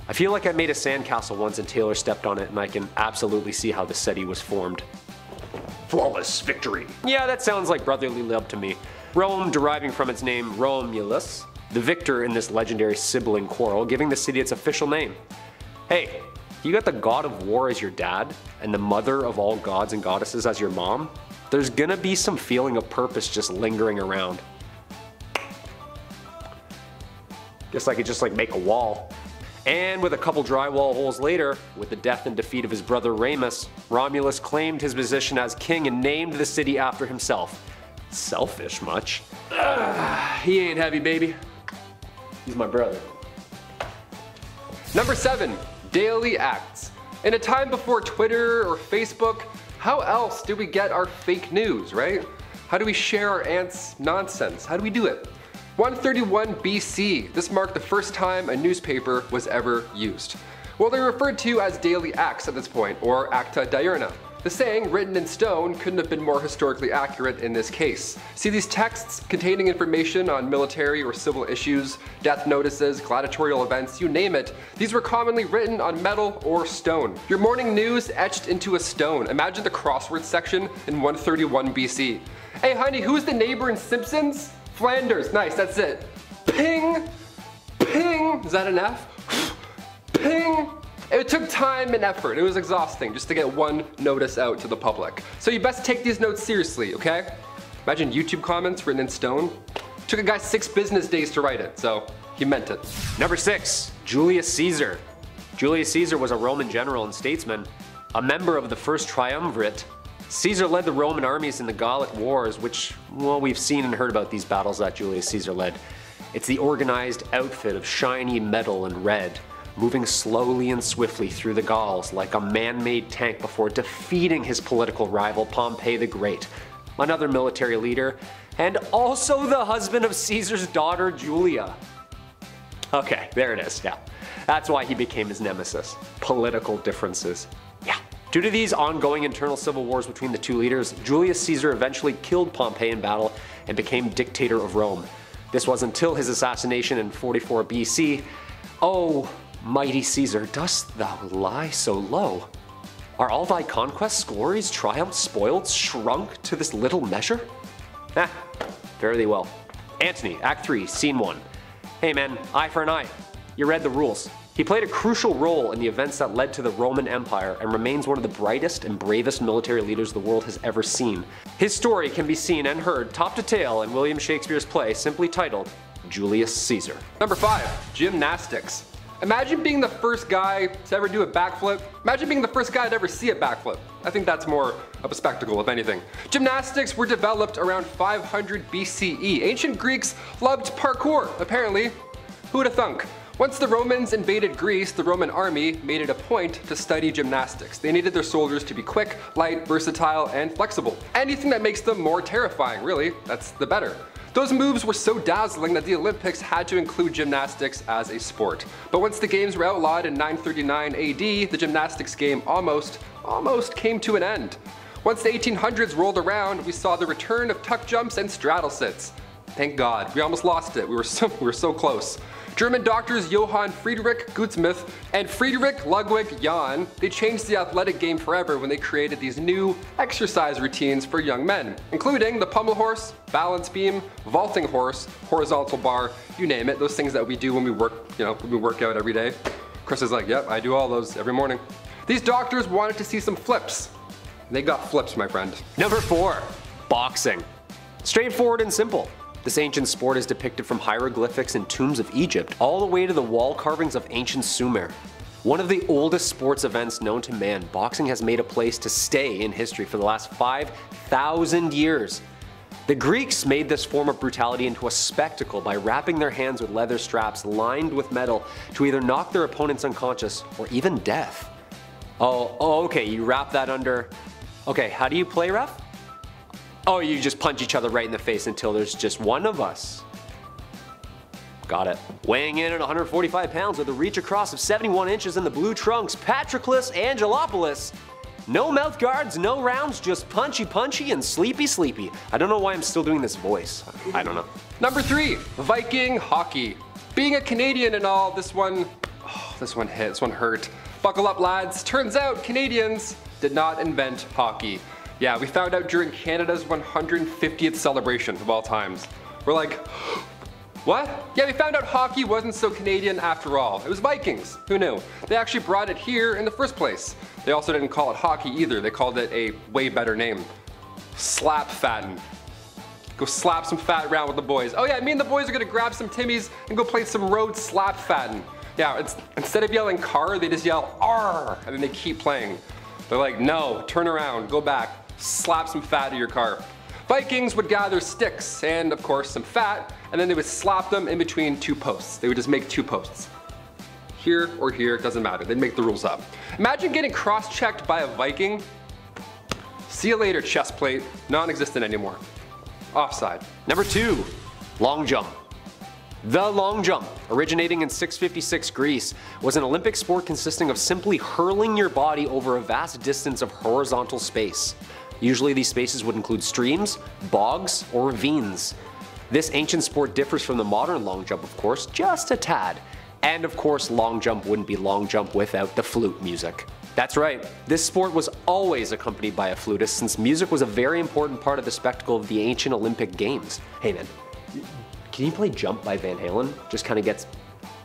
I feel like I made a sandcastle once and Taylor stepped on it and I can absolutely see how the city was formed. Flawless victory. Yeah, that sounds like brotherly love to me. Rome deriving from its name Romulus, the victor in this legendary sibling quarrel, giving the city its official name. Hey, you got the god of war as your dad, and the mother of all gods and goddesses as your mom, there's gonna be some feeling of purpose just lingering around. Guess I could just like make a wall. And with a couple drywall holes later, with the death and defeat of his brother Remus, Romulus claimed his position as king and named the city after himself. Selfish much? He ain't heavy, baby. He's my brother. Number 7. Daily Acts. In a time before Twitter or Facebook, how else do we get our fake news, right? How do we share our aunt's nonsense? How do we do it? 131 BC, this marked the first time a newspaper was ever used. Well, they're referred to as daily acts at this point, or acta diurna. The saying, written in stone, couldn't have been more historically accurate in this case. See these texts containing information on military or civil issues, death notices, gladiatorial events, you name it, these were commonly written on metal or stone. Your morning news etched into a stone. Imagine the crossword section in 131 BC. Hey honey, who's the neighbor in Simpsons? Flanders, nice, that's it. Ping, ping, is that an F? Ping, it took time and effort. It was exhausting just to get one notice out to the public. So you best take these notes seriously, okay? Imagine YouTube comments written in stone. Took a guy six business days to write it, so he meant it. Number 6. Julius Caesar. Julius Caesar was a Roman general and statesman, a member of the first triumvirate. Caesar led the Roman armies in the Gallic Wars, which, well, we've seen and heard about these battles that Julius Caesar led. It's the organized outfit of shiny metal and red, moving slowly and swiftly through the Gauls like a man-made tank before defeating his political rival Pompey the Great, another military leader, and also the husband of Caesar's daughter Julia. Okay, there it is, yeah. That's why he became his nemesis. Political differences. Yeah. Due to these ongoing internal civil wars between the two leaders, Julius Caesar eventually killed Pompey in battle and became dictator of Rome. This was until his assassination in 44 BC. Oh, mighty Caesar, dost thou lie so low? Are all thy conquests, glories, triumphs, spoiled, shrunk to this little measure? Ah, fairly well. Antony, Act 3, Scene 1. Hey man, eye for an eye. You read the rules. He played a crucial role in the events that led to the Roman Empire and remains one of the brightest and bravest military leaders the world has ever seen. His story can be seen and heard top to tail in William Shakespeare's play simply titled Julius Caesar. Number 5. Gymnastics. Imagine being the first guy to ever do a backflip. Imagine being the first guy to ever see a backflip. I think that's more of a spectacle, if anything. Gymnastics were developed around 500 BCE. Ancient Greeks loved parkour, apparently. Who would have thunk? Once the Romans invaded Greece, the Roman army made it a point to study gymnastics. They needed their soldiers to be quick, light, versatile, and flexible. Anything that makes them more terrifying, really, that's the better. Those moves were so dazzling that the Olympics had to include gymnastics as a sport. But once the games were outlawed in 939 AD, the gymnastics game almost, almost came to an end. Once the 1800s rolled around, we saw the return of tuck jumps and straddle sits. Thank God. We almost lost it. We were so, we were so close. German doctors Johann Friedrich Gutsmuth and Friedrich Ludwig Jahn, they changed the athletic game forever when they created these new exercise routines for young men, including the pommel horse, balance beam, vaulting horse, horizontal bar, you name it, those things that we do when we work, you know, when we work out every day. Chris is like, yep, I do all those every morning. These doctors wanted to see some flips. They got flips, my friend. Number four, boxing. Straightforward and simple. This ancient sport is depicted from hieroglyphics and tombs of Egypt all the way to the wall carvings of ancient Sumer. One of the oldest sports events known to man, boxing has made a place to stay in history for the last 5,000 years. The Greeks made this form of brutality into a spectacle by wrapping their hands with leather straps lined with metal to either knock their opponents unconscious or even death. Oh, oh okay, you wrap that under... Okay, how do you play ref? Oh, you just punch each other right in the face until there's just one of us. Got it. Weighing in at 145 pounds with a reach across of 71 inches in the blue trunks, Patroclus Angelopoulos. No mouth guards, no rounds, just punchy punchy and sleepy sleepy. I don't know why I'm still doing this voice. I don't know. Number three, Viking hockey. Being a Canadian and all, this one, oh, this one hit, this one hurt. Buckle up lads, turns out Canadians did not invent hockey. Yeah, we found out during Canada's 150th celebration of all times. We're like, what? Yeah, we found out hockey wasn't so Canadian after all. It was Vikings. Who knew? They actually brought it here in the first place. They also didn't call it hockey either. They called it a way better name. Slap fatten. Go slap some fat around with the boys. Oh yeah, me and the boys are gonna grab some Timmies and go play some road slap fatten. Yeah, instead of yelling car, they just yell R, and then they keep playing. They're like, no, turn around, go back slap some fat in your car. Vikings would gather sticks and, of course, some fat, and then they would slap them in between two posts. They would just make two posts. Here or here, doesn't matter. They'd make the rules up. Imagine getting cross-checked by a Viking. See you later, chest plate. Non-existent anymore. Offside. Number two, long jump. The long jump, originating in 656 Greece, was an Olympic sport consisting of simply hurling your body over a vast distance of horizontal space. Usually these spaces would include streams, bogs, or ravines. This ancient sport differs from the modern long jump of course, just a tad. And of course long jump wouldn't be long jump without the flute music. That's right, this sport was always accompanied by a flutist since music was a very important part of the spectacle of the ancient Olympic Games. Hey man, can you play Jump by Van Halen? Just kind of gets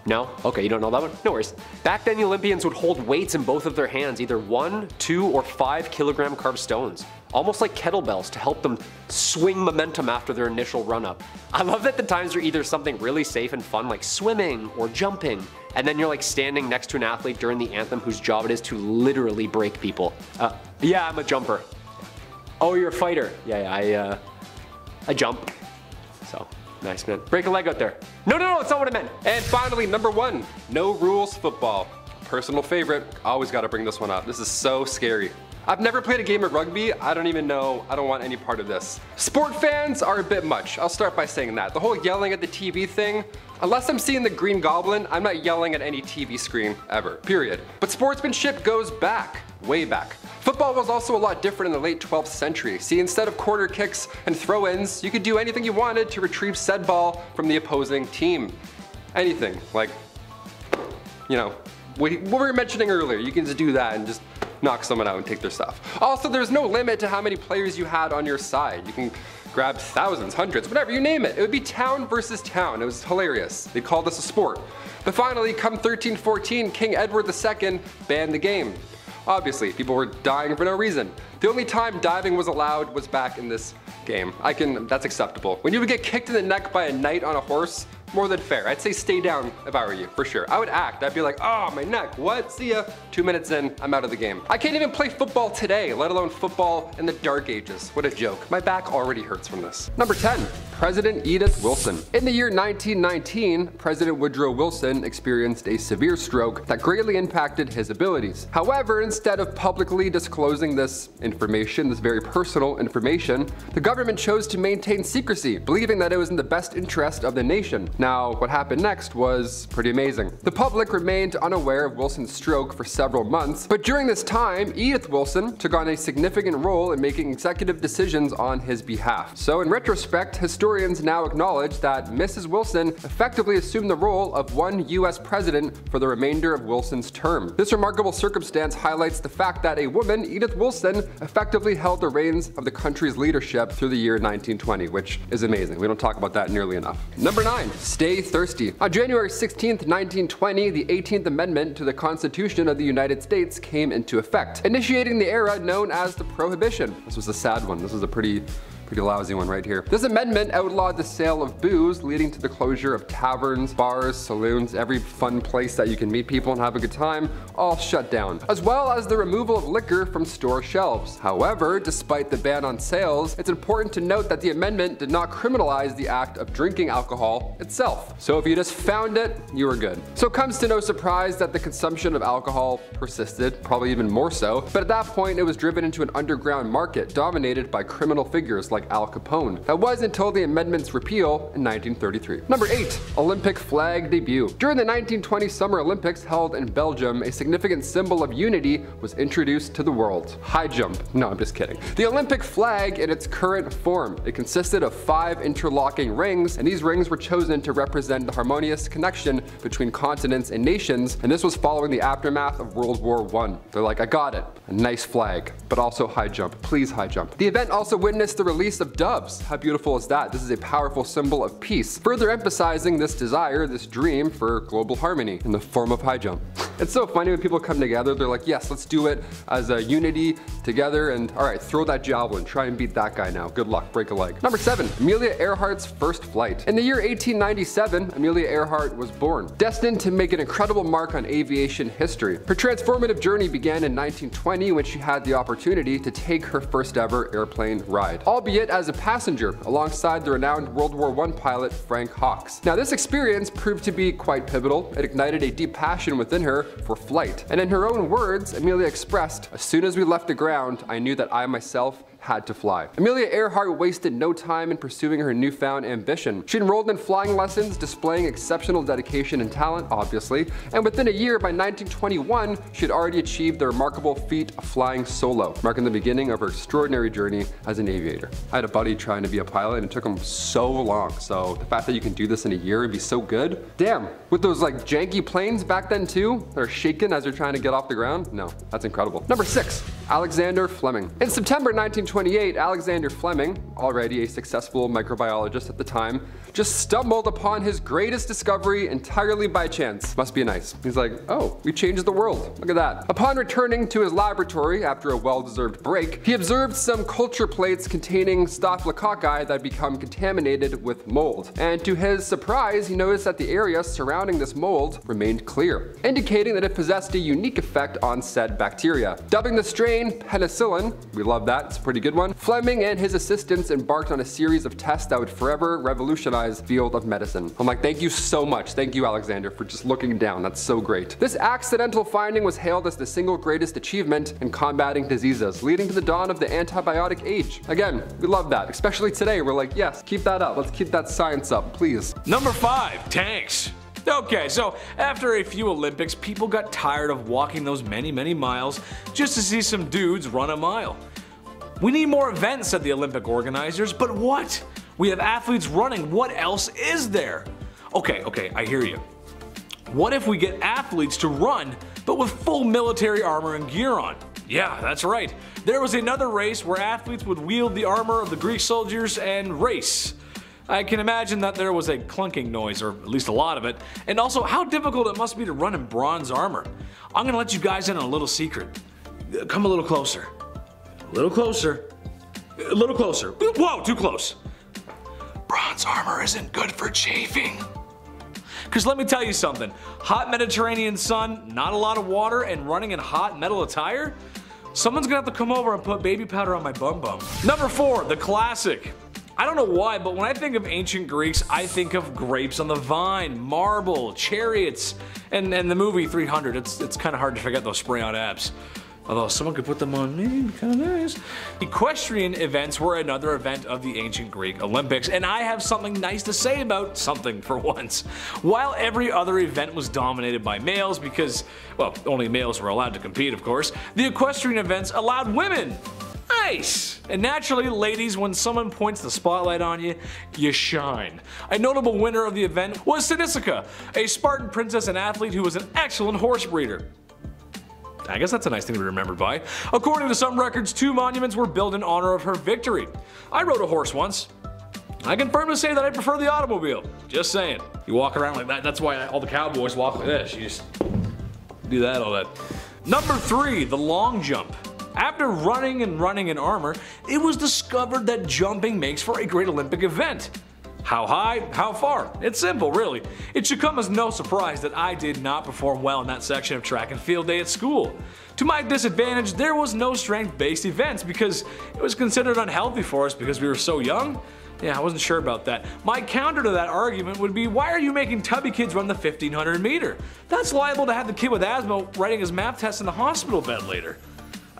no? Okay, you don't know that one? No worries. Back then, the Olympians would hold weights in both of their hands, either one, two, or five kilogram carved stones. Almost like kettlebells to help them swing momentum after their initial run up. I love that the times are either something really safe and fun like swimming or jumping, and then you're like standing next to an athlete during the anthem whose job it is to literally break people. Uh, yeah, I'm a jumper. Oh, you're a fighter. Yeah, yeah I, uh, I jump. So, Nice, man. Break a leg out there. No, no, no, it's not what I meant. And finally, number one, no rules football. Personal favorite, always gotta bring this one up. This is so scary. I've never played a game of rugby. I don't even know. I don't want any part of this. Sport fans are a bit much. I'll start by saying that. The whole yelling at the TV thing, unless I'm seeing the Green Goblin, I'm not yelling at any TV screen ever, period. But sportsmanship goes back, way back. Football was also a lot different in the late 12th century. See, instead of quarter kicks and throw-ins, you could do anything you wanted to retrieve said ball from the opposing team. Anything, like, you know, what we were mentioning earlier, you can just do that and just knock someone out and take their stuff. Also, there's no limit to how many players you had on your side. You can grab thousands, hundreds, whatever, you name it. It would be town versus town. It was hilarious. They called this a sport. But finally, come 1314, King Edward II banned the game. Obviously, people were dying for no reason. The only time diving was allowed was back in this game. I can, that's acceptable. When you would get kicked in the neck by a knight on a horse, more than fair. I'd say stay down if I were you, for sure. I would act. I'd be like, oh, my neck, what? See ya. Two minutes in, I'm out of the game. I can't even play football today, let alone football in the dark ages. What a joke. My back already hurts from this. Number 10, President Edith Wilson. In the year 1919, President Woodrow Wilson experienced a severe stroke that greatly impacted his abilities. However, instead of publicly disclosing this information, this very personal information, the government chose to maintain secrecy, believing that it was in the best interest of the nation. Now, what happened next was pretty amazing. The public remained unaware of Wilson's stroke for several months, but during this time, Edith Wilson took on a significant role in making executive decisions on his behalf. So in retrospect, historians now acknowledge that Mrs. Wilson effectively assumed the role of one US president for the remainder of Wilson's term. This remarkable circumstance highlights the fact that a woman, Edith Wilson, effectively held the reins of the country's leadership through the year 1920, which is amazing. We don't talk about that nearly enough. Number 9. Stay thirsty. On January 16, 1920, the 18th Amendment to the Constitution of the United States came into effect, initiating the era known as the Prohibition. This was a sad one. This was a pretty Pretty lousy one right here. This amendment outlawed the sale of booze, leading to the closure of taverns, bars, saloons, every fun place that you can meet people and have a good time, all shut down, as well as the removal of liquor from store shelves. However, despite the ban on sales, it's important to note that the amendment did not criminalize the act of drinking alcohol itself. So if you just found it, you were good. So it comes to no surprise that the consumption of alcohol persisted, probably even more so, but at that point it was driven into an underground market dominated by criminal figures like like Al Capone. That was until the amendment's repeal in 1933. Number 8. Olympic flag debut. During the 1920 Summer Olympics held in Belgium, a significant symbol of unity was introduced to the world. High jump. No, I'm just kidding. The Olympic flag in its current form. It consisted of five interlocking rings, and these rings were chosen to represent the harmonious connection between continents and nations, and this was following the aftermath of World War I. They're like, I got it. A nice flag, but also high jump. Please high jump. The event also witnessed the release of doves. How beautiful is that? This is a powerful symbol of peace, further emphasizing this desire, this dream for global harmony in the form of high jump. It's so funny when people come together, they're like, yes, let's do it as a unity together and all right, throw that javelin, try and beat that guy now. Good luck, break a leg. Number seven, Amelia Earhart's first flight. In the year 1897, Amelia Earhart was born, destined to make an incredible mark on aviation history. Her transformative journey began in 1920 when she had the opportunity to take her first ever airplane ride, albeit as a passenger alongside the renowned World War I pilot Frank Hawks. Now this experience proved to be quite pivotal. It ignited a deep passion within her for flight. And in her own words, Amelia expressed, as soon as we left the ground, I knew that I myself had to fly. Amelia Earhart wasted no time in pursuing her newfound ambition. She enrolled in flying lessons, displaying exceptional dedication and talent, obviously, and within a year, by 1921, she had already achieved the remarkable feat of flying solo, marking the beginning of her extraordinary journey as an aviator. I had a buddy trying to be a pilot and it took him so long, so the fact that you can do this in a year and be so good, damn, with those like janky planes back then too, that are shaking as they're trying to get off the ground, no, that's incredible. Number six, Alexander Fleming. In September 19 1928, Alexander Fleming, already a successful microbiologist at the time, just stumbled upon his greatest discovery entirely by chance. Must be nice. He's like, oh, we changed the world. Look at that. Upon returning to his laboratory after a well-deserved break, he observed some culture plates containing staphylococci that had become contaminated with mold. And to his surprise, he noticed that the area surrounding this mold remained clear, indicating that it possessed a unique effect on said bacteria. Dubbing the strain penicillin, we love that, it's a pretty good one. Fleming and his assistants embarked on a series of tests that would forever revolutionize field of medicine. I'm like, thank you so much. Thank you, Alexander, for just looking down. That's so great. This accidental finding was hailed as the single greatest achievement in combating diseases, leading to the dawn of the antibiotic age. Again, we love that, especially today. We're like, yes, keep that up. Let's keep that science up, please. Number five, tanks. Okay, so after a few Olympics, people got tired of walking those many, many miles just to see some dudes run a mile. We need more events, said the Olympic organizers, but what? We have athletes running, what else is there? Okay, okay, I hear you. What if we get athletes to run, but with full military armor and gear on? Yeah, that's right. There was another race where athletes would wield the armor of the Greek soldiers and race. I can imagine that there was a clunking noise, or at least a lot of it, and also how difficult it must be to run in bronze armor. I'm gonna let you guys in on a little secret. Come a little closer. A little closer. A little closer. Whoa, too close. Bronze armor isn't good for chafing. Because let me tell you something, hot Mediterranean sun, not a lot of water, and running in hot metal attire? Someone's gonna have to come over and put baby powder on my bum bum. Number four, the classic. I don't know why, but when I think of ancient Greeks, I think of grapes on the vine, marble, chariots, and, and the movie 300. It's, it's kind of hard to forget those spray on abs. Although someone could put them on me, kind of nice. Equestrian events were another event of the ancient Greek Olympics, and I have something nice to say about something for once. While every other event was dominated by males because, well, only males were allowed to compete of course, the equestrian events allowed women Nice! And naturally, ladies, when someone points the spotlight on you, you shine. A notable winner of the event was Sinisica, a Spartan princess and athlete who was an excellent horse breeder. I guess that's a nice thing to be remembered by. According to some records, two monuments were built in honor of her victory. I rode a horse once. I can firmly say that I prefer the automobile. Just saying. You walk around like that, that's why all the cowboys walk like this. You just do that all that. Number three, the long jump. After running and running in armor, it was discovered that jumping makes for a great Olympic event. How high? How far? It's simple, really. It should come as no surprise that I did not perform well in that section of track and field day at school. To my disadvantage, there was no strength-based events because it was considered unhealthy for us because we were so young. Yeah, I wasn't sure about that. My counter to that argument would be, why are you making tubby kids run the 1500 meter? That's liable to have the kid with asthma writing his math test in the hospital bed later.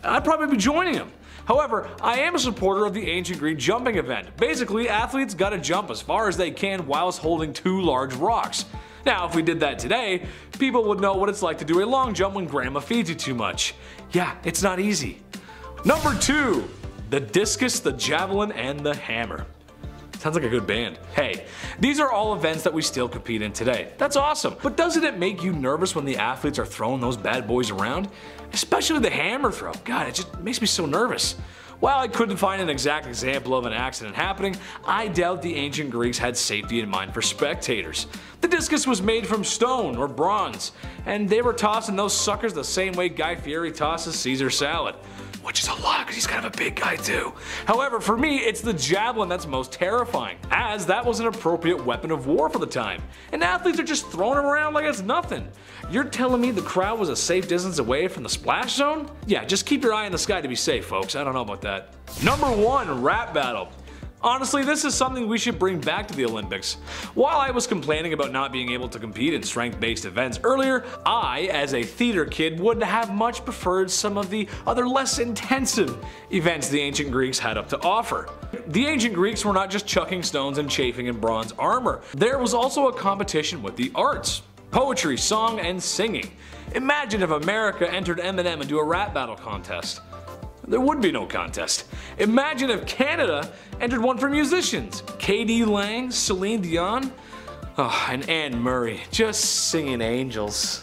I'd probably be joining him. However, I am a supporter of the ancient Greek jumping event. Basically, athletes gotta jump as far as they can whilst holding two large rocks. Now, if we did that today, people would know what it's like to do a long jump when grandma feeds you too much. Yeah, it's not easy. Number 2. The discus, the javelin, and the hammer. Sounds like a good band. Hey, these are all events that we still compete in today. That's awesome. But doesn't it make you nervous when the athletes are throwing those bad boys around? Especially the hammer throw. God, it just makes me so nervous. While I couldn't find an exact example of an accident happening, I doubt the ancient Greeks had safety in mind for spectators. The discus was made from stone or bronze, and they were tossing those suckers the same way Guy Fieri tosses Caesar salad which is a lot because he's kind of a big guy too. However, for me, it's the javelin that's most terrifying, as that was an appropriate weapon of war for the time, and athletes are just throwing them around like it's nothing. You're telling me the crowd was a safe distance away from the splash zone? Yeah, just keep your eye in the sky to be safe, folks. I don't know about that. Number one, rap battle. Honestly, this is something we should bring back to the Olympics. While I was complaining about not being able to compete in strength-based events earlier, I, as a theater kid, would have much preferred some of the other less intensive events the ancient Greeks had up to offer. The ancient Greeks were not just chucking stones and chafing in bronze armor. There was also a competition with the arts. Poetry, song, and singing. Imagine if America entered Eminem into a rap battle contest there would be no contest. Imagine if Canada entered one for musicians. k.d. lang, Celine Dion, oh, and Anne Murray just singing angels.